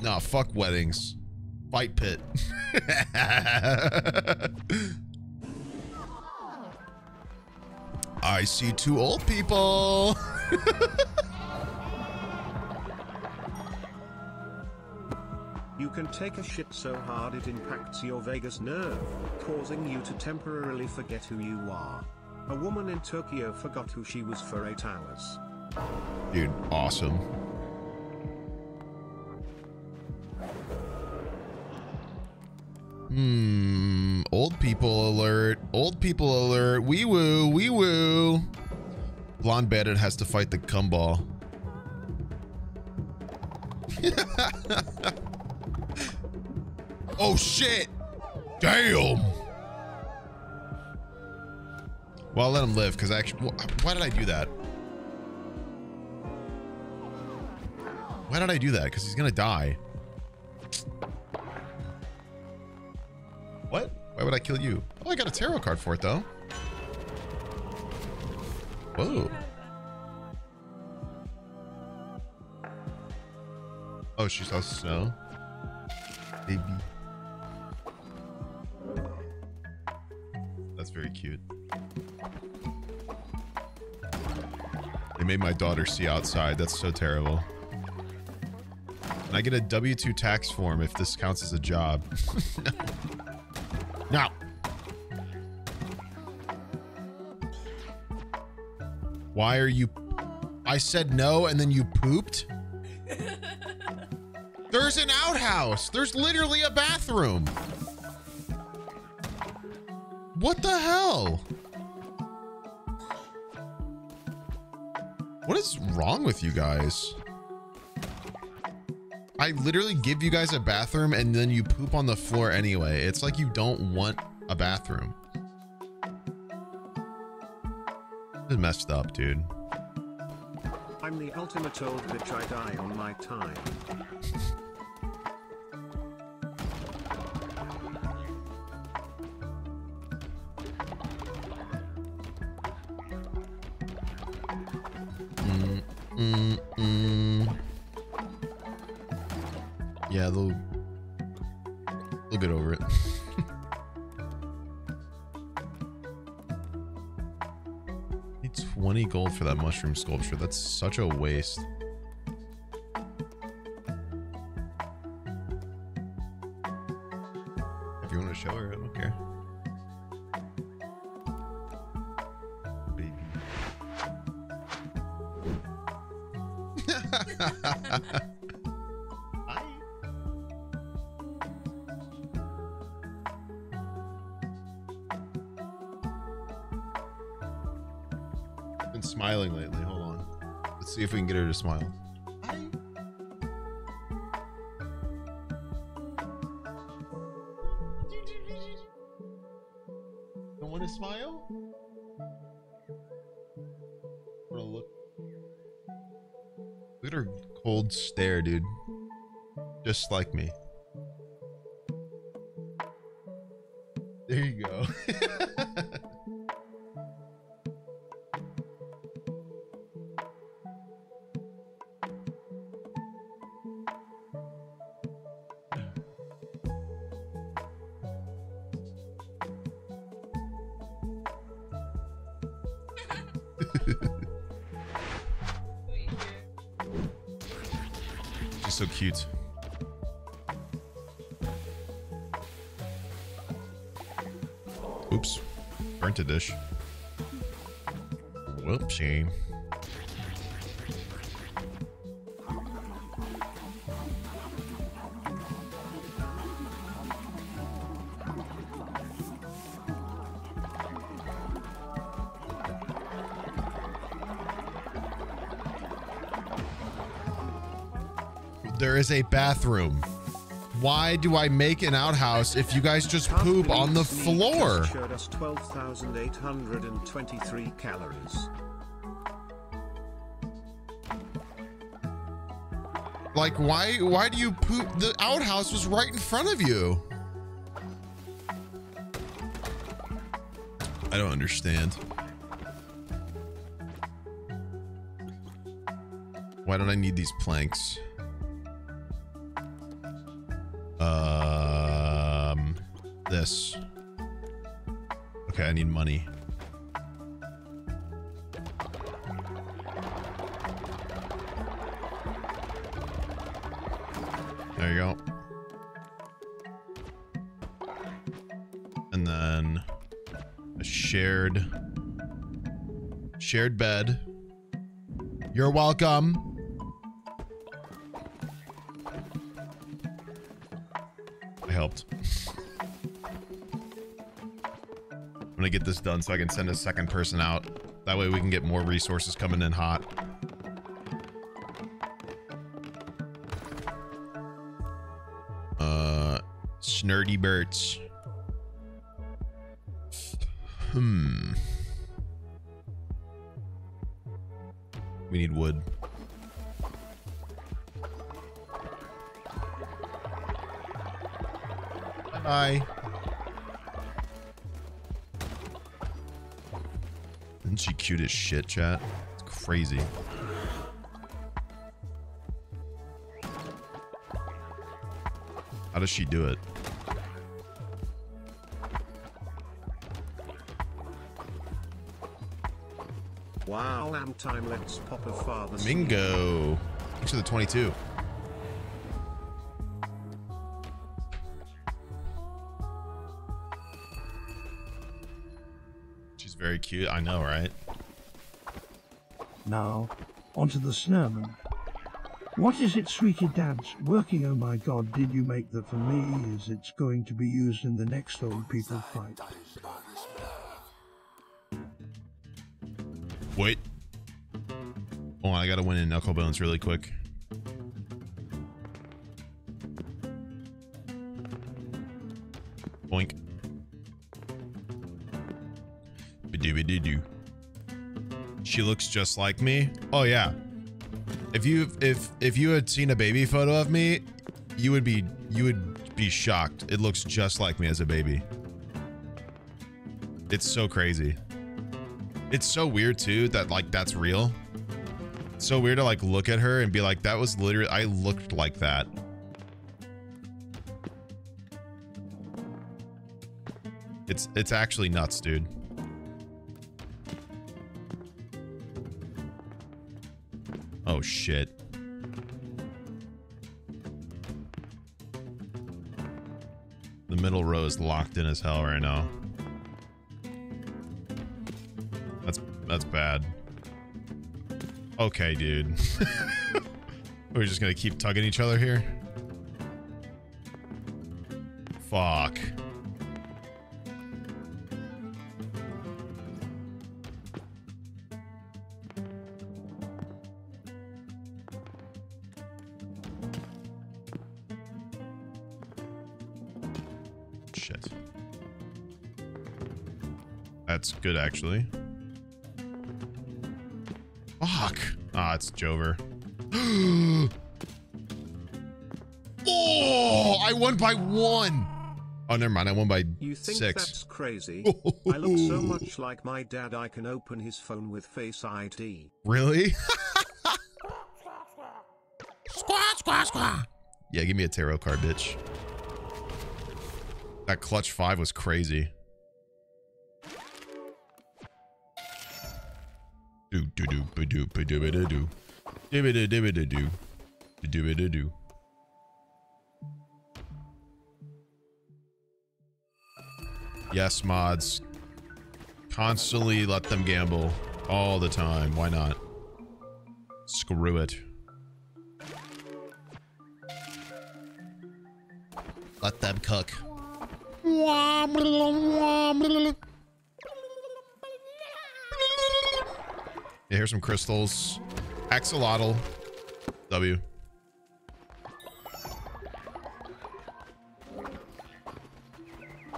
No, fuck weddings. Fight pit. I see two old people. You can take a shit so hard it impacts your vagus nerve, causing you to temporarily forget who you are. A woman in Tokyo forgot who she was for eight hours. Dude, awesome. Hmm. Old people alert. Old people alert. Wee woo. Wee woo. Blonde bandit has to fight the cum ball. oh shit. Damn. Well, I'll let him live because actually, why did I do that? Why did I do that? Because he's gonna die. Kill you? Oh, I got a tarot card for it though. Whoa. Oh, she saw snow. Baby. That's very cute. They made my daughter see outside. That's so terrible. And I get a W-2 tax form if this counts as a job. no. Why are you... I said no and then you pooped? There's an outhouse. There's literally a bathroom. What the hell? What is wrong with you guys? I literally give you guys a bathroom and then you poop on the floor anyway. It's like you don't want a bathroom. This is messed up, dude. I'm the ultimate old bitch, I die on my time. Mushroom sculpture. That's such a waste. See if we can get her to smile. Don't want to smile? Wanna look? Look at her cold stare, dude. Just like me. There you go. so cute. Oops. Burnt a dish. Whoopsie. There is a bathroom. Why do I make an outhouse if you guys just poop on the floor? showed us 12,823 calories. Like, why? Why do you poop? The outhouse was right in front of you. I don't understand. Why don't I need these planks? This. Okay, I need money. There you go. And then a shared shared bed. You're welcome. I'm gonna get this done so I can send a second person out. That way we can get more resources coming in hot. Uh, Snurdy Birds. Hmm. We need wood. Bye. Isn't she cute as shit, chat? It's crazy. How does she do it? Wow, am time. Let's pop a father. Mingo. Thanks for the 22. Cute. I know, right? Now, onto the snowman. What is it, sweetie dad's working? Oh my god, did you make that for me? Is it's going to be used in the next old people fight? Wait. Oh, I gotta win in knuckle bones really quick. She looks just like me. Oh yeah. If you if if you had seen a baby photo of me, you would be you would be shocked. It looks just like me as a baby. It's so crazy. It's so weird too that like that's real. It's so weird to like look at her and be like, that was literally I looked like that. It's it's actually nuts, dude. Oh shit. The middle row is locked in as hell right now. That's that's bad. Okay, dude. We're just gonna keep tugging each other here. Fuck. Good, actually. Fuck. Ah, it's Jover. oh, I won by one. Oh, never mind. I won by You think six. that's crazy? I look so much like my dad I can open his phone with Face ID. Really? Squaw, squaw, squaw. yeah, give me a tarot card, bitch. That clutch five was crazy. Yes, mods. Constantly let them gamble. All the time. Why not? Screw it. Let them cook. Here's some crystals. Axolotl. W.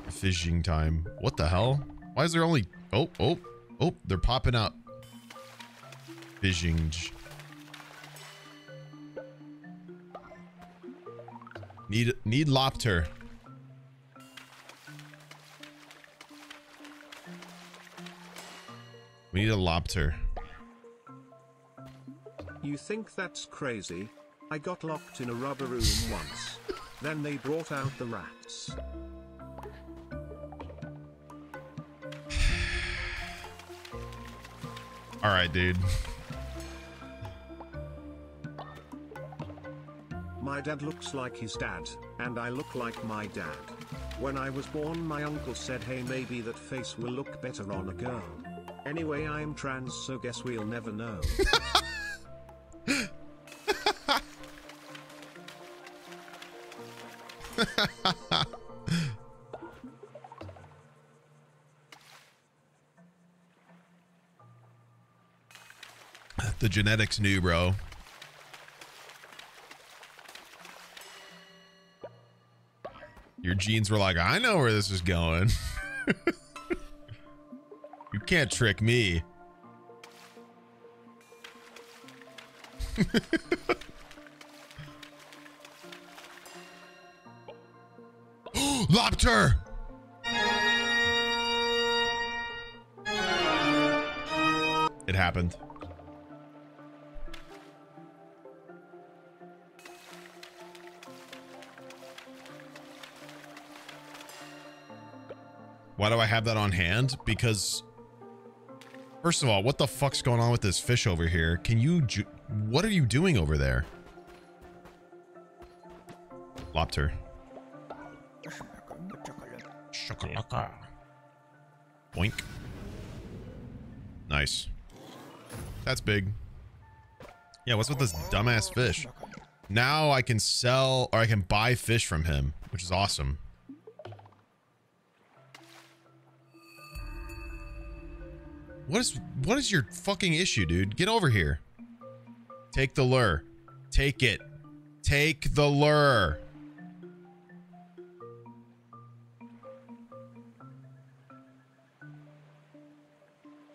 Fishing time. What the hell? Why is there only... Oh, oh, oh, they're popping up. Fishing. Need, need lobster. We need a lobster. You think that's crazy? I got locked in a rubber room once. Then they brought out the rats. All right, dude. My dad looks like his dad, and I look like my dad. When I was born, my uncle said, hey, maybe that face will look better on a girl. Anyway, I'm trans, so guess we'll never know. the genetics knew, bro. Your genes were like, I know where this is going. you can't trick me. It happened. Why do I have that on hand? Because, first of all, what the fuck's going on with this fish over here? Can you, what are you doing over there? Lobster. Shakalaka. Boink. Nice. That's big. Yeah, what's with this dumbass fish? Now I can sell or I can buy fish from him, which is awesome. What is what is your fucking issue, dude? Get over here. Take the lure. Take it. Take the lure.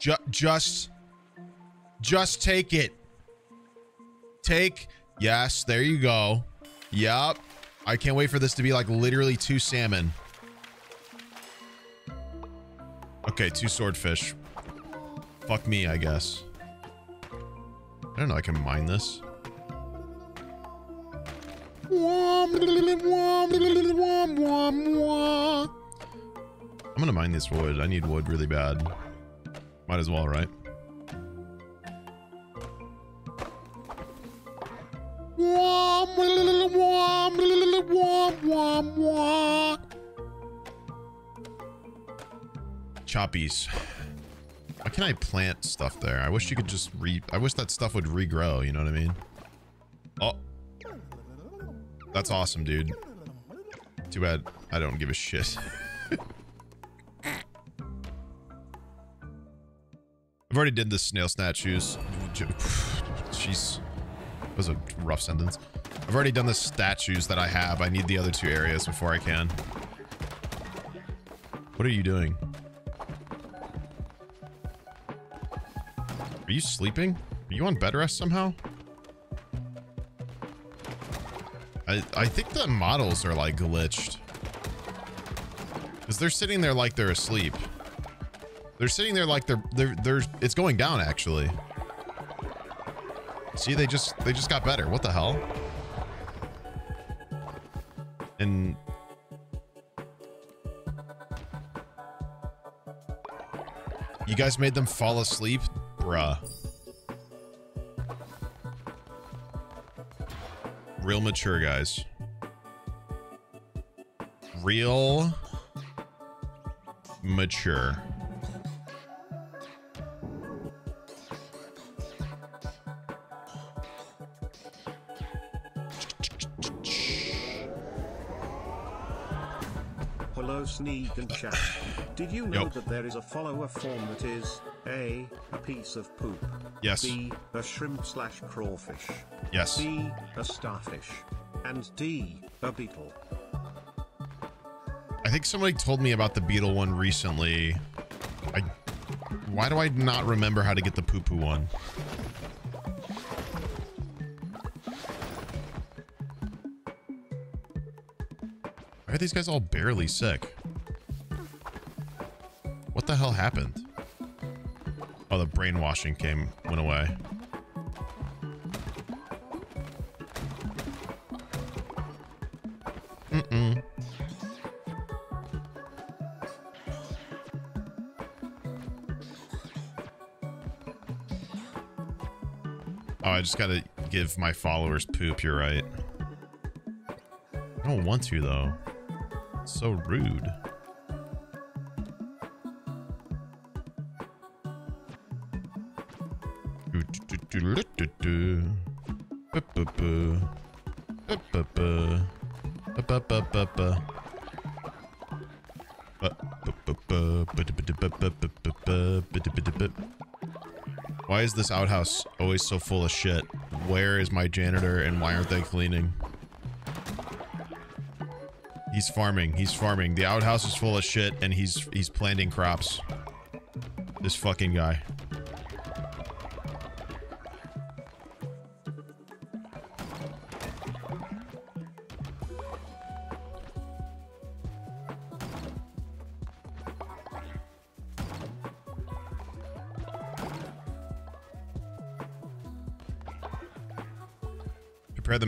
Ju- just just take it. Take yes, there you go. Yup. I can't wait for this to be like literally two salmon. Okay, two swordfish. Fuck me, I guess. I don't know, I can mine this. I'm gonna mine this wood. I need wood really bad. Might as well, right? Choppies. Why can't I plant stuff there? I wish you could just re- I wish that stuff would regrow, you know what I mean? Oh. That's awesome, dude. Too bad I don't give a shit. I've already did the snail statues. Jeez. That was a rough sentence. I've already done the statues that I have. I need the other two areas before I can. What are you doing? Are you sleeping? Are you on bed rest somehow? I, I think the models are like glitched. Because they're sitting there like they're asleep. They're sitting there like they're they're they're it's going down actually. See, they just they just got better. What the hell? And you guys made them fall asleep, bruh. Real mature guys. Real mature. And Chat. Did you know Yup. that there is a follower form that is A. A piece of poop. Yes. B. A shrimp slash crawfish. Yes. C. A starfish. And D. A beetle. I think somebody told me about the beetle one recently. I why do I not remember how to get the poo poo one? Why are these guys all barely sick? What the hell happened? Oh, the brainwashing came went away. Mm-mm. Oh, I just gotta give my followers poop, you're right. I don't want to, though. It's so rude. Is this outhouse always so full of shit? Where is my janitor and why aren't they cleaning? He's farming. He's farming. The outhouse is full of shit and he's he's planting crops. This fucking guy.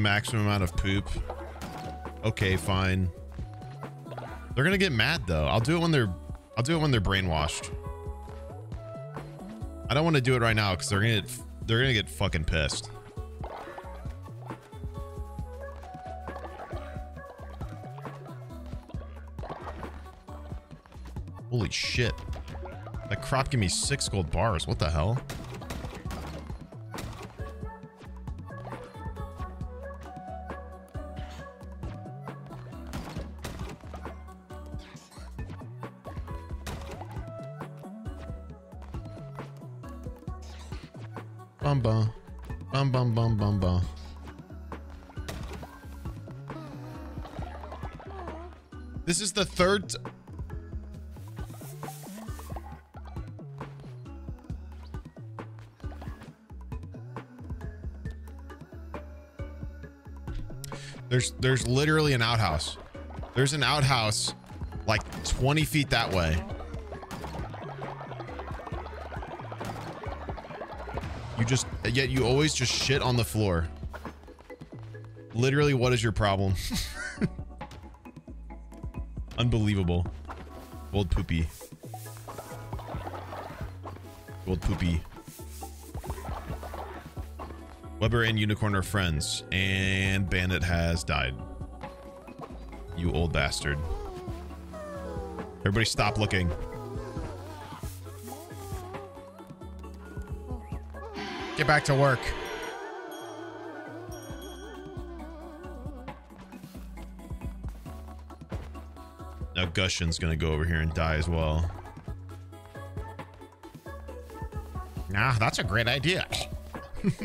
Maximum amount of poop. Okay, fine. They're gonna get mad though. I'll do it when they're I'll do it when they're brainwashed. I don't want to do it right now because they're gonna get, they're gonna get fucking pissed. Holy shit. That crop gave me six gold bars. What the hell? The third. There's there's literally an outhouse. There's an outhouse like 20 feet that way. You just yet you always just shit on the floor. Literally, what is your problem? Unbelievable. Old poopy. Old poopy. Weber and Unicorn are friends, and Bandit has died. You old bastard. Everybody stop looking. Get back to work. Gushin's gonna go over here and die as well. Nah, that's a great idea.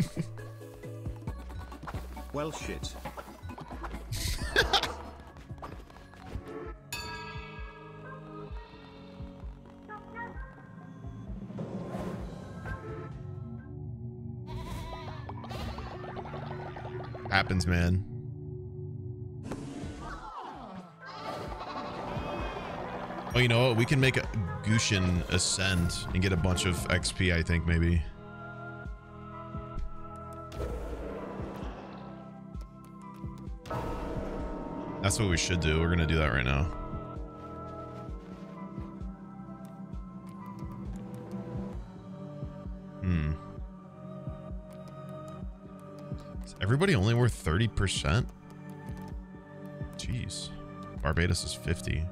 Well, shit. Happens, man. You know what? We can make a Gushin ascend and get a bunch of XP, I think, maybe. That's what we should do. We're going to do that right now. Hmm. Is everybody only worth 30%? Jeez. Barbados is 50.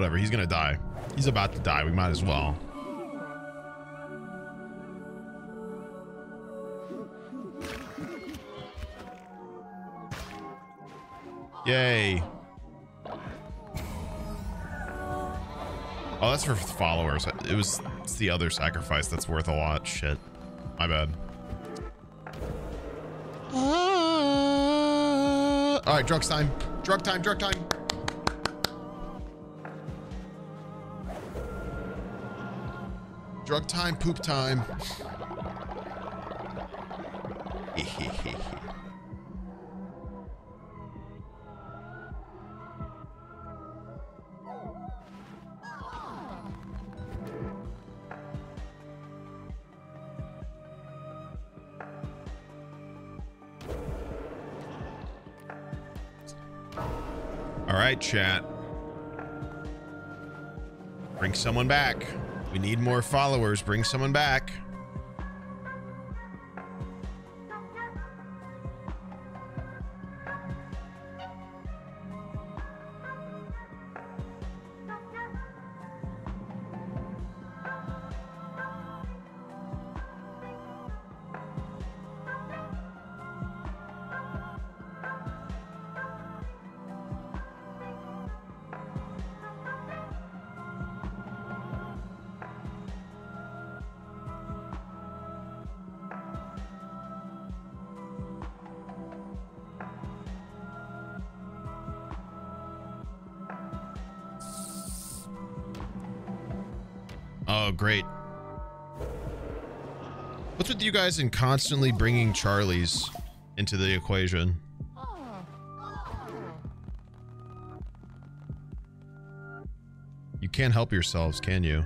Whatever, he's gonna die. He's about to die. We might as well. Yay. Oh, that's for followers. It was it's the other sacrifice that's worth a lot. Shit. My bad. Ah! All right, drugs time. Drug time, drug time. Drug time, poop time. All right, chat. Bring someone back. We need more followers. Bring someone back. Guys in constantly bringing Charlies into the equation? You can't help yourselves, can you?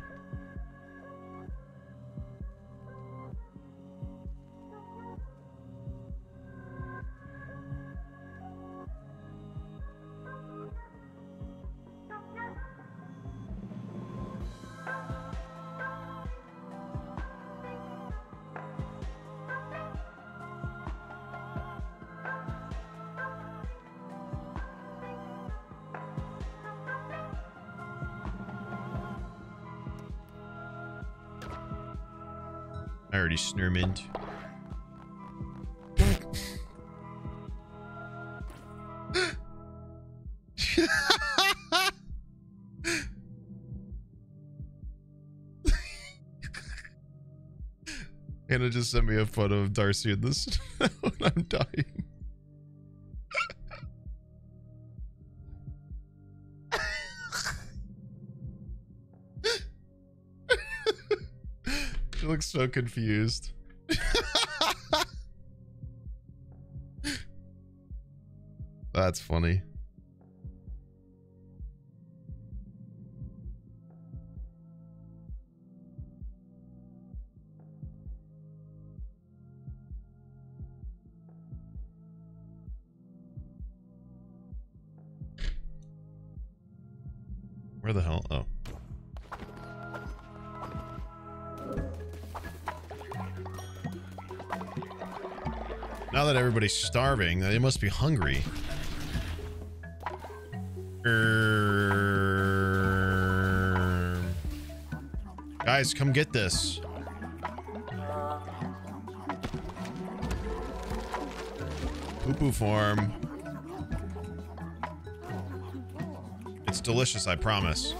Snurmined. Hannah just sent me a photo of Darcy in this when I'm dying. she looks so confused. That's funny. Where the hell? Oh. Now that everybody's starving, they must be hungry. Guys, come get this. Poo-poo form. It's delicious, I promise.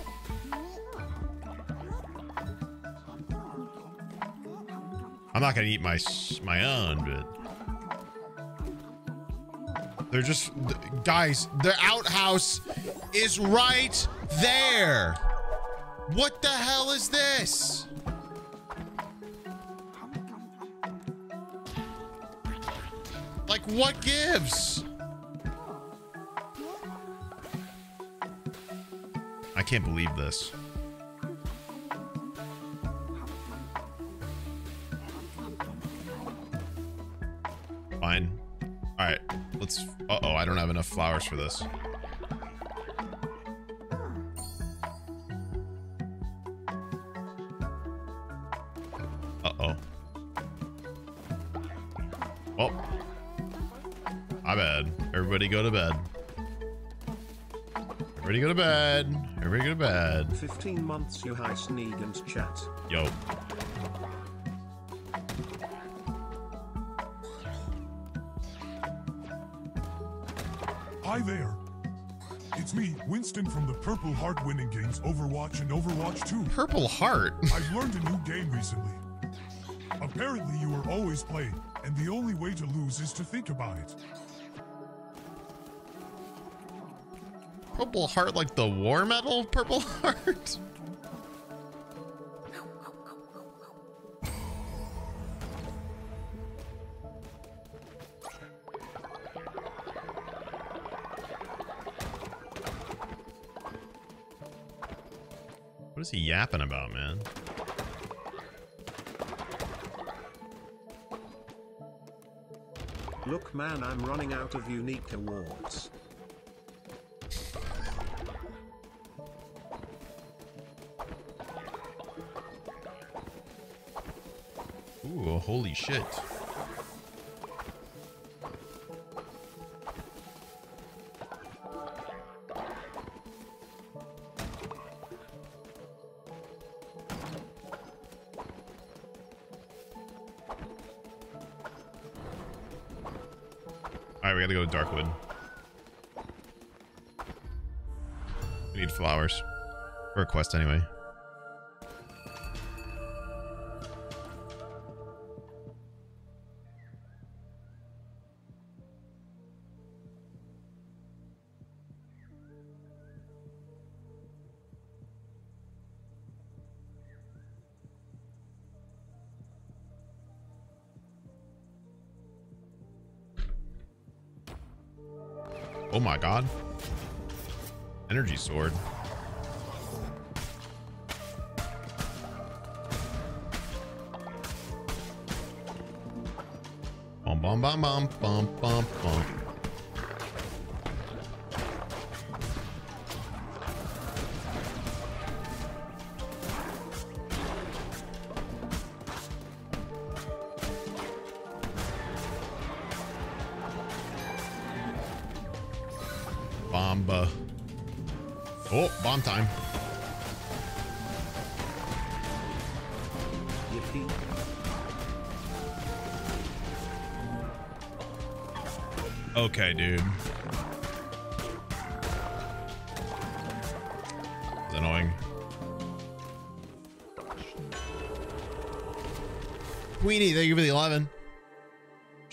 I'm not gonna eat my my own, but they're just guys. The outhouse is right there. What the hell is this? Like, what gives? I can't believe this. Fine. All right, let's. Uh oh, I don't have enough flowers for this. Everybody go to bed. Everybody go to bed. Everybody go to bed. 15 months you high Sneegans chat. Yo. Hi there. It's me, Winston from the Purple Heart winning games Overwatch and Overwatch 2. Purple Heart? I've learned a new game recently. Apparently you are always playing, and the only way to lose is to think about it. Purple Heart like the war medal Purple Heart? What is he yapping about, man? Look man I'm running out of unique awards. Holy shit. Alright, we gotta go to Darkwood. We need flowers. For a quest anyway.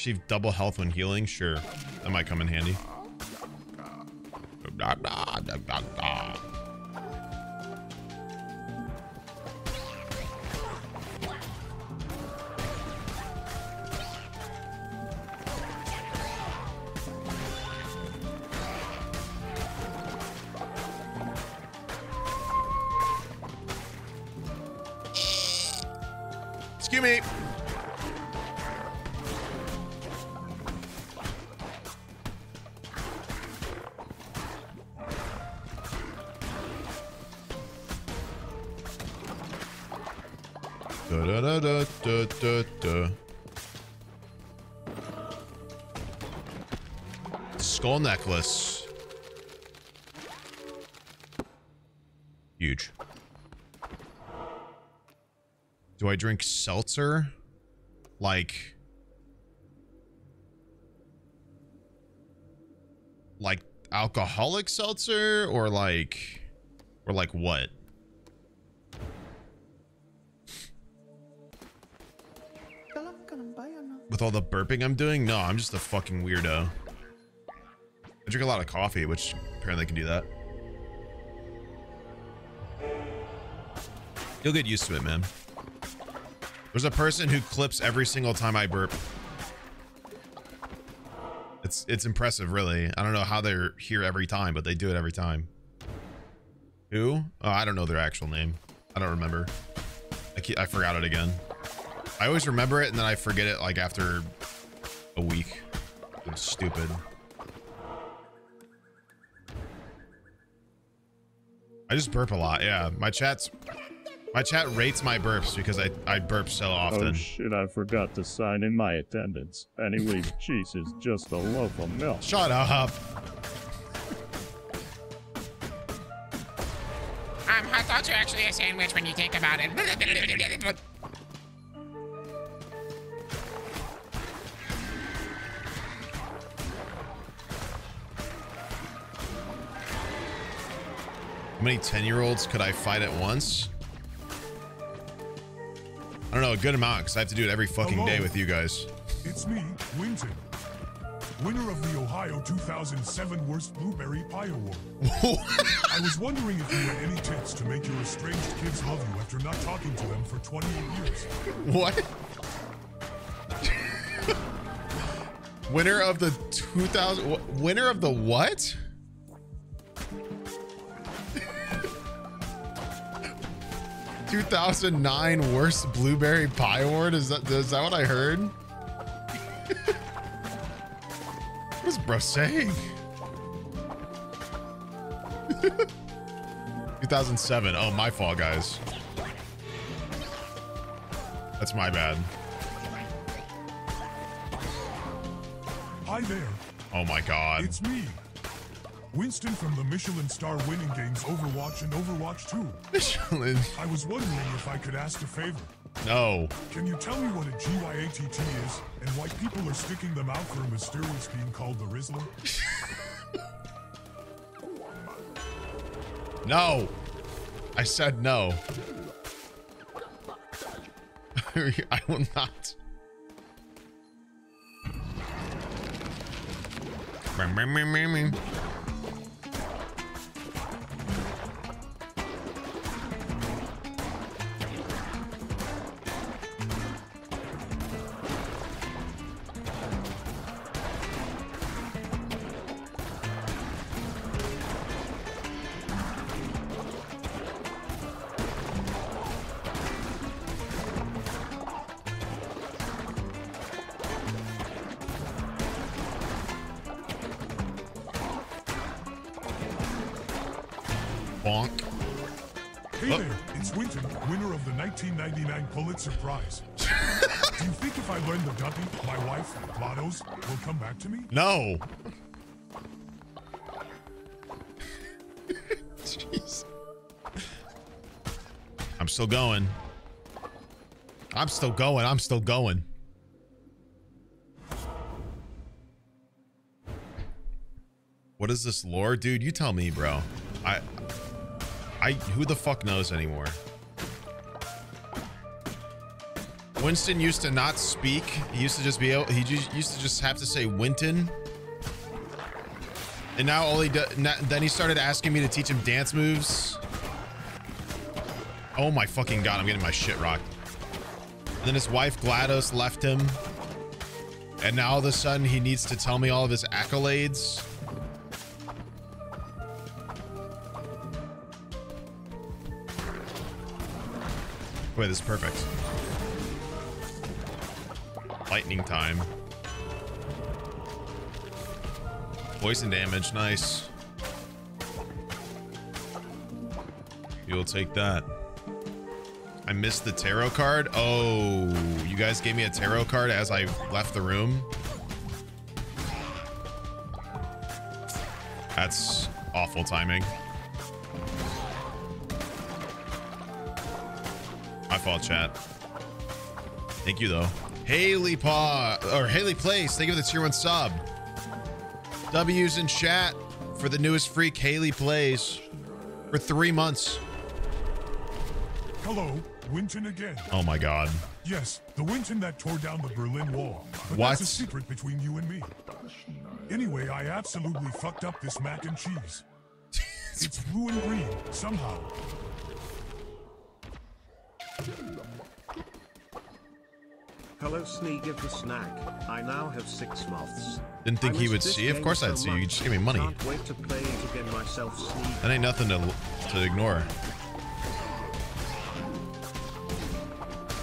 Achieve double health when healing? Sure. That might come in handy. Necklace. Huge. Do I drink seltzer? Like... Like alcoholic seltzer? Or like... Or like what? With all the burping I'm doing? No, I'm just a fucking weirdo. I drink a lot of coffee, which apparently can do that. You'll get used to it, man. There's a person who clips every single time I burp. It's it's impressive, really. I don't know how they're here every time, but they do it every time. Who? Oh, I don't know their actual name. I don't remember. I, keep, I forgot it again. I always remember it and then I forget it like after a week. It's stupid. I just burp a lot. Yeah, my chat's my chat rates my burps because I I burp so often. Oh shit, I forgot to sign in my attendance. Anyway, cheese is just a loaf of milk. Shut up. Um, hot dogs are actually a sandwich when you think about it. How many 10 year olds could I fight at once? I don't know, a good amount because I have to do it every fucking Hello. day with you guys. It's me, Winton. Winner of the Ohio 2007 Worst Blueberry Pie Award. I was wondering if you had any tips to make your estranged kids love you after not talking to them for 28 years. What? winner of the 2000 winner of the what? Two thousand nine worst blueberry pie award. Is that is that what I heard? What's bro saying? 2007. Oh, my fault, guys. That's my bad. Hi there. Oh my god. It's me. Winston from the Michelin Star winning games Overwatch and Overwatch 2. Michelin. I was wondering if I could ask a favor. No. Can you tell me what a GYATT is and why people are sticking them out for a mysterious being called the Rizzler? No. I said no. I will not. Will come back to me? No. Jeez. I'm still going. I'm still going. I'm still going. What is this lore? Dude, you tell me, bro. I I who the fuck knows anymore? Winston used to not speak. He used to just be able he used to just have to say Winton. And now all he does then he started asking me to teach him dance moves. Oh my fucking god, I'm getting my shit rocked. And then his wife GLaDOS left him. And now all of a sudden he needs to tell me all of his accolades. Wait, this is perfect. Lightning time. Poison damage, nice. You'll take that. I missed the tarot card. Oh, you guys gave me a tarot card as I left the room. That's awful timing. My fault, chat. Thank you, though. Haley Paw, or Haley Place, thank you for the tier one sub. W's in chat for the newest freak, Haley Plays, for three months. Hello, Winton again. Oh my god. Yes, the Winton that tore down the Berlin Wall. But What? That's a secret between you and me. Anyway, I absolutely fucked up this mac and cheese. it's blue and green, somehow. Hello Sneeg of the Snack. I now have six moths. Didn't think he would see. Of course so I'd see. You just give me money. Can't wait to play it again myself, Sneeg. That ain't nothing to to ignore.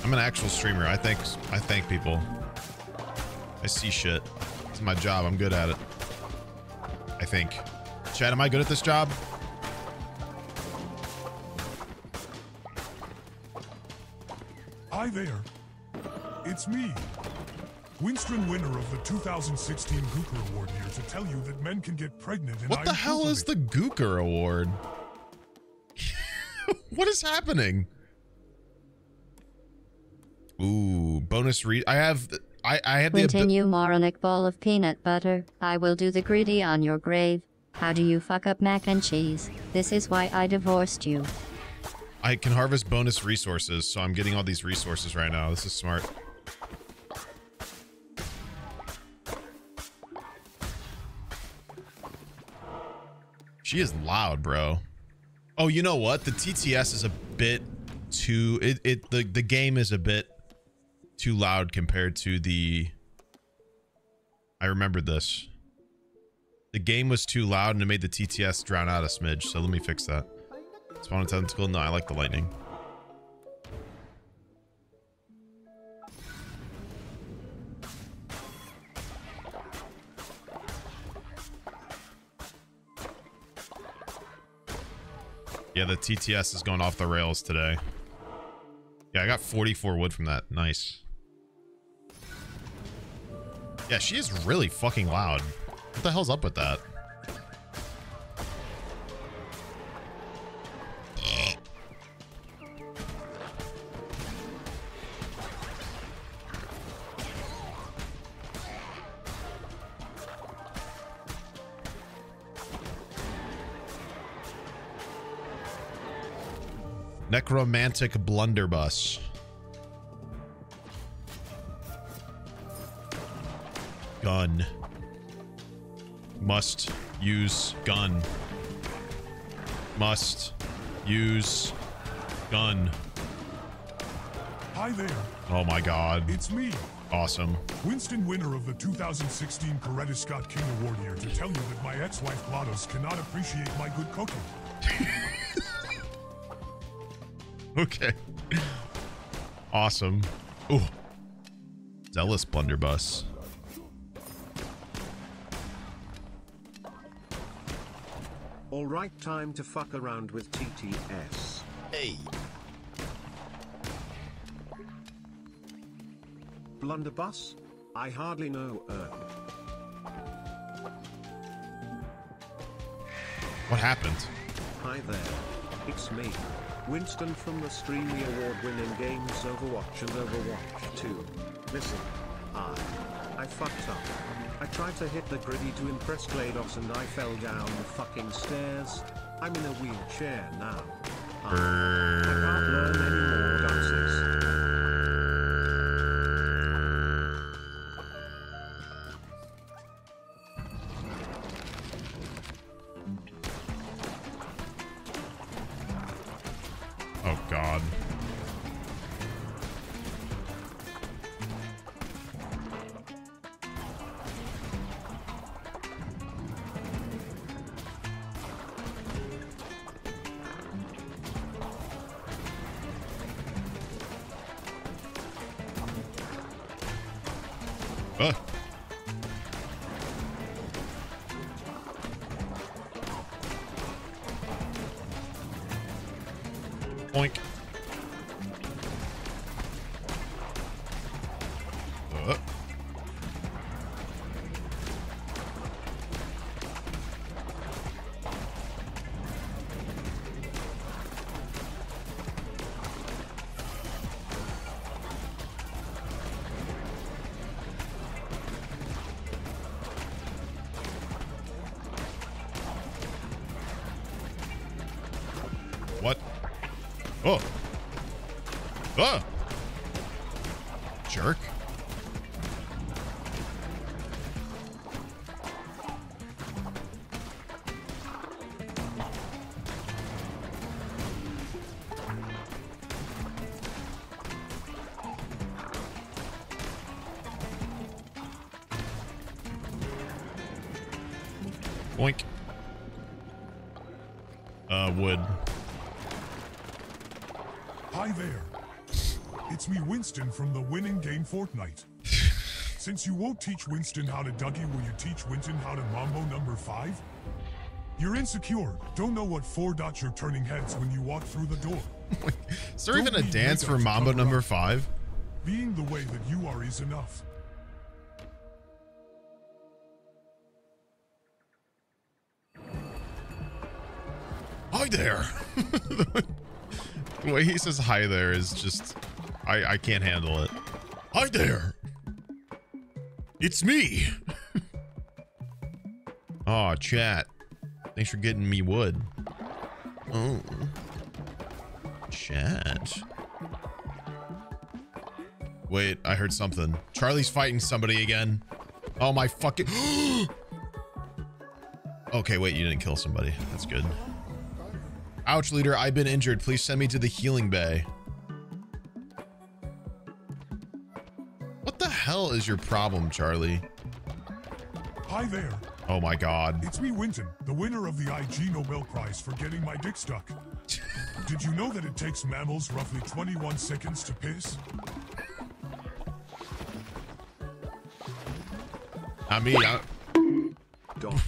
I'm an actual streamer. I think I thank people. I see shit. It's my job. I'm good at it. I think. Chad, am I good at this job? Hi there. It's me. Winston, winner of the 2016 Gooker Award here to tell you that men can get pregnant and What the I'm hell is the Gooker Award? what is happening? Ooh, bonus read. I have. I I had the. abi- Winton, you moronic ball of peanut butter. I will do the greedy on your grave. How do you fuck up mac and cheese? This is why I divorced you. I can harvest bonus resources, so I'm getting all these resources right now. This is smart. She is loud, bro. Oh, you know what? The TTS is a bit too it, it the, the game is a bit too loud compared to the I remembered this. The game was too loud and it made the TTS drown out a smidge, so let me fix that. Spawn a tentacle? No, I like the lightning. Yeah, the TTS is going off the rails today. Yeah, I got 44 wood from that. Nice. Yeah, she is really fucking loud. What the hell's up with that? Necromantic blunderbuss. Gun. Must use gun. Must use gun. Hi there. Oh my god. It's me. Awesome. Winston, winner of the 2016 Coretta Scott King Award here to tell you that my ex-wife GLaDOS cannot appreciate my good cooking. Okay. Awesome. Ooh. Zealous blunderbuss. Alright, time to fuck around with TTS. Hey. Blunderbuss? I hardly know, uh. What happened? Hi there. It's me. Winston from the Streamy award winning games Overwatch and Overwatch 2. Listen. I I fucked up. I tried to hit the griddy to impress GLaDOS and I fell down the fucking stairs. I'm in a wheelchair now. Ah, I can't learn any more dances. Winston, from the winning game Fortnite. Since you won't teach Winston how to Dougie, will you teach Winston how to Mambo number five? You're insecure, don't know what four dots you're turning heads when you walk through the door. Is there even Don't a dance for Mambo number up. five? Being the way that you are is enough. Hi there. the way he says hi there is just I I can't handle it. Hi there. It's me. oh, chat. Thanks for getting me wood. Oh. Chat. Wait, I heard something. Charlie's fighting somebody again. Oh my fucking Okay, wait, you didn't kill somebody. That's good. Ouch, leader, I've been injured. Please send me to the healing bay. Is your problem, Charlie? Hi there. Oh my god. It's me, Winton, the winner of the Ig Nobel Prize for getting my dick stuck. Did you know that it takes mammals roughly 21 seconds to piss? Not me. I, Dot.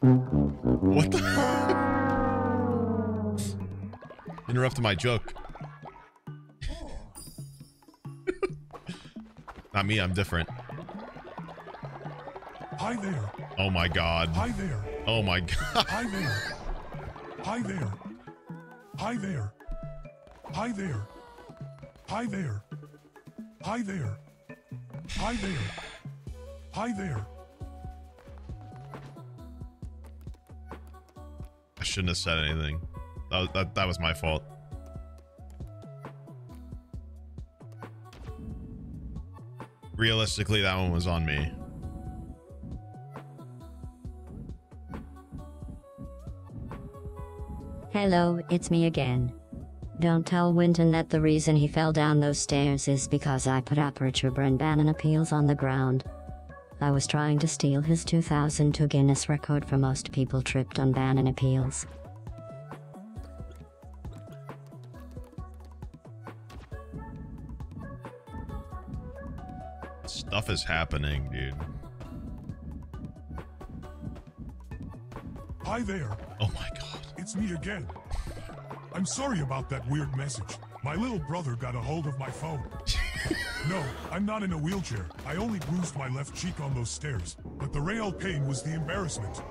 what the? Interrupted my joke. Me, I'm different. Hi there. Oh my god. Hi there. Oh my god. Hi there. Hi there. Hi there. Hi there. Hi there. Hi there. Hi there. Hi there. I shouldn't have said anything. That, was- that, that was my fault. Realistically, that one was on me. Hello, it's me again. Don't tell Winton that the reason he fell down those stairs is because I put aperture and banana peels on the ground. I was trying to steal his 2002 Guinness record for most people tripped on banana peels. Is happening, dude. Hi there. Oh my god. It's me again. I'm sorry about that weird message. My little brother got a hold of my phone. no, I'm not in a wheelchair. I only bruised my left cheek on those stairs, but the real pain was the embarrassment.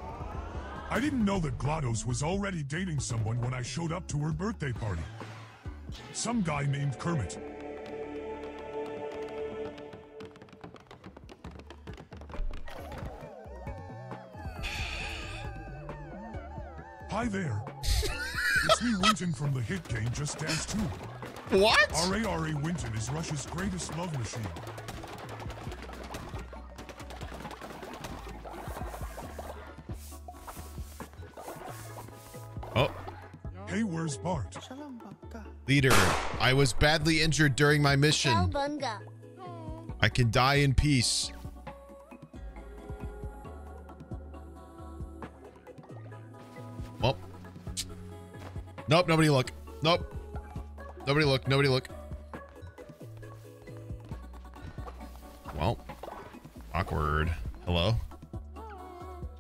I didn't know that GLaDOS was already dating someone when I showed up to her birthday party. Some guy named Kermit. Hi there. it's me, Winton, from the hit game Just Dance 2. What? R.A.R.A. Winton is Russia's greatest love machine. Oh, Hey, where's Bart? leader. I was badly injured during my mission. I can die in peace. Nope, nobody look. Nope. Nobody look, nobody look. Well. Awkward. Hello?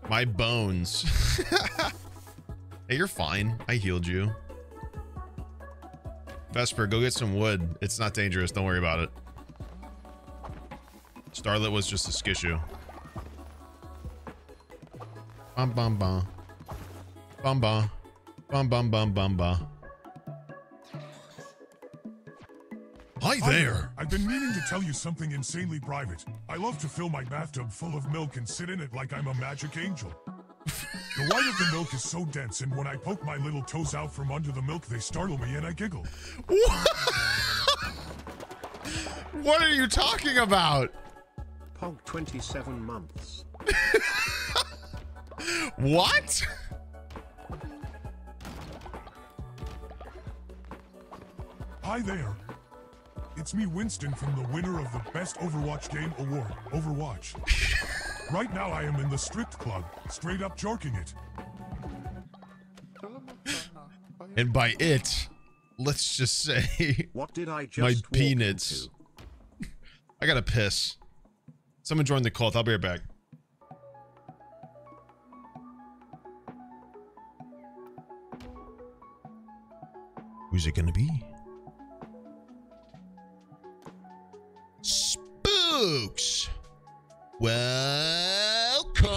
My bones. hey, you're fine. I healed you. Vesper, go get some wood. It's not dangerous. Don't worry about it. Starlet was just a skishu. Bum bum bum. Bum bum. Bum bum bum bum bum. Hi there. I've been meaning to tell you something insanely private. I love to fill my bathtub full of milk and sit in it like I'm a magic angel. The white of the milk is so dense, and when I poke my little toes out from under the milk, they startle me and I giggle. What are you talking about? Pog 27 months. What? Hi there. It's me, Winston, from the winner of the Best Overwatch Game Award, Overwatch. right now, I am in the Strict Club, straight up jorking it. And by it, let's just say What did I just my walk peanuts. I gotta piss. Someone join the cult. I'll be right back. Who's it gonna be? Spooks. Welcome.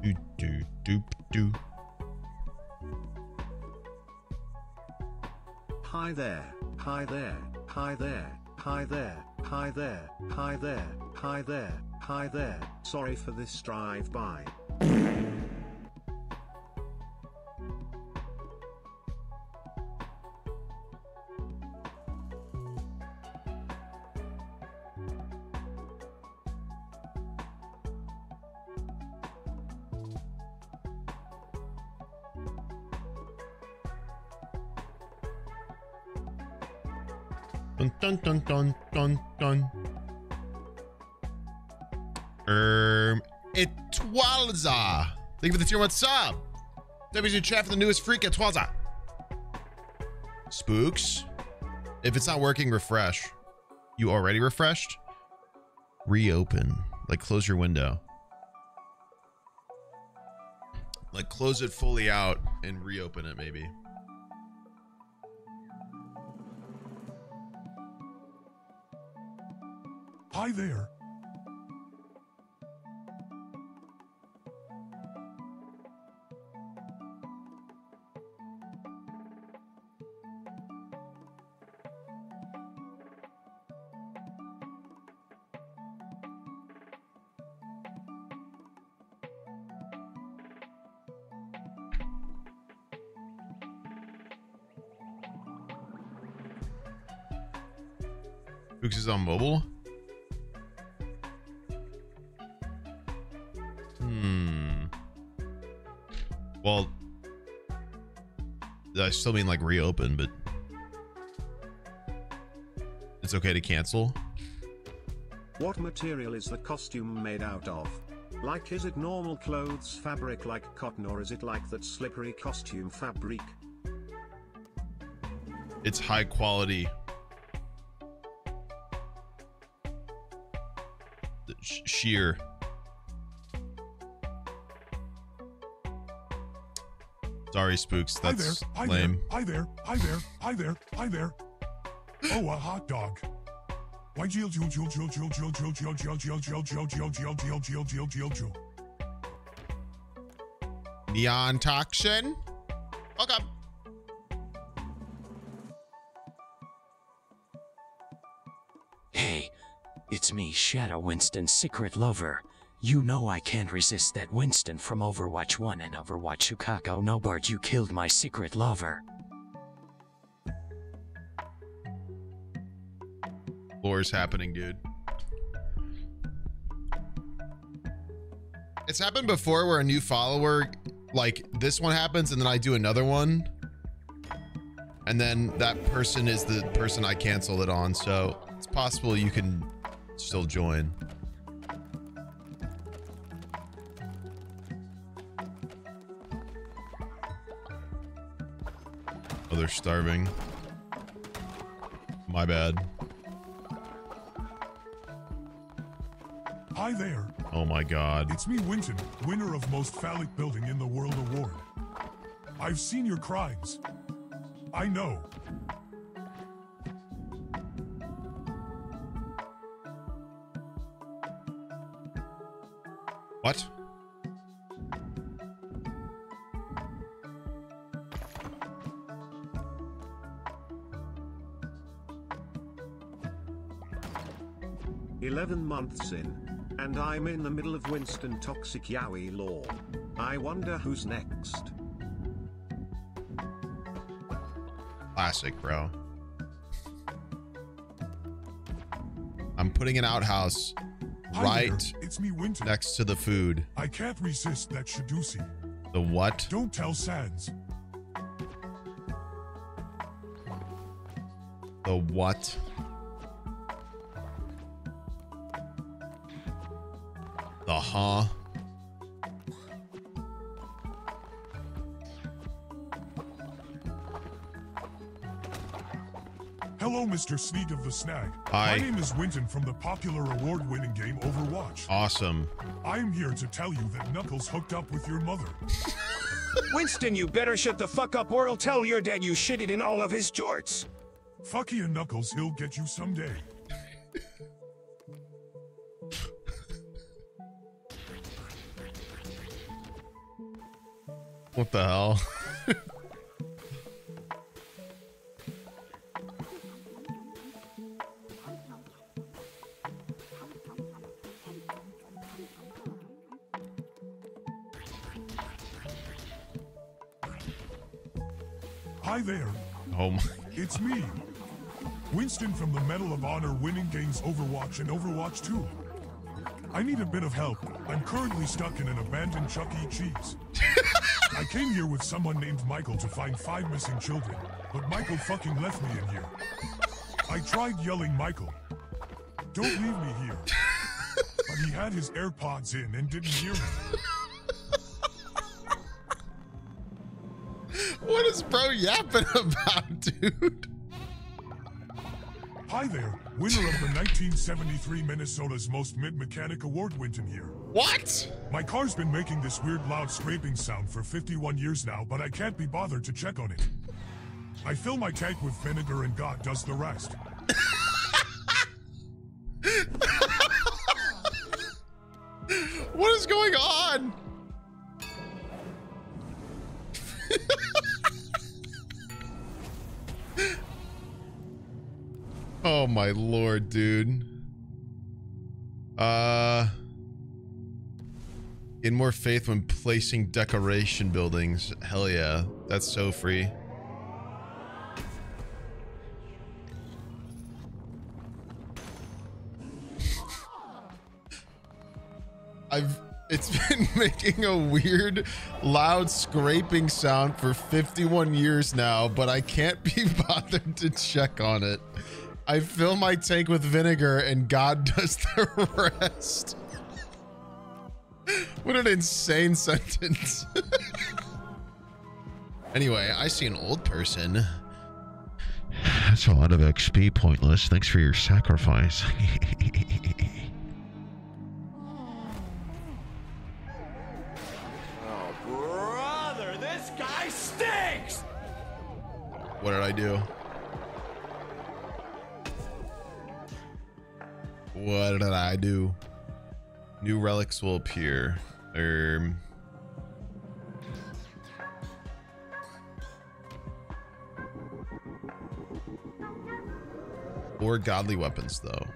Do do doop do. Hi there, hi there, hi there, hi there, hi there, hi there, hi there, hi there. Sorry for this drive by. Thank you for the tier one sub. WG chat for the newest freak Etwalza. Spooks. If it's not working, refresh. You already refreshed? Reopen. Like close your window. Like close it fully out and reopen it maybe. Hi there. Is on mobile? Hmm. Well, I still mean like reopen, but it's okay to cancel. What material is the costume made out of? Like is it normal clothes fabric like cotton or is it like that slippery costume fabric? It's high quality. Sheer. Sorry, spooks. Hi there. That's Hi lame. there. Hi there. Hi there. Hi there. Hi there. Oh, a hot dog. Why jill jill jill jill jill jill jill jill jill jill jill jill jill jill jill jill jill jill jill. Neon toxin. Welcome. It's me, Shadow Winston's secret lover. You know I can't resist that Winston from Overwatch 1 and Overwatch Chicago. Oh no, Bart, you killed my secret lover. Lore's happening, dude. It's happened before where a new follower, like this one happens, and then I do another one. And then that person is the person I canceled it on. So it's possible you can still join. Oh, they're starving. My bad. Hi there. Oh my god. It's me, Winton, winner of Most Phallic Building in the World Award. I've seen your crimes. I know. Months in, and I'm in the middle of Winston Toxic yaoi law. I wonder who's next. Classic, bro. I'm putting an outhouse Hi right there, It's me, Winton. next to the food. I can't resist that Shadusi. The what? Don't tell Sans. The what? Huh? Hello, Mr. Sneeg of the Snag. Hi. My name is Winton from the popular award-winning game Overwatch. Awesome. I am here to tell you that Knuckles hooked up with your mother. Winston, you better shut the fuck up or I'll tell your dad you shitted in all of his jorts. Fuck and Knuckles, he'll get you someday. What the hell? Hi there. Oh my. It's me. Winston from the Medal of Honor winning games Overwatch and Overwatch 2. I need a bit of help. I'm currently stuck in an abandoned Chuck E. Cheese. I came here with someone named Michael to find five missing children, but Michael fucking left me in here. I tried yelling Michael. Don't leave me here. But he had his AirPods in and didn't hear me. What is bro yapping about, dude? Hi there, winner of the 1973 Minnesota's Most Mid-Mechanic Award Winton here. What? My car's been making this weird loud scraping sound for 51 years now, but I can't be bothered to check on it. I fill my tank with vinegar and God does the rest. What is going on? oh my lord, dude. Uh in more faith when placing decoration buildings. Hell yeah. That's so free. I've it's been making a weird loud scraping sound for 51 years now, but I can't be bothered to check on it. I fill my tank with vinegar and God does the rest. What an insane sentence. anyway, I see an old person. That's a lot of XP pointless. Thanks for your sacrifice. Oh, brother, this guy stinks! What did I do? What did I do? New relics will appear. Um, or godly weapons, though.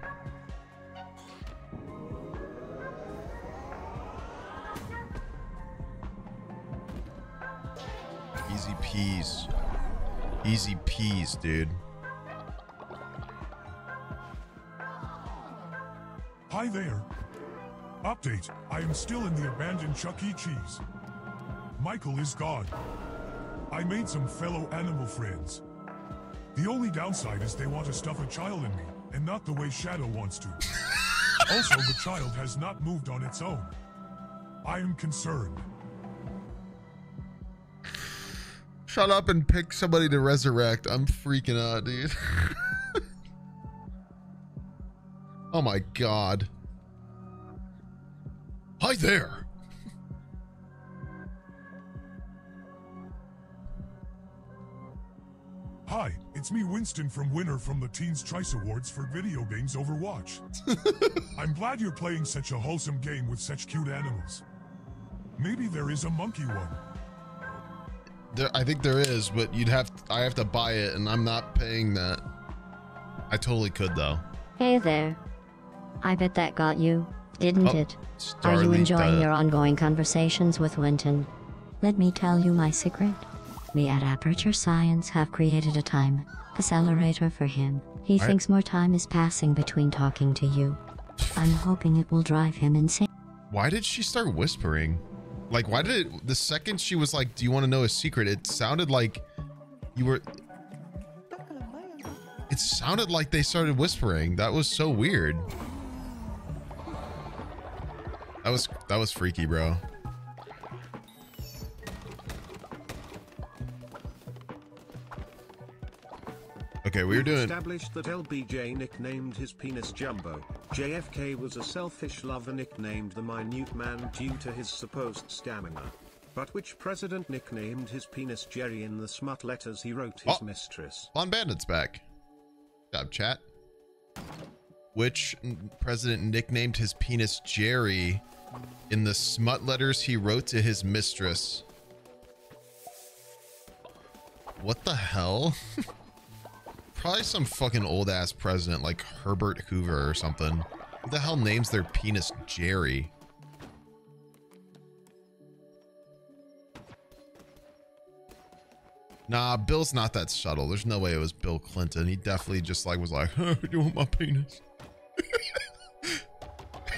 Easy peas, Easy peas, dude. Hi there. Update, I am still in the abandoned Chuck E. Cheese. Michael is gone. I made some fellow animal friends. The only downside is they want to stuff a child in me, and not the way Shadow wants to. also, the child has not moved on its own. I am concerned. Shut up and pick somebody to resurrect. I'm freaking out, dude. oh my god. Hi there. Hi, it's me, Winston from Winner from the Teens Choice Awards for video games Overwatch. I'm glad you're playing such a wholesome game with such cute animals. Maybe there is a monkey one. There, I think there is, but you'd have I have to buy it, and I'm not paying that. I totally could though. Hey there. I bet that got you, didn't Oh, it? Are you enjoying Starlita. your ongoing conversations with Winton? Let me tell you my secret. We at Aperture Science have created a time accelerator for him. He thinks more time is passing between talking to you. I'm hoping it will drive him insane. Why did she start whispering? Like, why did it? The second she was like, "Do you want to know a secret?" It sounded like you were. It sounded like they started whispering. That was so weird. That was that was freaky, bro. Okay, we were doing. established that LBJ nicknamed his penis Jumbo. JFK was a selfish lover nicknamed the Minute Man due to his supposed stamina. But which president nicknamed his penis Jerry in the smut letters he wrote his Oh. mistress? Lon Bandit's back. Job chat. Which president nicknamed his penis Jerry in the smut letters he wrote to his mistress? What the hell? Probably some fucking old ass president like Herbert Hoover or something. Who the hell names their penis Jerry? Nah, Bill's not that subtle. There's no way it was Bill Clinton. He definitely just like was like, "Huh, you want my penis?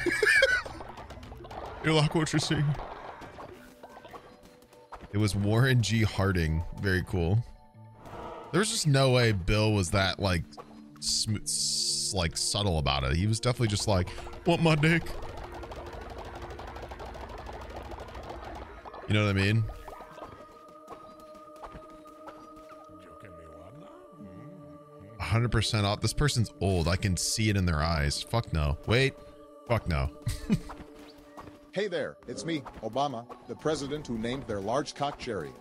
you like what you're seeing? It was Warren G. Harding. Very cool. There's just no way Bill was that like, sm- s- like subtle about it. He was definitely just like, want my dick? You know what I mean? hundred percent off. This person's old. I can see it in their eyes. Fuck no. Wait. Fuck no. Hey there, it's me, Obama, the president who named their large cock Jerry.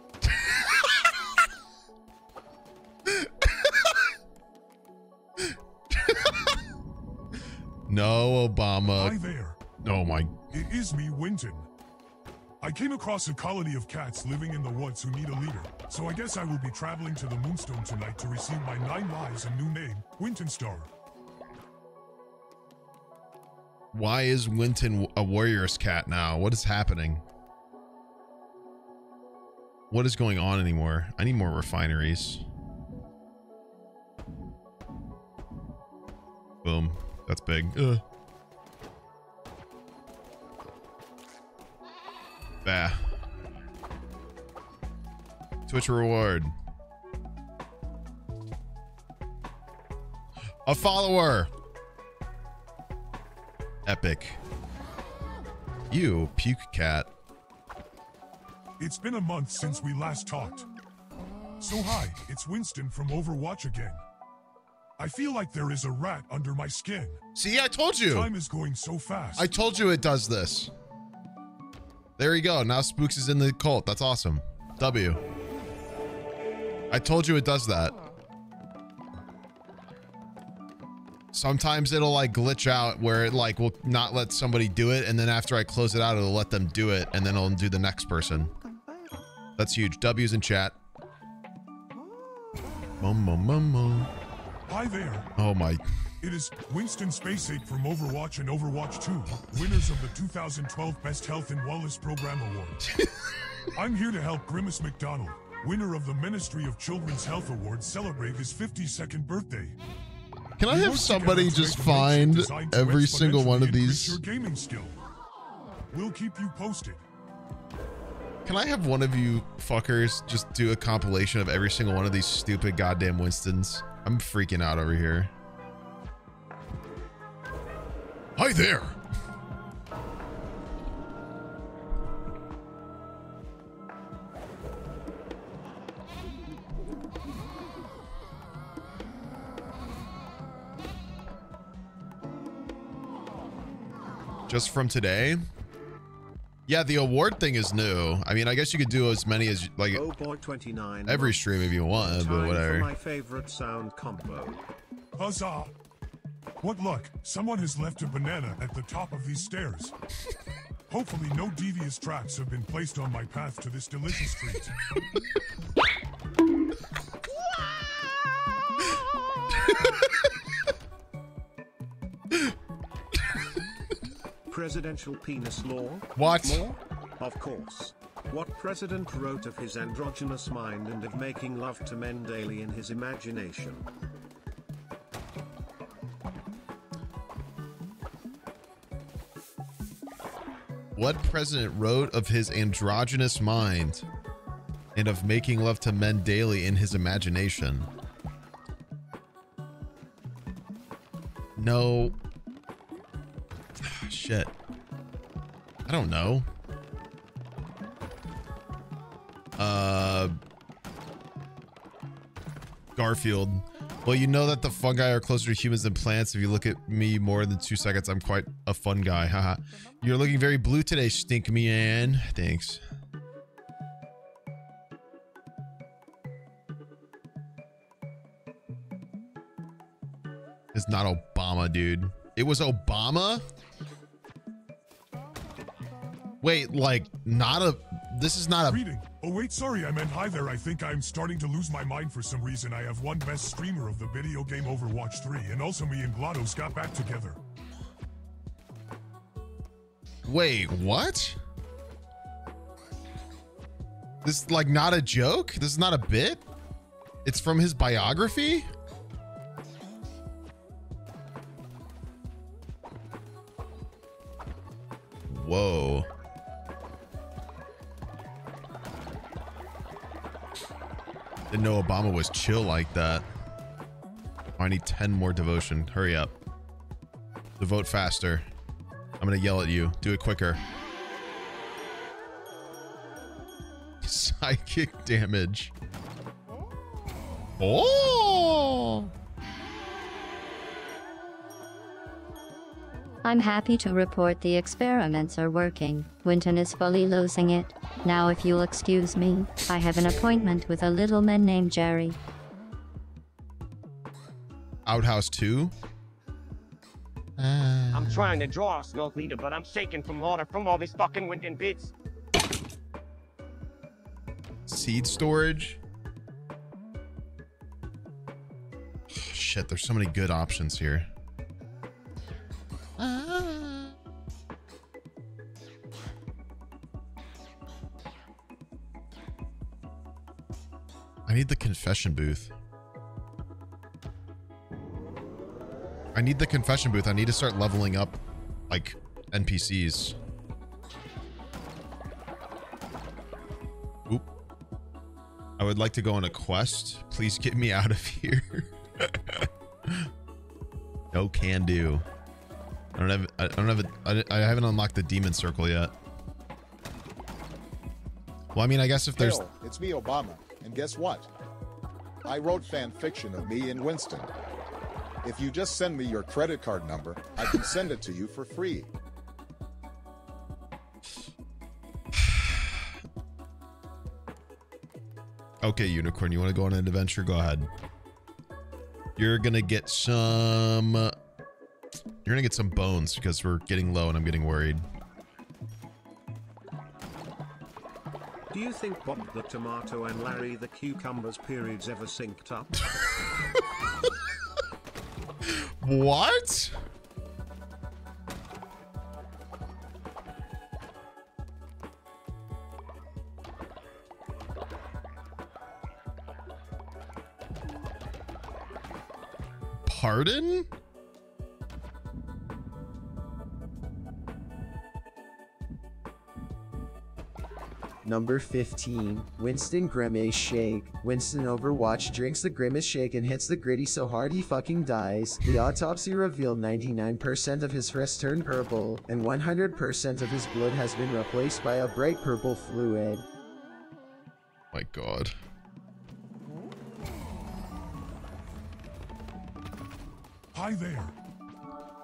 No, Obama. Hi there. Oh my. It is me, Winton. I came across a colony of cats living in the woods who need a leader, so I guess I will be traveling to the Moonstone tonight to receive my nine lives and new name, Winton Star. Why is Winton a warrior's cat now? What is happening? What is going on anymore? I need more refineries. Boom. That's big. Ugh. Bah. Twitch reward. A follower. Epic. You, puke cat. It's been a month since we last talked. So hi, it's Winston from Overwatch again. I feel like there is a rat under my skin. See, I told you. Time is going so fast. I told you it does this. There you go. Now Spooks is in the cult. That's awesome. W. I told you it does that. Sometimes it'll like glitch out where it like will not let somebody do it, and then after I close it out, it'll let them do it, and then it'll do the next person. That's huge. W's in chat. Mum, mum, mum, mum. Hi there. Oh my. It is Winston Spacek from Overwatch and Overwatch 2, winners of the 2012 Best Health and Wellness Program Award. I'm here to help Grimace McDonald, winner of the Ministry of Children's Health Award, celebrate his 52nd birthday. Can I have somebody just make the makes find every single one of these? Gaming skill. We'll keep you posted. Can I have one of you fuckers just do a compilation of every single one of these stupid goddamn Winstons? I'm freaking out over here. Hi there. Just from today? Yeah, the award thing is new. I mean, I guess you could do as many as like Oh boy 29. every stream if you want, Time but for whatever. my favorite sound combo. Huzzah! What luck! Someone has left a banana at the top of these stairs. Hopefully, no devious traps have been placed on my path to this delicious treat. Presidential penis law? What? More? Of course. What president wrote of his androgynous mind and of making love to men daily in his imagination? What president wrote of his androgynous mind and of making love to men daily in his imagination? No. Shit. I don't know. Uh Garfield. Well, you know that the fungi are closer to humans than plants. If you look at me more than two seconds, I'm quite a fun guy. Haha. You're looking very blue today, Stink Me Ann. Thanks. It's not Obama, dude. It was Obama? Wait, like, not a. This is not a. Reading. Oh wait, sorry, I meant hi there. I think I'm starting to lose my mind for some reason. I have one best streamer of the video game Overwatch 3, and also me and GLaDOS got back together. Wait, what? This is like not a joke? This is not a bit? It's from his biography? Whoa. Didn't know Obama was chill like that. I need 10 more devotion. Hurry up. Devote faster. I'm gonna yell at you. Do it quicker. Psychic damage. Oh! I'm happy to report the experiments are working. Winton is fully losing it. Now, if you'll excuse me, I have an appointment with a little man named Jerry. Outhouse 2? Ah. I'm trying to draw a smoke leader, but I'm shaking from water from all these fucking Winton bits. Seed storage? Shit, there's so many good options here. Confession booth. I need the confession booth. I need to start leveling up like NPCs. Oop. I would like to go on a quest. Please get me out of here. no can do. I don't have I don't have a, I, I haven't unlocked the demon circle yet. Well, I mean, I guess if there's it's me, Obama. And guess what? I wrote fan fiction of me and Winston. If you just send me your credit card number, I can send it to you for free. Okay, Unicorn, you want to go on an adventure? Go ahead. You're gonna get some. You're gonna get some bones because we're getting low and I'm getting worried. Do you think Bob the tomato and Larry the cucumber's periods ever synced up? what? Pardon? Number 15, Winston Grimace Shake. Winston Overwatch drinks the Grimace Shake and hits the gritty so hard he fucking dies. The autopsy revealed 99% of his wrist turned purple, and 100% of his blood has been replaced by a bright purple fluid. My god. Hi there.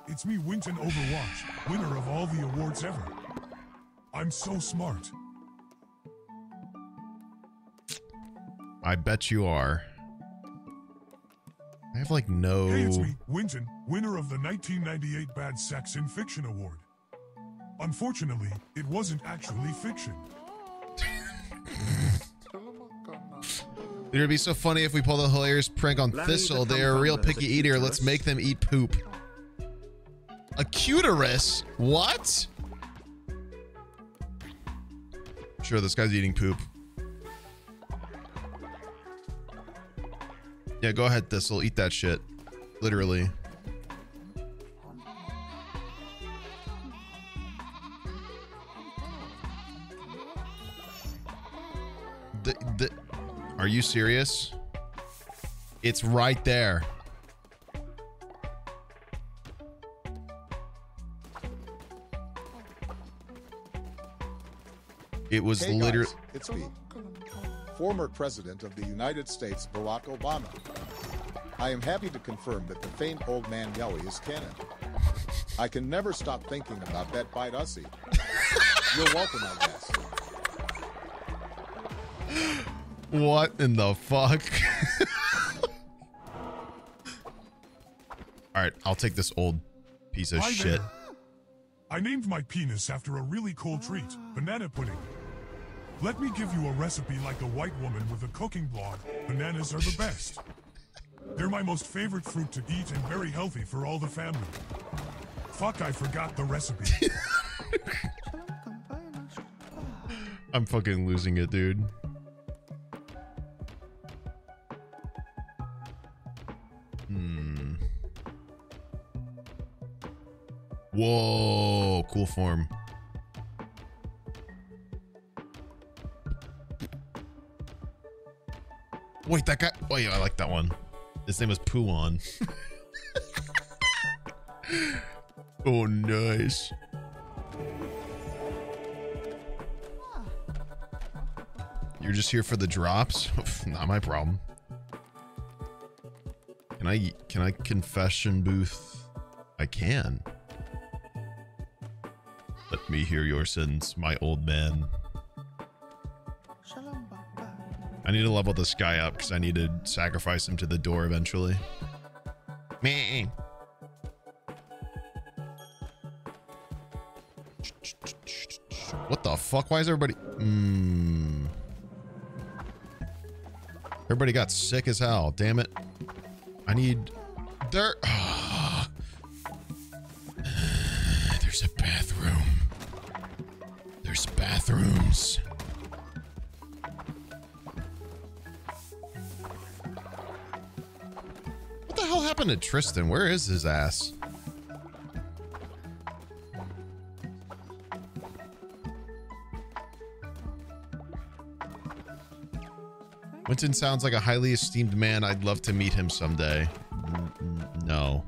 It's me, Winton Overwatch, winner of all the awards ever. I'm so smart. I bet you are. I have like no. Hey, it's me, Winton, winner of the 1998 Bad Sex in Fiction Award. Unfortunately, it wasn't actually fiction. It'd be so funny if we pull the hilarious prank on Larry Thistle. They're a real Compound has a picky eater. Let's make them eat poop. A cuterus? What? Sure, this guy's eating poop. Yeah, go ahead, Thistle. Eat that shit. Literally. The, the, are you serious? It's right there. It was Hey literally. it's me, former President of the United States Barack Obama. I am happy to confirm that the famed old man yaoi is canon. I can never stop thinking about that bite ussy. You're welcome, I guess. What in the fuck? All right, I'll take this old piece of Hi shit. there. I named my penis after a really cool treat, banana pudding. Let me give you a recipe like a white woman with a cooking blog. Bananas are the best. They're my most favorite fruit to eat and very healthy for all the family. Fuck, I forgot the recipe. I'm fucking losing it, dude. Hmm. Whoa, cool form. Wait, that guy. Oh yeah, I like that one. His name is Puon. oh, nice. You're just here for the drops? Not my problem. Can I can I confession booth? I can. Let me hear your sins, my old man. I need to level this guy up because I need to sacrifice him to the door eventually. Meh. What the fuck? Why is everybody? Hmm. Everybody got sick as hell. Damn it. I need. There. There's a bathroom. There's bathrooms. Hell happened to Tristan? Where is his ass? Winton sounds like a highly esteemed man. I'd love to meet him someday. No.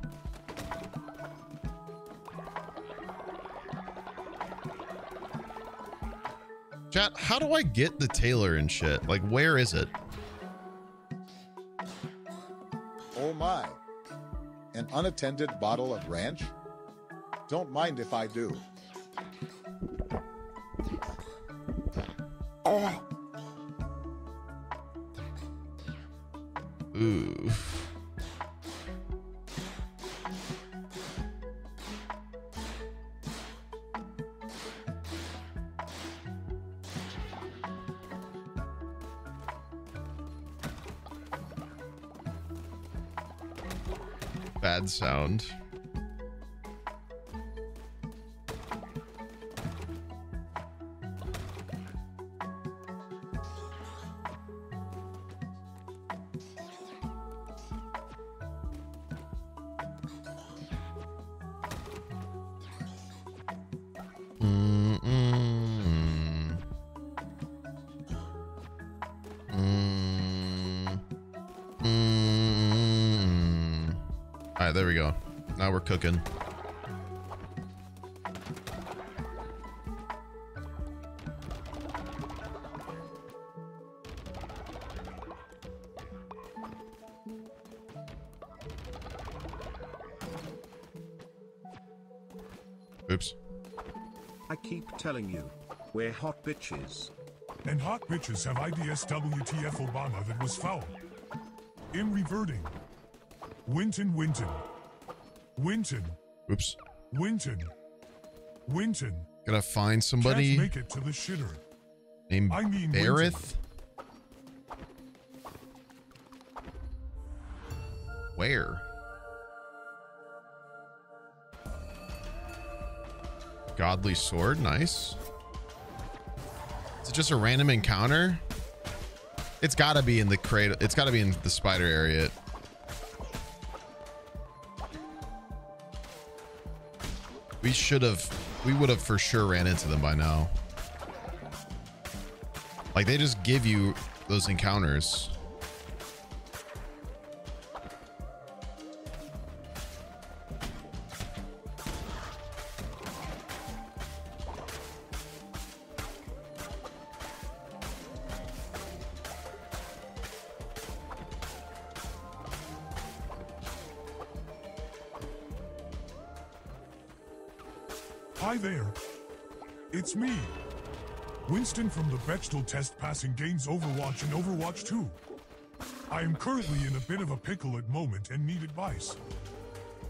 Chat, how do I get the tailor and shit? Like, where is it? Oh. An unattended bottle of ranch? Don't mind if I do. Ooh. Sound. Now. Oops. I keep telling you, we're hot bitches. And hot bitches have IDSWTF Obama that was foul. In reverting. Winton, Winton. Winton. Oops. Winton. Winton. Gotta find somebody Can't make it to the shitter. named I mean. Where? Godly sword, nice. Is it just a random encounter? It's gotta be in the crate. It's gotta be in the spider area. We should have, we would have for sure ran into them by now. Like they just give you those encounters. Hi there. It's me. Winston from the Bechdel test passing games Overwatch and Overwatch 2. I am currently in a bit of a pickle at moment and need advice.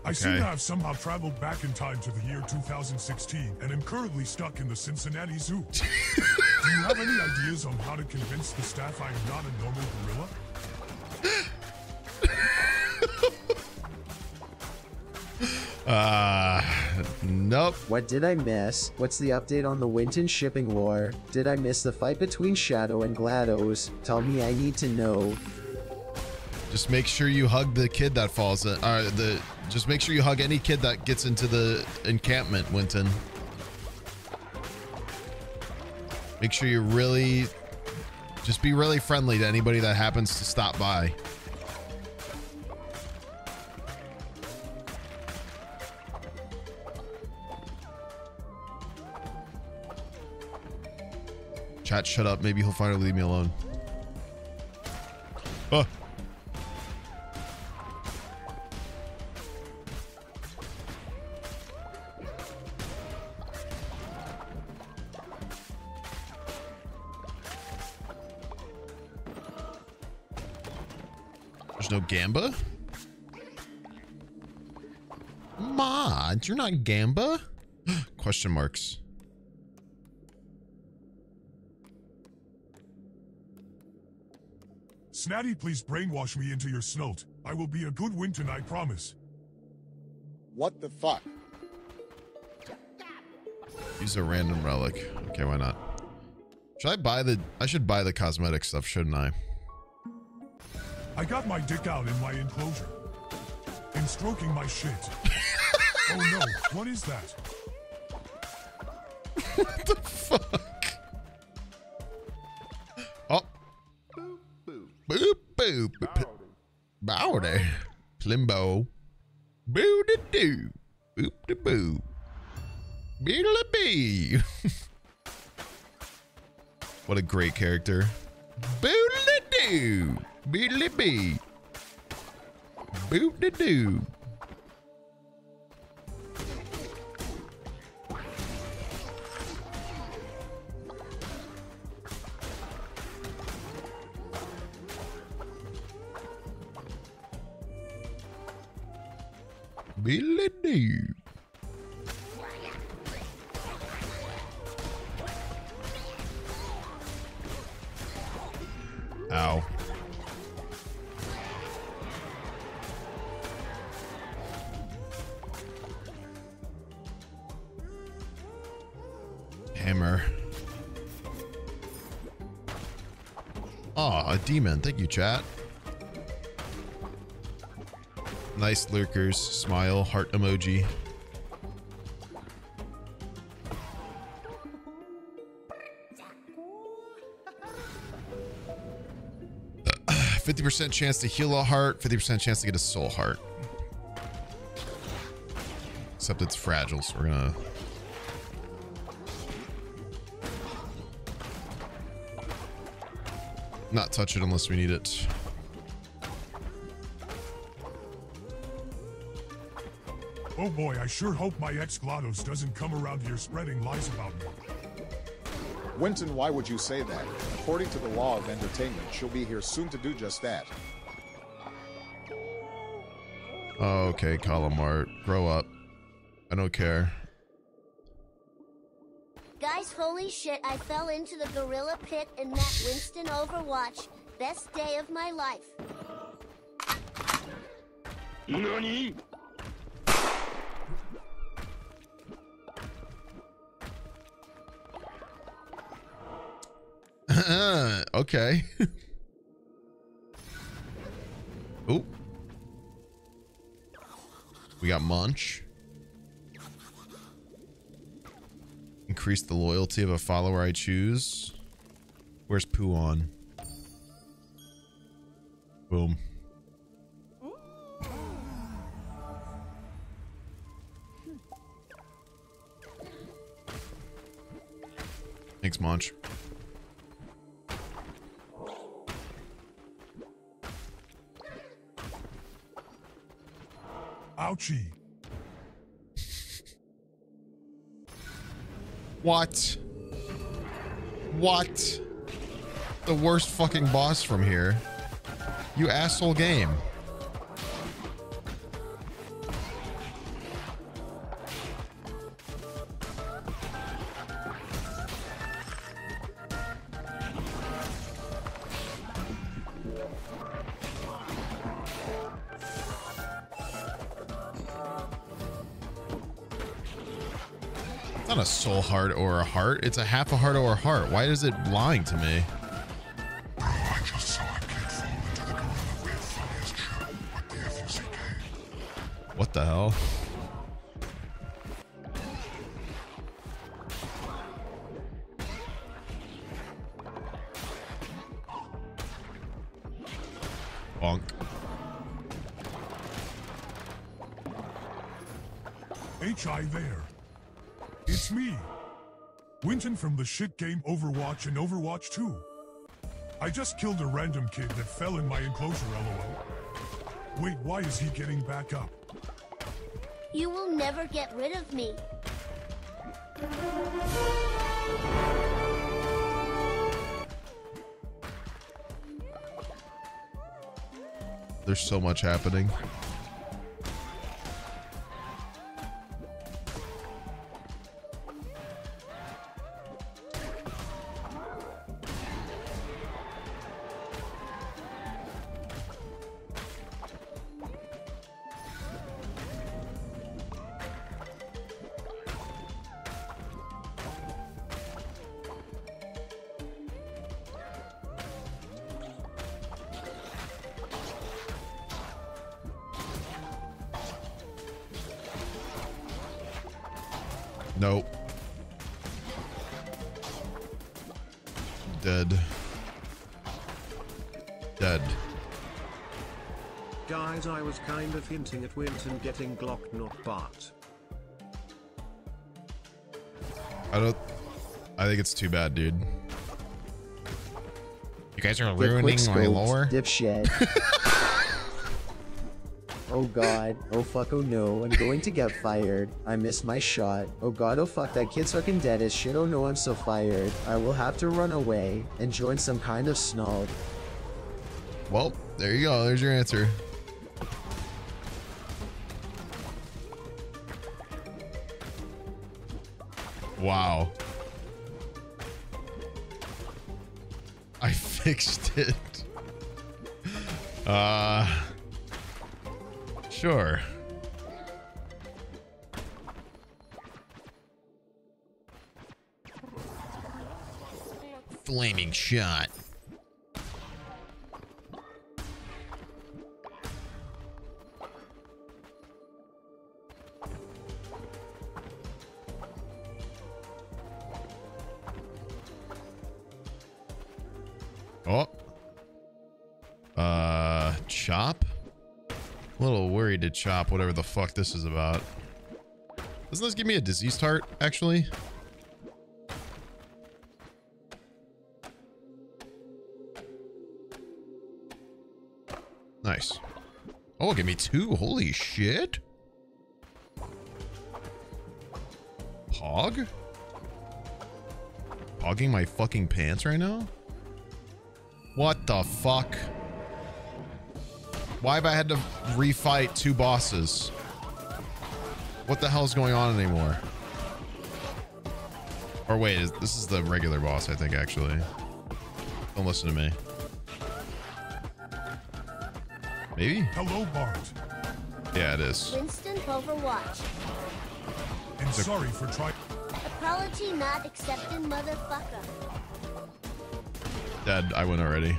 I seem to have somehow traveled back in time to the year 2016 and am currently stuck in the Cincinnati Zoo. Do you have any ideas on how to convince the staff I am not a normal gorilla? Uh, nope. What did I miss? What's the update on the Winton shipping war? Did I miss the fight between Shadow and GLaDOS? Tell me I need to know. Just make sure you hug the kid that falls. In, uh, the just make sure you hug any kid that gets into the encampment, Winton. Make sure you really, just be really friendly to anybody that happens to stop by. Chat, shut up. Maybe he'll finally leave me alone. Oh. There's no Gamba? Mod, you're not Gamba? Question marks. Snatty, please brainwash me into your snout. I will be a good Winton, I promise. What the fuck? Use a random relic. Okay, why not? Should I buy the... I should buy the cosmetic stuff, shouldn't I? I got my dick out in my enclosure. And stroking my shit. oh no, what is that? what the fuck? Boop. Bowdy. Plimbo. Boo da doo. Boop da boo. Beedle bee. What a great character. Boodle doo. Beedle bee. Boop da doo. Beedle doo. Ow. Hammer. Aw, a demon. Thank you, chat. Nice lurkers. Smile, heart emoji. Uh, fifty percent chance to heal a heart. Fifty percent chance to get a soul heart. Except it's fragile, so we're gonna not touch it unless we need it. Oh boy, I sure hope my ex GLaDOS doesn't come around here spreading lies about me. Winton, why would you say that? According to the law of entertainment, she'll be here soon to do just that. Oh, okay, Calamart, grow up. I don't care. Guys, holy shit, I fell into the gorilla pit and met Winston Overwatch. Best day of my life. NANI? okay. Ooh. We got Munch. Increase the loyalty of a follower I choose. Where's Puon? Boom. Thanks, Munch. Ouchie. What? What? The worst fucking boss from here. You asshole game. Heart. It's a half a heart or a heart. Why is it lying to me? From the shit game Overwatch and Overwatch 2. I just killed a random kid that fell in my enclosure, lol. Wait, why is he getting back up? You will never get rid of me. There's so much happening. Hinting at Winton getting Glock not but. I don't. I think it's too bad, dude. You guys are Get ruining my quickscoped, lore. Dipshit. oh god. Oh fuck. Oh no. I'm going to get fired. I missed my shot. Oh god. Oh fuck. That kid's fucking dead as shit. Oh no. I'm so fired. I will have to run away and join some kind of snog. Well, there you go. There's your answer. Fixed it. Uh Sure. Flaming shot. Chop whatever the fuck this is about. Doesn't this give me a disease tart, actually? Nice. Oh, give me two. Holy shit. Pog? Pogging my fucking pants right now? What the fuck? Why have I had to refight two bosses? What the hell's going on anymore? Or wait, this is the regular boss, I think, actually. Don't listen to me. Maybe? Hello, Bart. Yeah, it is. Winston Overwatch. And sorry for trying. Apology not accepted, motherfucker. Dad, I went already.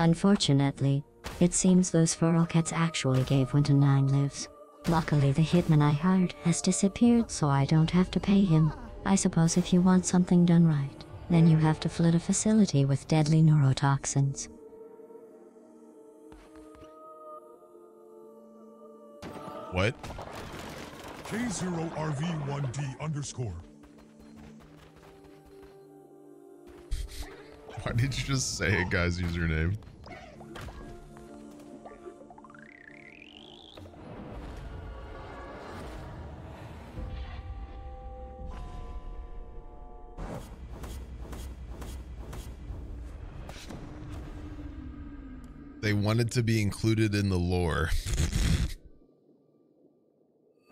Unfortunately, it seems those feral cats actually gave Winton nine lives. Luckily, the hitman I hired has disappeared, so I don't have to pay him. I suppose if you want something done right, then you have to flood a facility with deadly neurotoxins. What? K0RV1D underscore. Why did you just say a guy's username? They wanted to be included in the lore.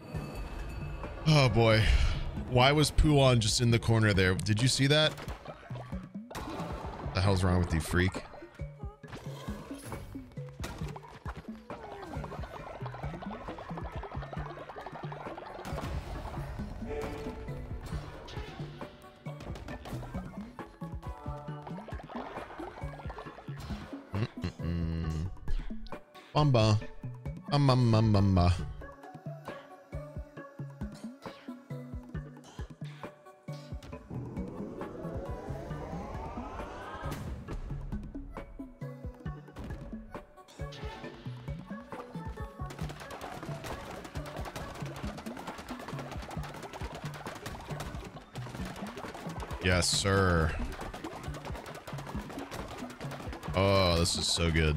oh boy. Why was Puon just in the corner there? Did you see that? the hell's wrong with you, freak? Bamba. Bamba. Yes, sir. Oh, this is so good.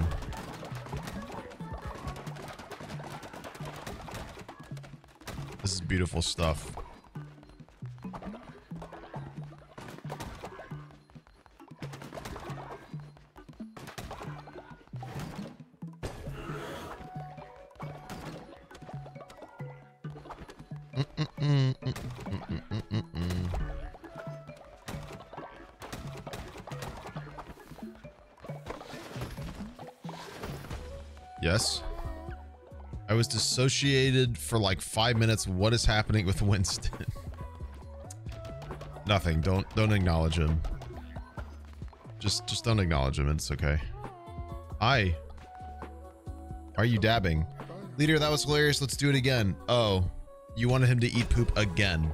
Beautiful stuff. Dissociated for like five minutes. What is happening with Winston? Nothing. Don't don't acknowledge him. Just just don't acknowledge him. It's okay. Hi. Are you dabbing? Leader, that was hilarious. Let's do it again. Oh, you wanted him to eat poop again.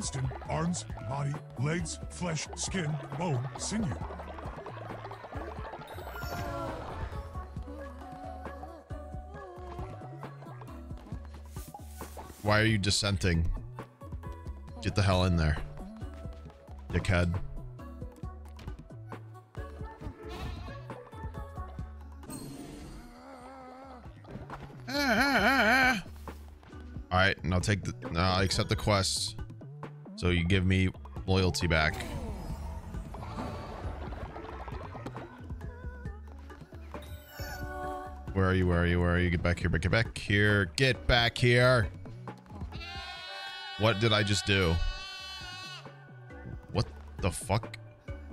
Winston. Arms, body, legs, flesh, skin, bone, sinew. Why are you dissenting? Get the hell in there. Dickhead. All right, and I'll take the. No, I accept the quest. So you give me loyalty back. Where are you? Where are you? Where are you? Get back here! Get back here! Get back here! What did I just do? What the fuck?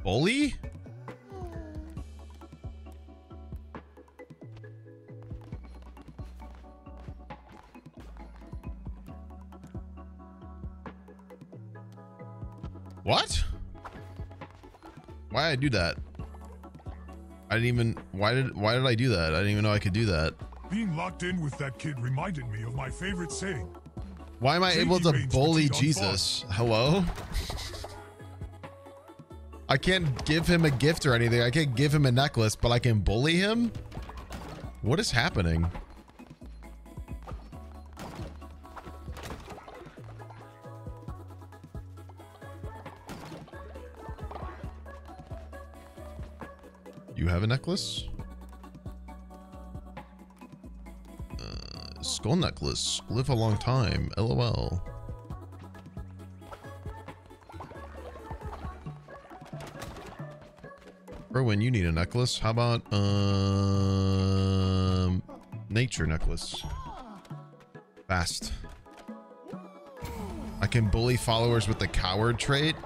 Bully? I do that? I didn't even. Why did Why did I do that? I didn't even know I could do that. Being locked in with that kid reminded me of my favorite saying. Why am I able to bully. Jesus? Hello? I can't give him a gift or anything. I can't give him a necklace, but I can bully him? What is happening? Necklace? Uh, skull necklace. Live a long time. LOL. Erwin, you need a necklace. How about um nature necklace? Fast. I can bully followers with the coward trait.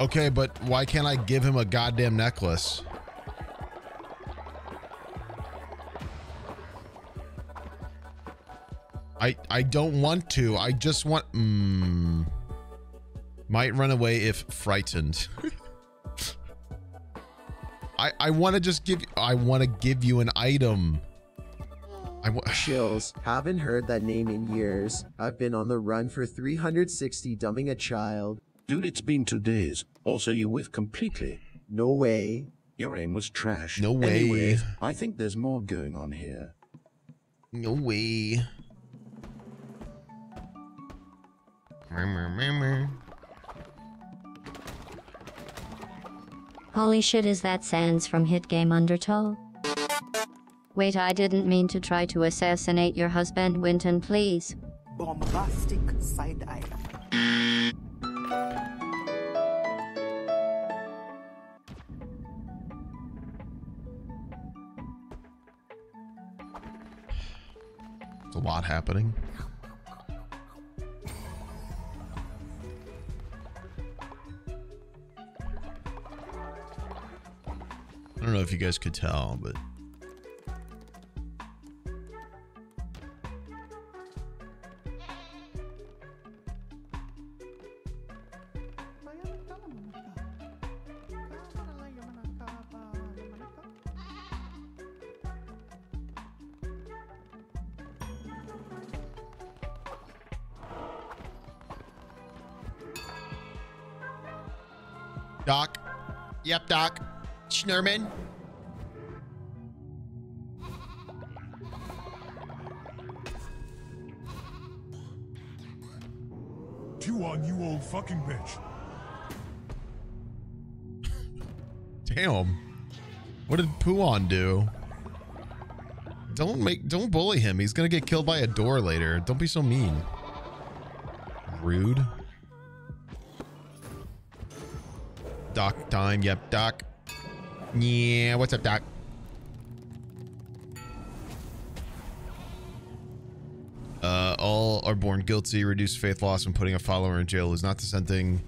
Okay, but why can't I give him a goddamn necklace? I I don't want to. I just want. Mm, might run away if frightened. I I want to just give. I want to give you an item. I wa- Chills. Haven't heard that name in years. I've been on the run for 360 dumbing a child. Dude, it's been two days. Also, you whiffed completely. No way. Your aim was trash. No way. Anyway, I think there's more going on here. No way. Murmur, murmur. Holy shit, is that Sans from Hit Game Undertale? Wait, I didn't mean to try to assassinate your husband, Winton, please. Bombastic side lot happening. I don't know if you guys could tell, but Schnurman. Tuan, you old fucking bitch. Damn. What did Puon do? Don't make don't bully him. He's gonna get killed by a door later. Don't be so mean. Rude. Doc time. Yep, Doc. Yeah, what's up, Doc? Uh, all are born guilty. Reduced faith loss when putting a follower in jail is not the dissenting.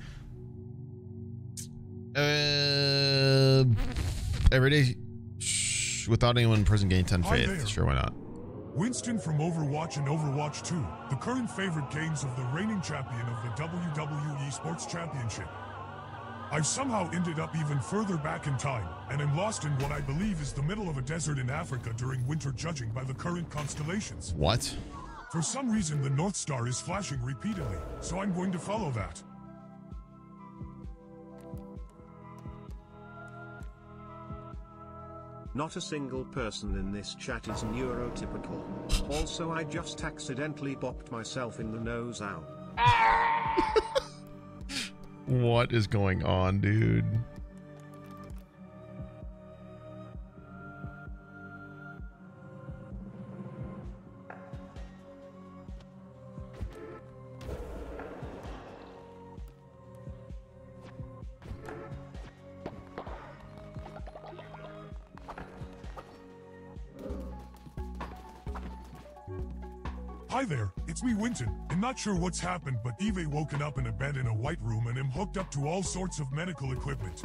Uh, every day shh, without anyone in prison gain 10 faith. there. Sure, why not? Winston from Overwatch and Overwatch 2, the current favorite games of the reigning champion of the WWE Sports Championship. I've somehow ended up even further back in time, and am lost in what I believe is the middle of a desert in Africa during winter judging by the current constellations. What? For some reason, the North Star is flashing repeatedly, so I'm going to follow that. Not a single person in this chat is neurotypical. Also, I just accidentally bopped myself in the nose out. What is going on, dude? Hi there, it's me Winton, and not sure what's happened, but Eve woken up in a bed in a white room and am hooked up to all sorts of medical equipment.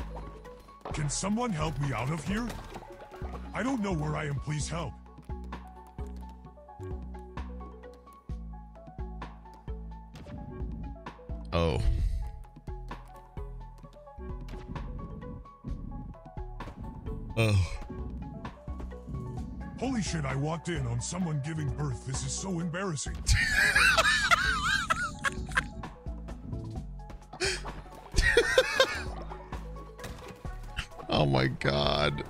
Can someone help me out of here? I don't know where I am, please help. Walked in on someone giving birth. This is so embarrassing. Oh my god.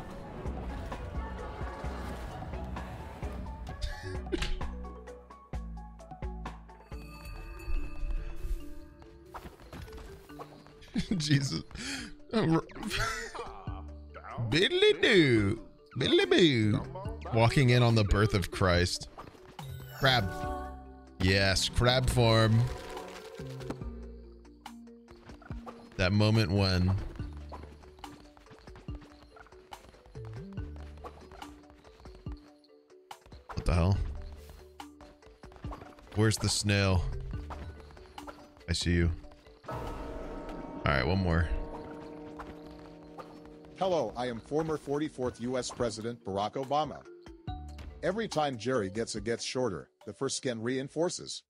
Jesus. Walking in on the birth of Christ. Crab. Yes, crab form. That moment when What the hell? Where's the snail? I see you. Alright, one more. Hello, I am former 44th U.S. President Barack Obama. Every time Jerry gets a gets shorter, the fur skin reinforces.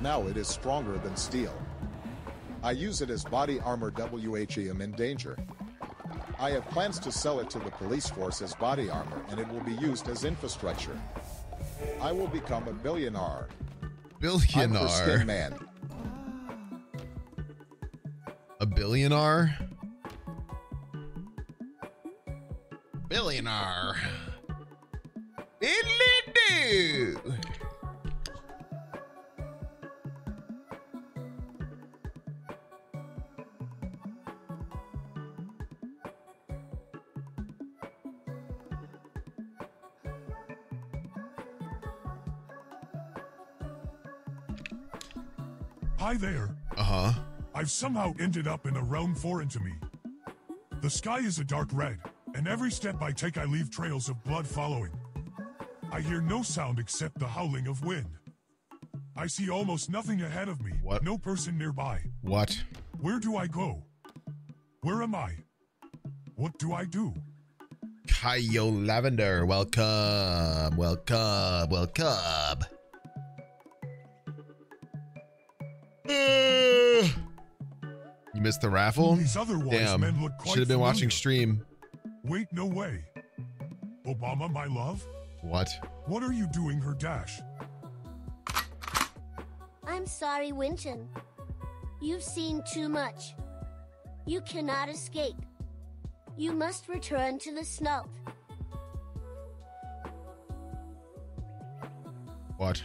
Now it is stronger than steel. I use it as body armor WHEM in danger. I have plans to sell it to the police force as body armor and it will be used as infrastructure. I will become a billionaire. I'm Billionaire. for skin man. A billionaire? Billionaire. Hi there. Uh huh. I've somehow ended up in a realm foreign to me. The sky is a dark red, and every step I take I leave trails of blood following. I hear no sound except the howling of wind. I see almost nothing ahead of me, What? no person nearby. What? Where do I go? Where am I? What do I do? Kyo Lavender, welcome, welcome, welcome. Uh, you missed the raffle? These otherwise Damn. men look quite Should have been watching stream. Wait, no way. Obama, my love? What? What are you doing her dash? I'm sorry, Winton. You've seen too much. You cannot escape. You must return to the snout. What?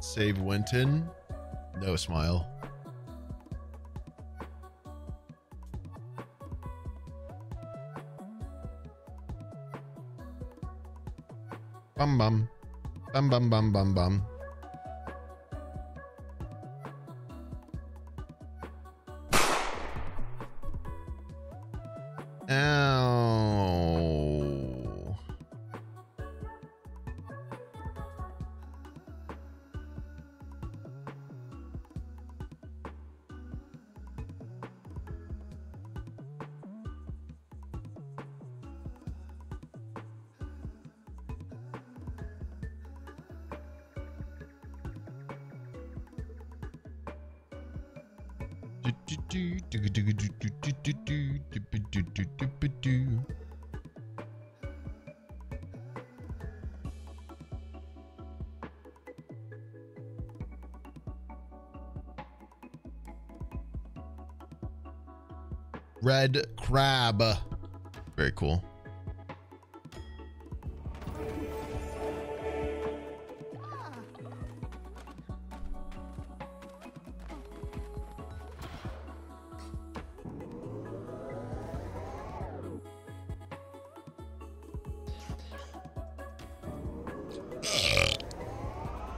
Save Winton? No smile. Bum bum. Bum bum bum bum bum. Red crab. Very cool.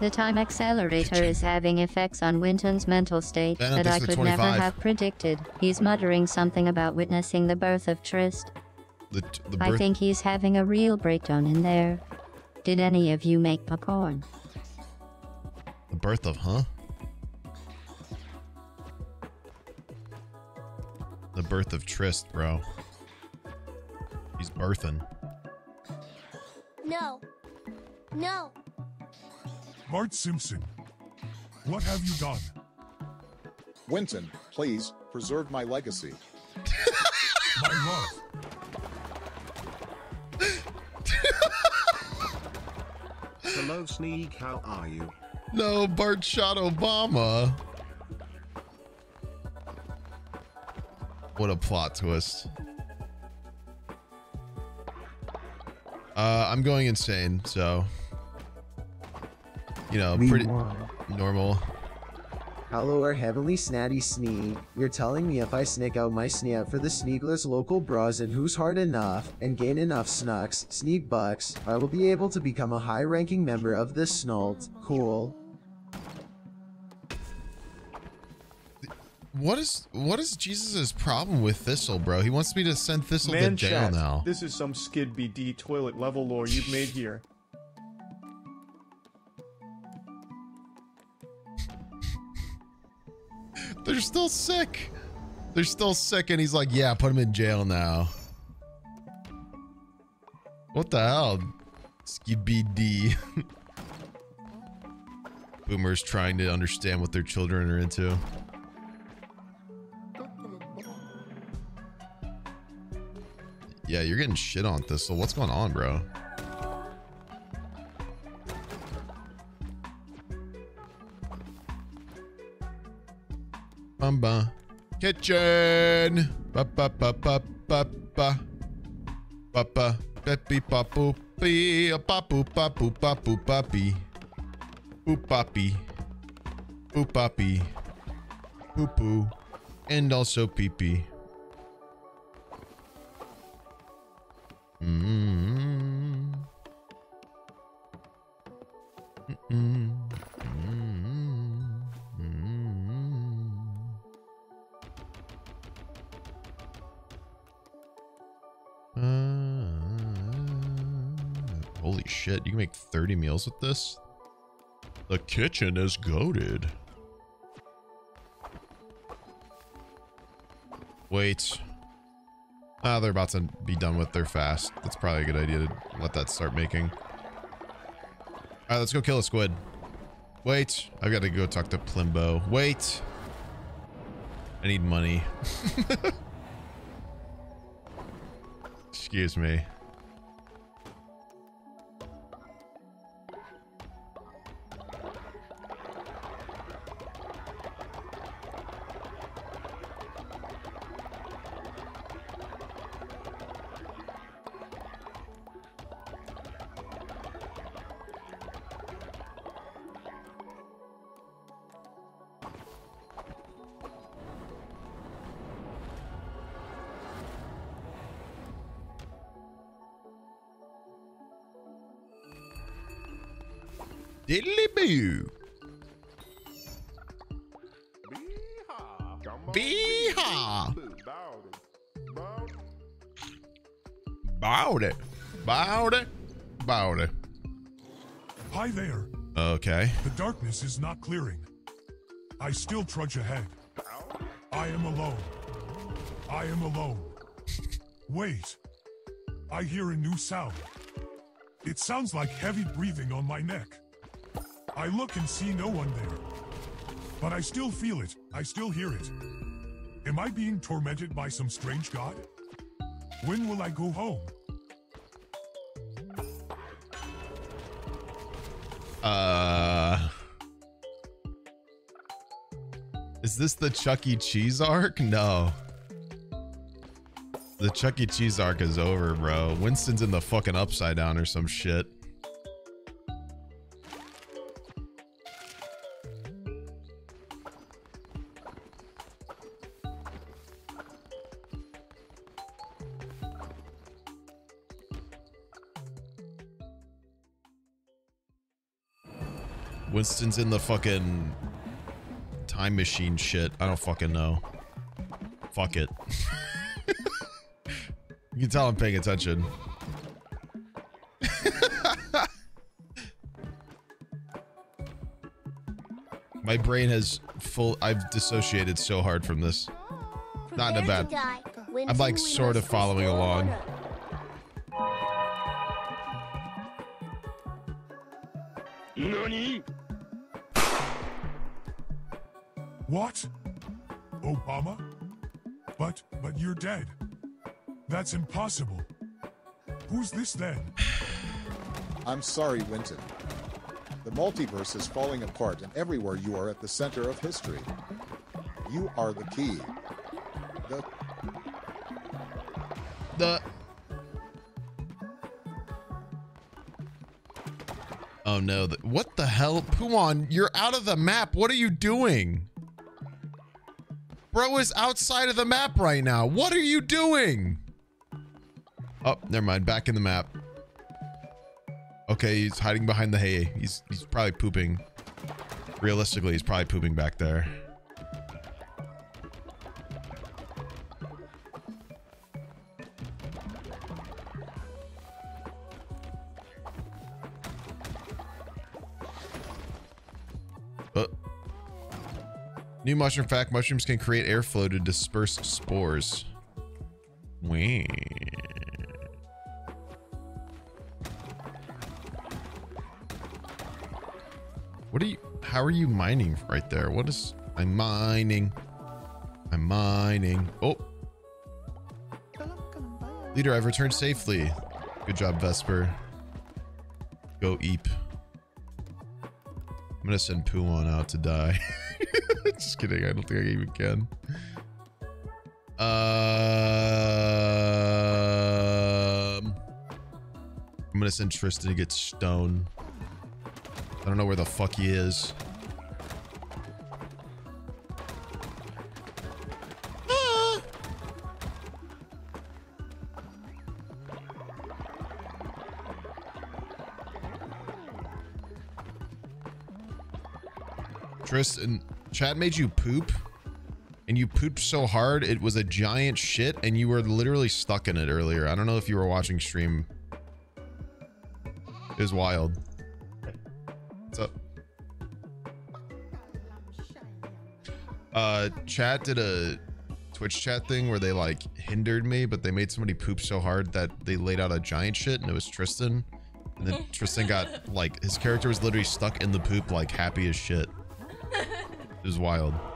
The time accelerator is having effects on Winton's mental state that I could never have predicted. He's muttering something about witnessing the birth of Trist. The, the I think he's having a real breakdown in there. Did any of you make popcorn? The birth of, huh? The birth of Trist, bro. He's birthing. No. No. Bart Simpson, what have you done? Winton, please, preserve my legacy. My love. Hello Sneeg, how are you? No, Bart shot Obama. What a plot twist. Uh, I'm going insane, so you know, pretty Meanwhile. normal. Hello, our heavenly snatty sneak. You're telling me if I sneak out my sneak for the sneakless local bras and who's hard enough and gain enough snucks, sneak bucks, I will be able to become a high-ranking member of this snult. Cool. What is what is Jesus's problem with Thistle, bro? He wants me to send Thistle Man to jail chat, now. this is some skibidi toilet level lore you've made here. They're still sick. They're still sick, and he's like, "Yeah, put him in jail now." What the hell? Skibidi. Boomers trying to understand what their children are into. Yeah, you're getting shit on Thistle. What's going on, bro? Bamba. Kitchen. Ba ba ba ba ba ba. Ba ba. Beppy boop bee. A ba boop ba boop ba boop ba bee. Boop boppy. Boop boppy. Poo poo. And also pee pee. Mm. Mm. Uh, you can make 30 meals with this? The kitchen is goaded. Wait. Ah, they're about to be done with their fast. That's probably a good idea to let that start making. Alright, let's go kill a squid. Wait. I've got to go talk to Plimbo. Wait. I need money. Excuse me. Darkness is not clearing. I still trudge ahead. I am alone. I am alone. Wait. I hear a new sound. It sounds like heavy breathing on my neck. I look and see no one there. But I still feel it. I still hear it. Am I being tormented by some strange god? When will I go home? Uh. Is this the Chuck E. Cheese arc? No. The Chuck E. Cheese arc is over, bro. Winston's in the fucking upside down or some shit. Winston's in the fucking time machine shit. I don't fucking know. Fuck it. you can tell I'm paying attention. My brain has full. I've dissociated so hard from this. Not in a bad. I'm like sort of following along. That's impossible. Who's this then? I'm sorry, Winton. The multiverse is falling apart, and everywhere you are at the center of history. You are the key. The The Oh no, the, what the hell? Puan, you're out of the map. What are you doing? Bro is outside of the map right now. What are you doing? Never mind. Back in the map. Okay, he's hiding behind the hay. He's he's probably pooping. Realistically, he's probably pooping back there. Uh, new mushroom fact mushrooms can create airflow to disperse spores. Wee. How are you mining right there? What is I'm mining. I'm mining. Oh. Leader, I've returned safely. Good job, Vesper. Go Eep. I'm gonna send Puon out to die. Just kidding. I don't think I even can. Um, I'm gonna send Tristan to get stone. I don't know where the fuck he is. Tristan, chat made you poop, and you pooped so hard it was a giant shit, and you were literally stuck in it earlier. I don't know if you were watching stream. It was wild. What's up? Uh, chat did a Twitch chat thing where they like hindered me, but they made somebody poop so hard that they laid out a giant shit, and it was Tristan. And then Tristan got like his character was literally stuck in the poop, like happy as shit. Was wild.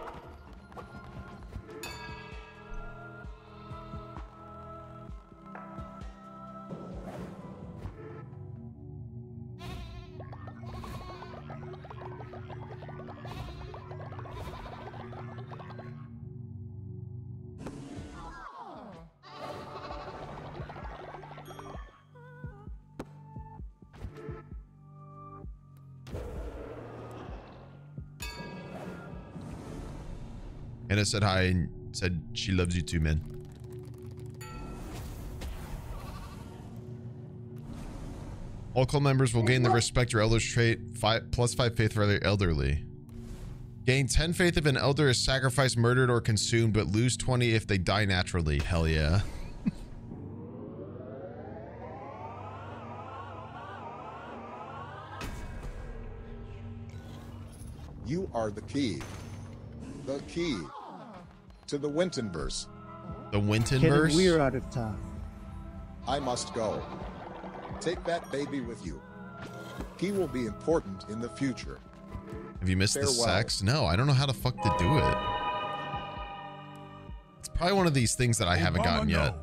Said hi and said she loves you too, man. All cult members will gain the respect your elders trait, five, plus five faith for the elderly. Gain 10 faith if an elder is sacrificed, murdered, or consumed, but lose 20 if they die naturally. Hell yeah. You are the key. The key to the Wintonverse. The Winton Kevin, verse? we're out of time. I must go. Take that baby with you. He will be important in the future. Have you missed the sex? No, I don't know how the fuck to do it. It's probably one of these things that I haven't Obama, gotten yet.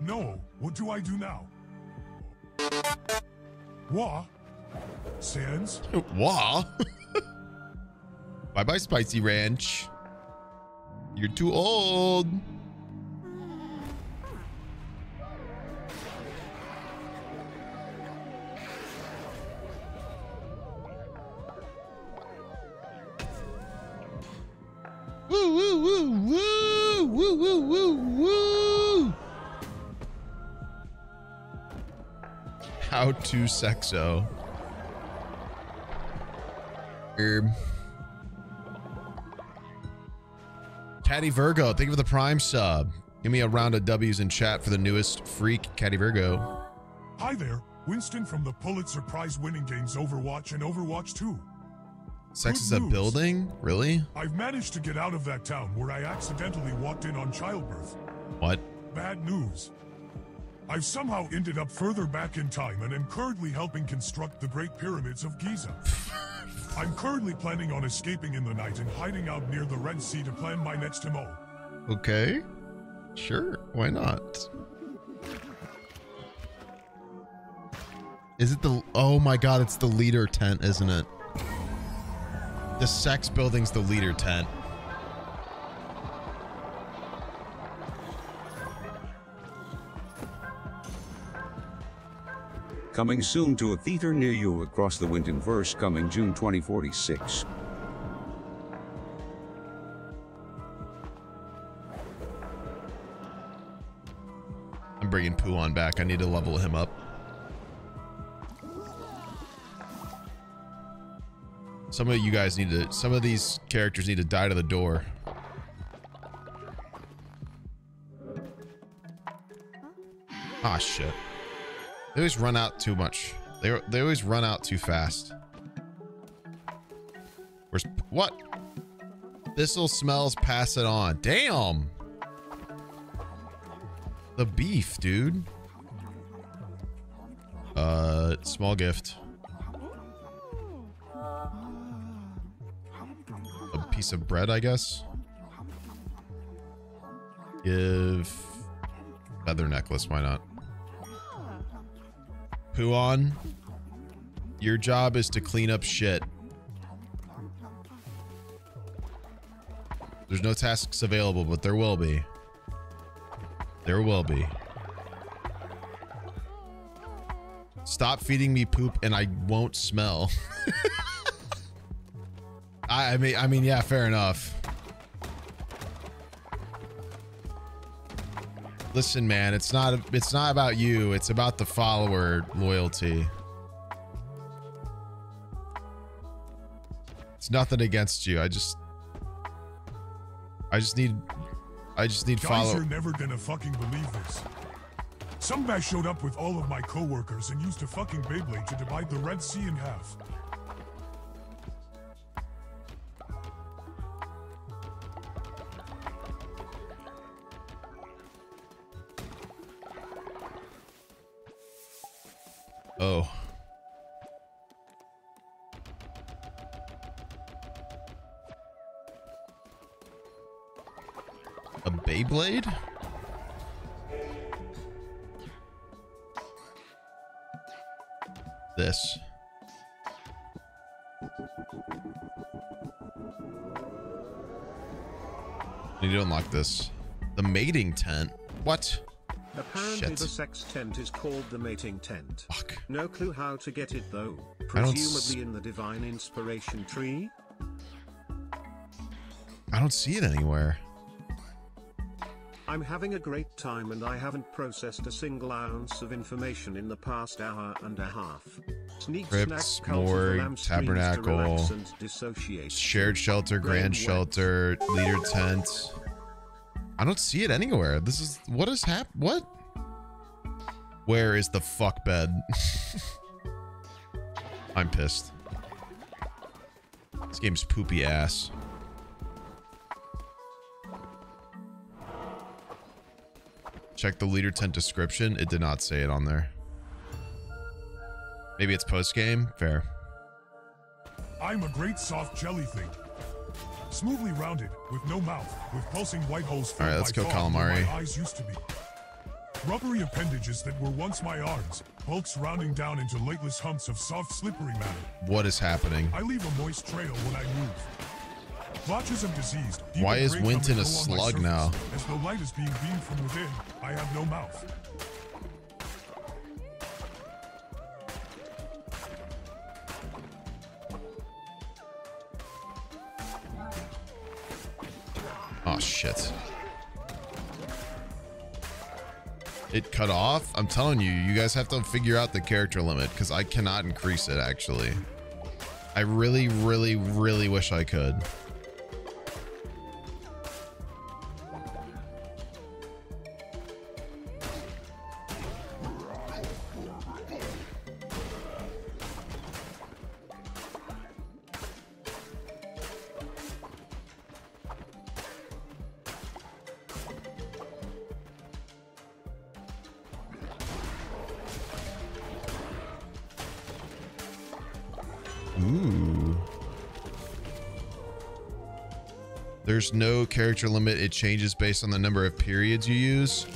No. No, what do I do now? Wah? Sans? Wah. bye bye, Spicy Ranch. You're too old. Woo, woo, woo, woo, woo, woo, woo, woo. How to sexo. Herb. Caddy Virgo, thank you for the prime sub. Give me a round of W's in chat for the newest freak, Caddy Virgo. Hi there, Winston from the Pulitzer Prize winning games Overwatch and Overwatch 2. Sex Good is a news. building? Really? I've managed to get out of that town where I accidentally walked in on childbirth. What? Bad news. I've somehow ended up further back in time and am currently helping construct the Great Pyramids of Giza. I'm currently planning on escaping in the night and hiding out near the Red Sea to plan my next MO. Okay. Sure. Why not? Is it the. Oh my god, it's the leader tent, isn't it? The sex building's the leader tent. Coming soon to a theater near you across the Winton Verse coming June 2046. I'm bringing Puon back. I need to level him up. Some of you guys need to. Some of these characters need to die to the door. Ah, shit. They always run out too much. They they always run out too fast. Where's what? Thistle smells. Pass it on. Damn. The beef, dude. Uh, small gift. A piece of bread, I guess. Give feather necklace. Why not? Puon, your job is to clean up shit. There's no tasks available, but there will be. There will be. Stop feeding me poop and I won't smell. I, I mean, I mean, yeah, fair enough. Listen, man, it's not it's not about you. It's about the follower loyalty. It's nothing against you. I just I just need I just need Guys, follow. you're never gonna fucking believe this. Some guy showed up with all of my coworkers and used a fucking Beyblade to divide the Red Sea in half. Oh. A Beyblade? This. Need to unlock this. The mating tent. What? Apparently Shit. the sex tent is called the mating tent. Fuck. No clue how to get it though. I don't s- Presumably in the divine inspiration tree? I don't see it anywhere. I'm having a great time and I haven't processed a single ounce of information in the past hour and a half. Sneak Crypts, snack morgue, lamb streams to tabernacle. Shared shelter, grand wet. shelter, leader tent. I don't see it anywhere. This is what is hap what? Where is the fuck bed? I'm pissed. This game's poopy ass. Check the leader tent description. It did not say it on there. Maybe it's post game. Fair. I'm a great soft jelly thing. Smoothly rounded, with no mouth, with pulsing white holes All right, let's go calamari. eyes used to be. Rubbery appendages that were once my arms, bulks rounding down into lateless humps of soft, slippery matter. What is happening? I leave a moist trail when I move. Blotches of diseased. Why is Winton a go on my slug surface. now? As though light is being beamed from within, I have no mouth. Cut off? I'm telling you, you guys have to figure out the character limit because I cannot increase it actually. I really, really, really wish I could. There's no character limit. It changes based on the number of periods you use.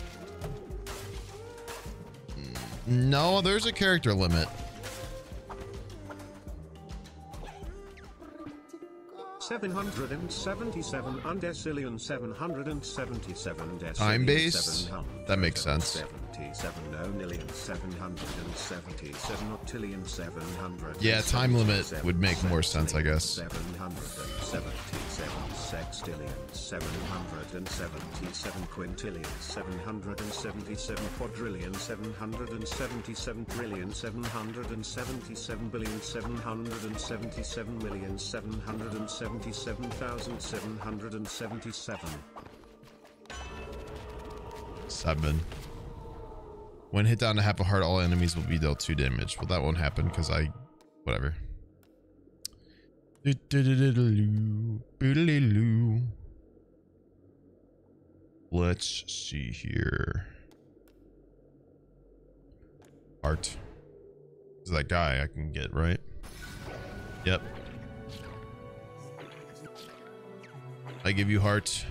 No, there's a character limit. 777 undecillion 777 decillion Time based? That makes sense. 77 nonillion 777 octillion 700 Yeah, time limit would make more sense, I guess. 777 sextillion 777 quintillion 777 quadrillion 777 trillion 777 billion 777 million 777,777 Seven. When hit down to half a heart, all enemies will be dealt two damage. Well, that won't happen because I, whatever. Let's see here. Heart. Is that guy I can get, right? Yep. I give you heart.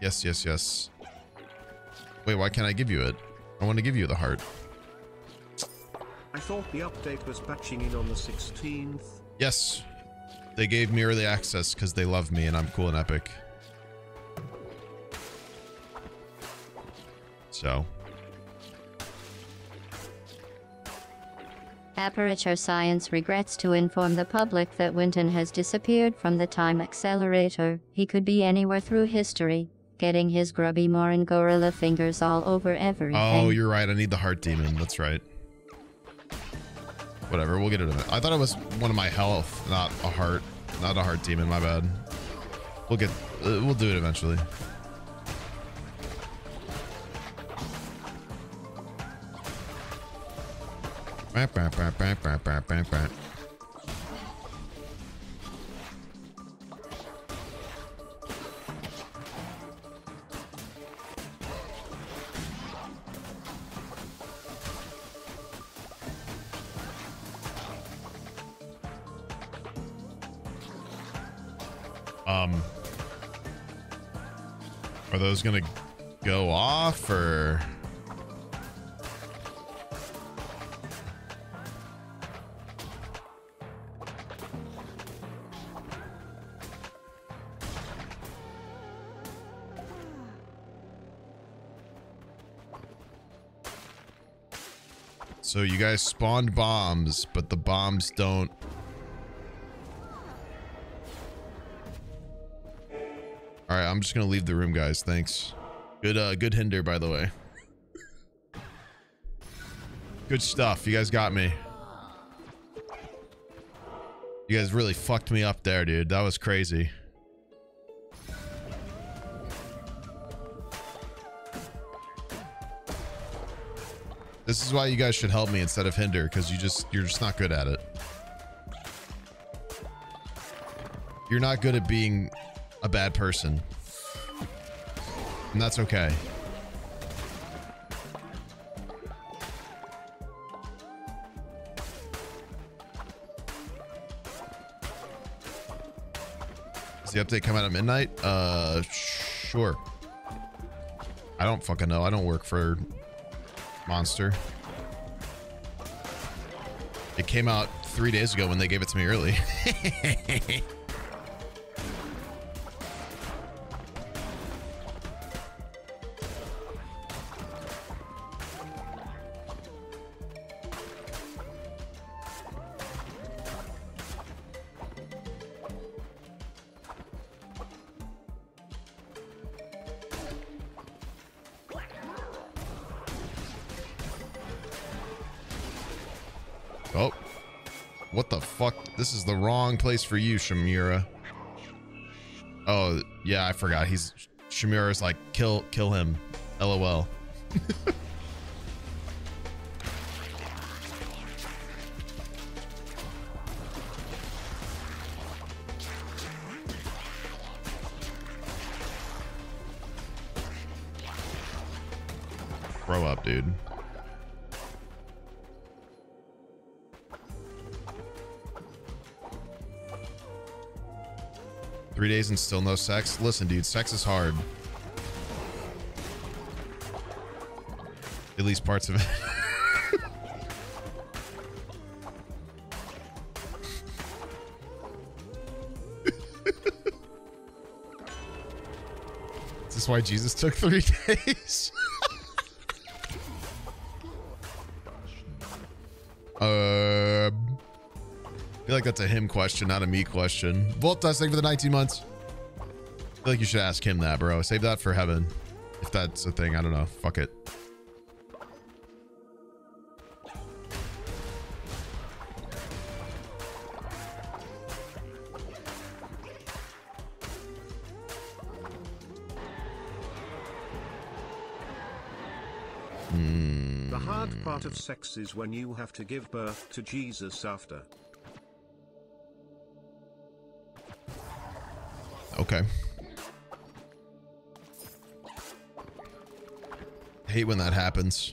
Yes, yes, yes. Wait, why can't I give you it? I want to give you the heart. I thought the update was patching in on the 16th. Yes. They gave me early access because they love me and I'm cool and epic. So. Aperture Science regrets to inform the public that Winton has disappeared from the time accelerator. He could be anywhere through history, getting his grubby Morin gorilla fingers all over everything. Oh, you're right. I need the heart demon. That's right. Whatever. We'll get it. In I thought it was one of my health, not a heart. Not a heart demon. My bad. We'll get. Uh, we'll do it eventually. Bam, bam, bam, Um, are those gonna go off or? So you guys spawned bombs, but the bombs don't. All right, I'm just gonna leave the room, guys. Thanks. Good, uh, good hinder, by the way. Good stuff. You guys got me. You guys really fucked me up there, dude. That was crazy. This is why you guys should help me instead of hinder, because you just you're just not good at it. You're not good at being a bad person. And that's okay. Does the update come out at midnight? Uh, sure. I don't fucking know. I don't work for Monster. It came out three days ago when they gave it to me early. wrong place for you, Shamira. Oh, yeah, I forgot. He's Shamira's like kill kill him. LOL. Grow up, dude. Three days and still no sex? Listen, dude, sex is hard. At least parts of it. Is this why Jesus took three days? Like that's a him question, not a me question. Voltas, thank you for the 19 months. I feel like you should ask him that, bro. Save that for heaven. If that's a thing, I don't know. Fuck it. The hard part of sex is when you have to give birth to Jesus after. Okay. Hate when that happens.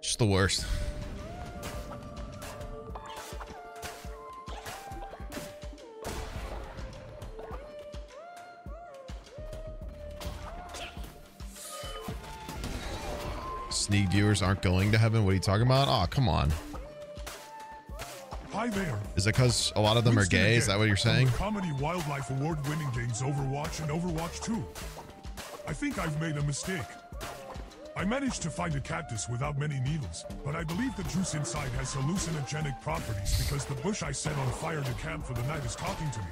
Just the worst. Sneeg viewers aren't going to heaven. What are you talking about? Oh, come on. Hi there. Is it because a lot of them are Winston gay? Is that what you're saying? Comedy Wildlife Award winning games Overwatch and Overwatch 2. I think I've made a mistake. I managed to find a cactus without many needles, but I believe the juice inside has hallucinogenic properties because the bush I set on fire to camp for the night is talking to me.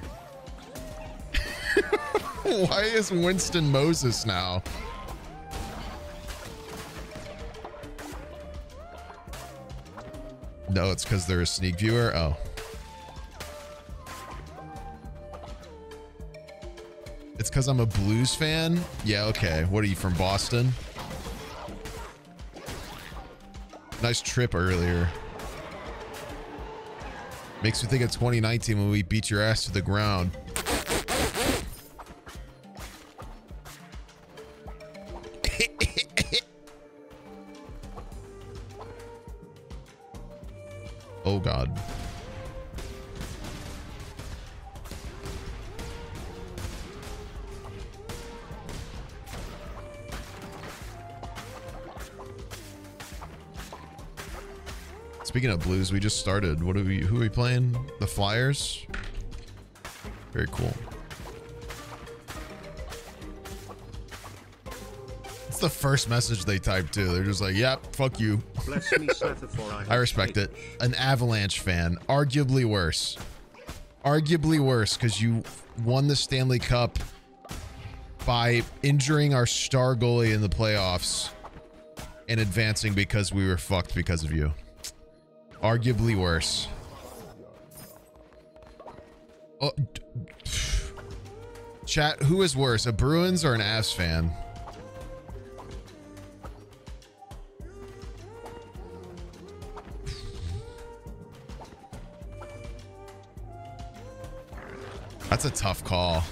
Why is Winston Moses now? No, it's because they're a Sneeg viewer. Oh. It's because I'm a blues fan? Yeah, okay. What are you from Boston? Nice trip earlier. Makes me think of 2019 when we beat your ass to the ground. Speaking of blues, we just started. What are we who are we playing? The Flyers? Very cool. It's the first message they type too. They're just like, "Yep, fuck you." Bless me, Slather, for I I respect it. An Avalanche fan, arguably worse. Arguably worse because you won the Stanley Cup by injuring our star goalie in the playoffs and advancing because we were fucked because of you. Arguably worse. Oh, chat, who is worse, a Bruins or an Avs fan? That's a tough call.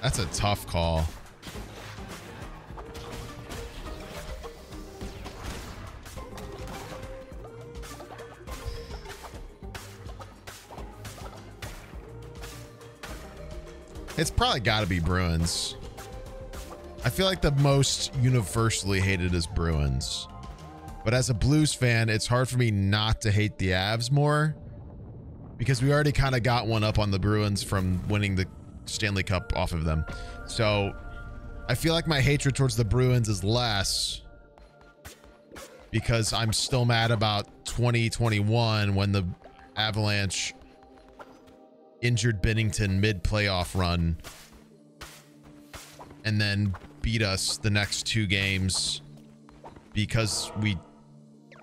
That's a tough call. It's probably got to be Bruins. I feel like the most universally hated is Bruins. But as a Blues fan, it's hard for me not to hate the Avs more because we already kind of got one up on the Bruins from winning the Stanley Cup off of them. So I feel like my hatred towards the Bruins is less because I'm still mad about 2021 when the Avalanche injured Binnington mid playoff run and then beat us the next two games because we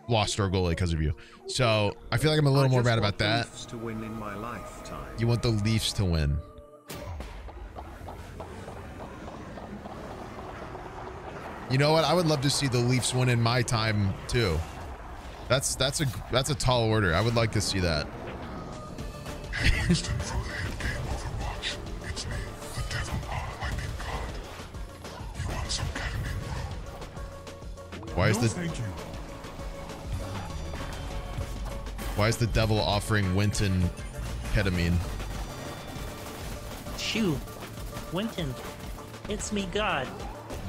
lost our goalie because of you. So I feel like I'm a little more mad about that. To win in my. You want the Leafs to win. You know what? I would love to see the Leafs win in my time too. That's that's a that's a tall order. I would like to see that. Why is no, the thank you. Why is the devil offering Winston ketamine? Shoo. Winston. It's me, God.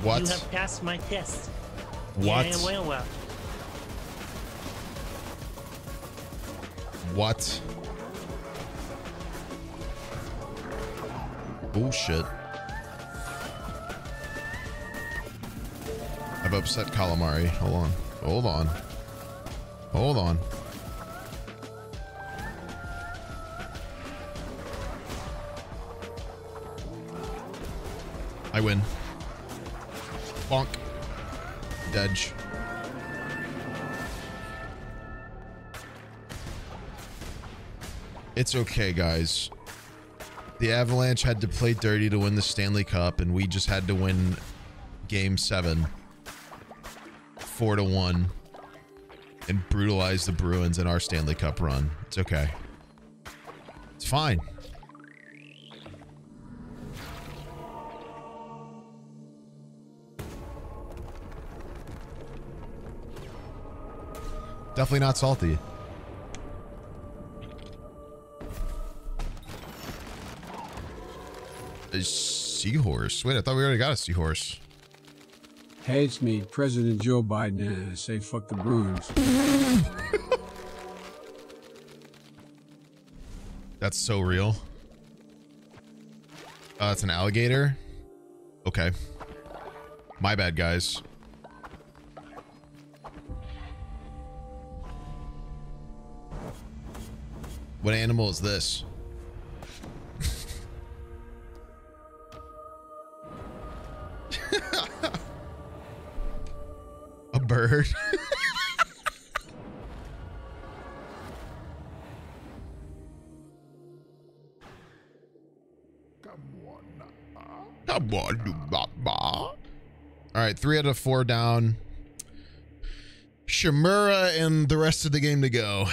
What? You have passed my test. What? Yeah, well, well. What? Bullshit. I've upset calamari. Hold on. Hold on. Hold on. I win. Bonk. Dedge. It's okay, guys. The Avalanche had to play dirty to win the Stanley Cup, and we just had to win Game 7. 4 to 1. And brutalize the Bruins in our Stanley Cup run. It's okay. It's fine. Definitely not salty. A seahorse. Wait, I thought we already got a seahorse. Hey, it's me, President Joe Biden, I say fuck the Bruins. That's so real. Uh, it's an alligator. Okay. My bad, guys. What animal is this? A bird. Come on. All right, three out of four down. Shamura and the rest of the game to go.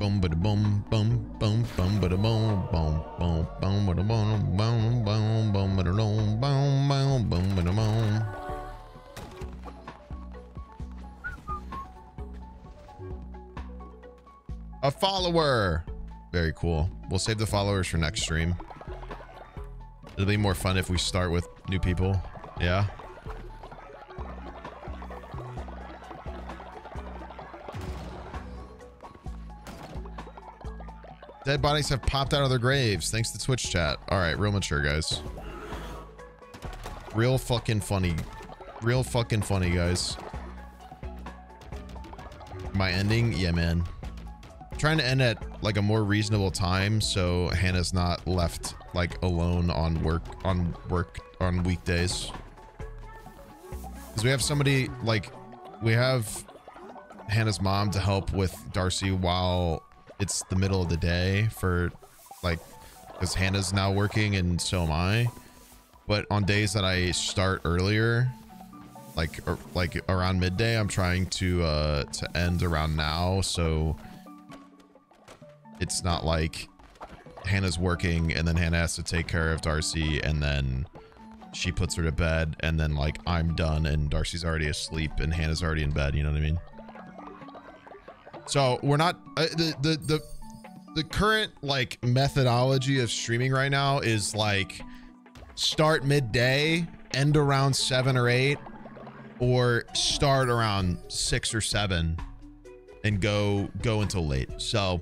Boom, boom, boom, boom, boom, boom. A follower. Very cool. We'll save the followers for next stream. It'll be more fun if we start with new people. Yeah. Dead bodies have popped out of their graves. Thanks to Twitch chat. All right, real mature, guys. Real fucking funny. Real fucking funny, guys. My ending? Yeah, man. trying to end at like a more reasonable time so Hannah's not left like alone on work on work on weekdays. Because we have somebody like we have Hannah's mom to help with Darcy while it's the middle of the day for like because Hannah's now working and so am I. But on days that I start earlier, like or, like around midday, I'm trying to uh to end around now so it's not like Hannah's working and then Hannah has to take care of Darcy and then she puts her to bed and then like I'm done and Darcy's already asleep and Hannah's already in bed, you know what I mean? So we're not uh, the the the the current like methodology of streaming right now is like start midday, end around seven or eight, or start around six or seven and go go until late. So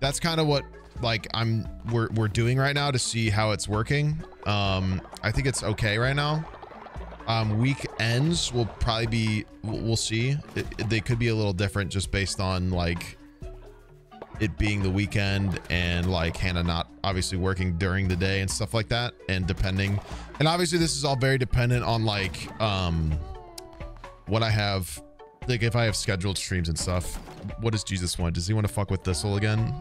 that's kind of what like I'm we're we're doing right now to see how it's working. Um I think it's okay right now. Um weekends will probably be we'll see. It, they could be a little different just based on like it being the weekend and like Hannah not obviously working during the day and stuff like that and depending and obviously this is all very dependent on like um what I have like if I have scheduled streams and stuff. What does Jesus want? Does he want to fuck with Thistle again?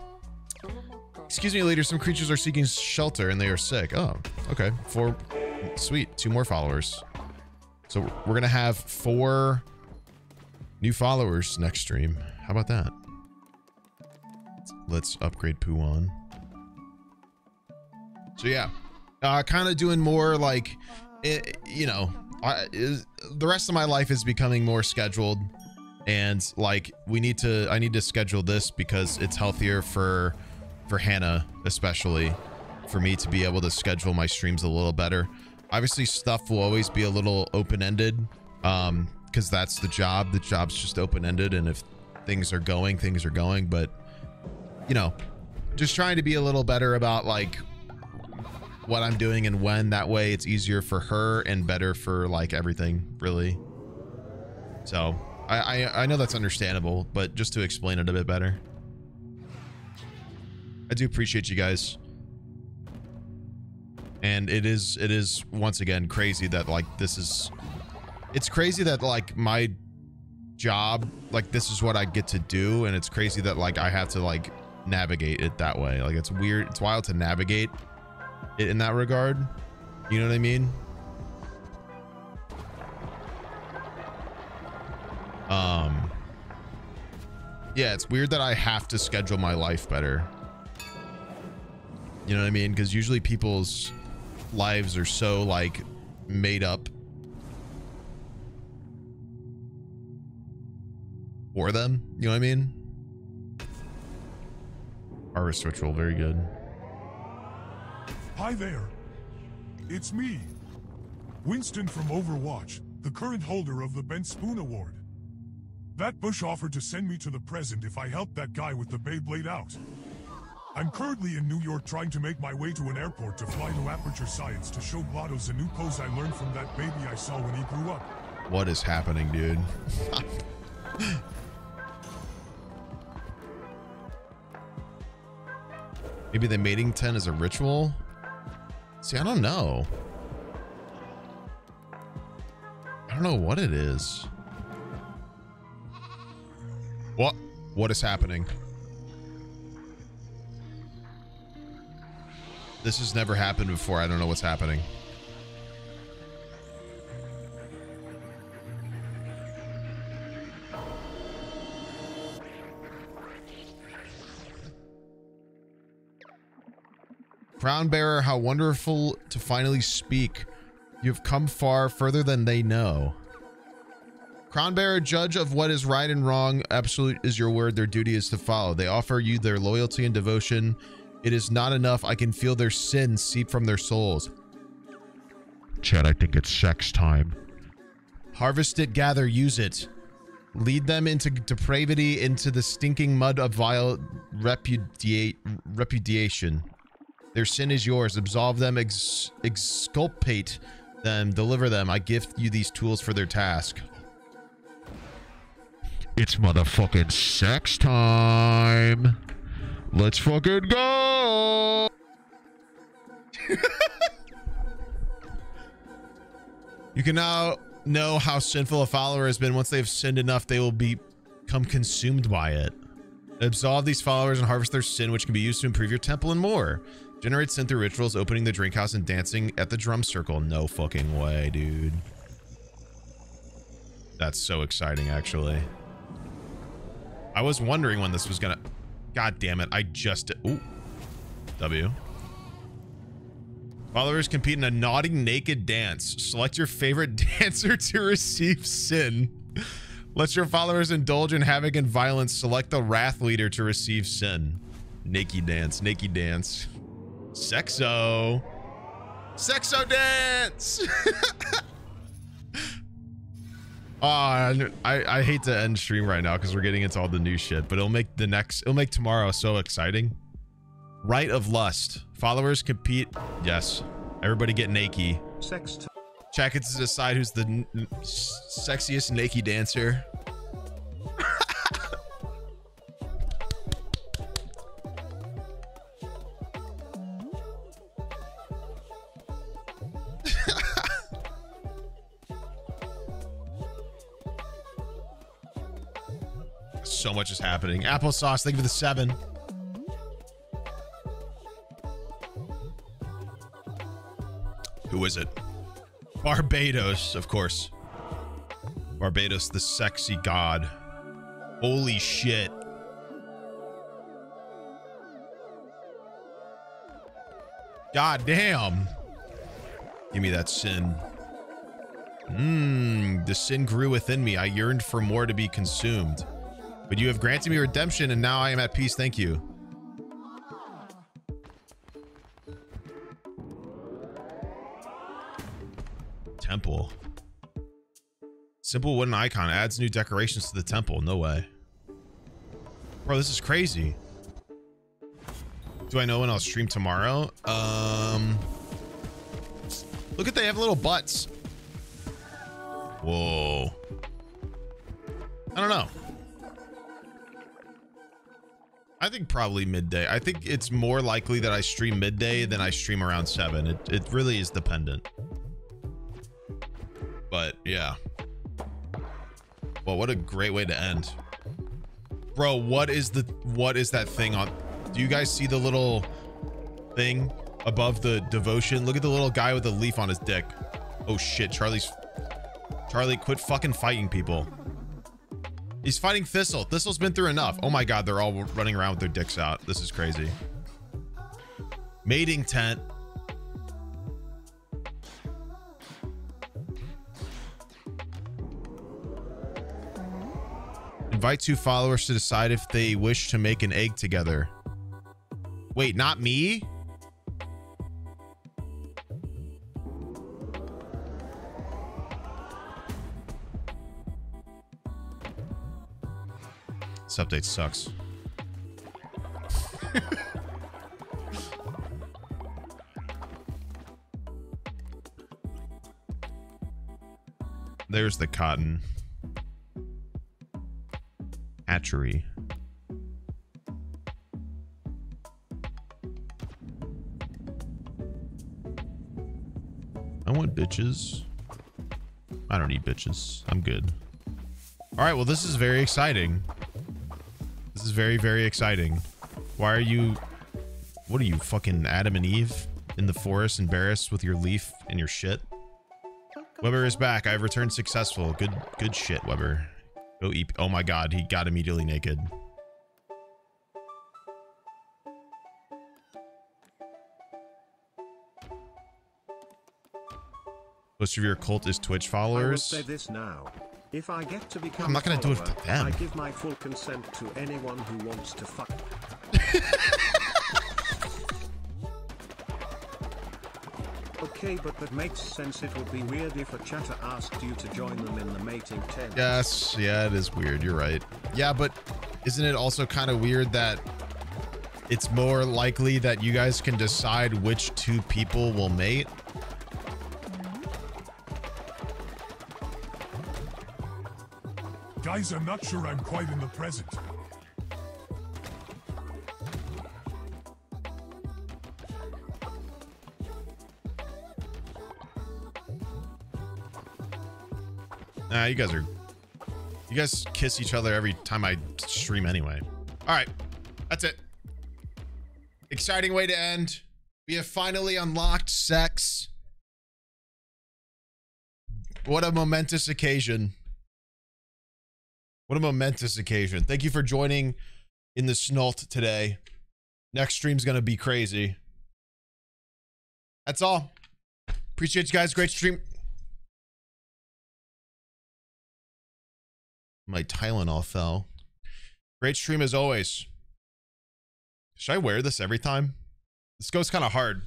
Excuse me, leader. Some creatures are seeking shelter and they are sick. Oh, okay. Four. Sweet. Two more followers. So we're gonna have four new followers next stream. How about that? Let's upgrade on. So yeah, uh, kind of doing more like, eh, you know, I, is, the rest of my life is becoming more scheduled and like we need to i need to schedule this because it's healthier for for hannah especially for me to be able to schedule my streams a little better obviously stuff will always be a little open-ended um because that's the job the job's just open-ended and if things are going things are going but you know just trying to be a little better about like what i'm doing and when that way it's easier for her and better for like everything really so I, I I know that's understandable, but just to explain it a bit better. I do appreciate you guys. And it is it is once again crazy that like this is it's crazy that like my job like this is what I get to do and it's crazy that like I have to like navigate it that way. Like it's weird it's wild to navigate it in that regard. You know what I mean? Um, yeah, it's weird that I have to schedule my life better. You know what I mean? Because usually people's lives are so like made up for them. You know what I mean? Harvest ritual, very good. Hi there. It's me, Winston from Overwatch, the current holder of the Ben Spoon Award. That Bush offered to send me to the present if I helped that guy with the Beyblade out. I'm currently in New York trying to make my way to an airport to fly to Aperture Science to show GLaDOS a new pose I learned from that baby I saw when he grew up. What is happening, dude? Maybe the mating tent is a ritual? See, I don't know. I don't know what it is. What? What is happening? This has never happened before. I don't know what's happening. Crown bearer, how wonderful to finally speak. You've come far, further than they know. Crown bearer, judge of what is right and wrong. Absolute is your word. Their duty is to follow. They offer you their loyalty and devotion. It is not enough. I can feel their sins seep from their souls. Chad, I think it's sex time. Harvest it, gather, use it. Lead them into depravity, into the stinking mud of vile repudiate, repudiation. Their sin is yours. Absolve them, ex exculpate them, deliver them. I gift you these tools for their task. It's motherfucking sex time. Let's fucking go. you can now know how sinful a follower has been. Once they've sinned enough, they will be- become consumed by it. Absolve these followers and harvest their sin, which can be used to improve your temple and more. Generate sin through rituals, opening the drink house and dancing at the drum circle. No fucking way, dude. That's so exciting, actually. I was wondering when this was gonna... God damn it, I just... Ooh. W. Followers compete in a naughty naked dance. Select your favorite dancer to receive sin. Let your followers indulge in havoc and violence. Select the wrath leader to receive sin. Naked dance, naked dance. Sexo. Sexo dance! Oh, I, I hate to end stream right now because we're getting into all the new shit, but it'll make the next, it'll make tomorrow so exciting. Rite of Lust. Followers compete. Yes. Everybody get naked. Sex. Check it to decide who's the sexiest naked dancer. So much is happening. Applesauce, thank you for the seven. Who is it? Barbados, of course. Barbados, the sexy god. Holy shit. God damn. Give me that sin. Mmm, the sin grew within me. I yearned for more to be consumed. But you have granted me redemption, and now I am at peace. Thank you. Temple. Simple wooden icon adds new decorations to the temple. No way. Bro, this is crazy. Do I know when I'll stream tomorrow? Um, look at they have little butts. Whoa. I don't know. I think probably midday. I think it's more likely that I stream midday than I stream around seven. It, it really is dependent. But yeah. Well, what a great way to end. Bro, what is the what is that thing on do you guys see the little thing above the devotion? Look at the little guy with the leaf on his dick. Oh shit, Charlie's Charlie, quit fucking fighting people. He's fighting Thistle. Thistle's been through enough. Oh my god, they're all running around with their dicks out. This is crazy. Mating tent. Invite two followers to decide if they wish to make an egg together. Wait, not me? This update sucks. There's the cotton. Hatchery. I want bitches. I don't need bitches. I'm good. All right, well, this is very exciting. This is very, very exciting. Why are you... What are you, fucking Adam and Eve? In the forest, embarrassed with your leaf and your shit? Weber is back. I've returned successful. Good, good shit, Weber. Go eat. Oh my god, he got immediately naked. Most of your cult is Twitch I will followers. say this now. If I get to become I'm not gonna do it to them. I give my full consent to anyone who wants to fuck. okay, but that makes sense. It would be weird if a chatter asked you to join them in the mating tent. Yes, yeah, it is weird. You're right. Yeah, but isn't it also kind of weird that it's more likely that you guys can decide which two people will mate? Guys, I'm not sure I'm quite in the present. Nah, you guys are. You guys kiss each other every time I stream anyway. All right, that's it. Exciting way to end. We have finally unlocked sex. What a momentous occasion. What a momentous occasion. Thank you for joining in the snult today. Next stream's going to be crazy. That's all. Appreciate you guys. Great stream. My Tylenol fell. Great stream as always. Should I wear this every time? This goes kind of hard.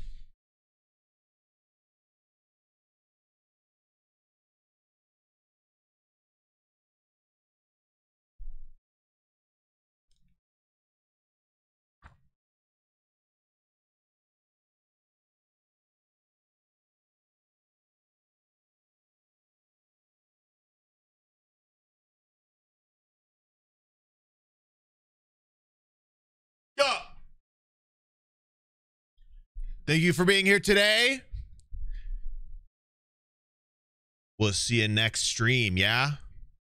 Thank you for being here today. We'll see you next stream, yeah?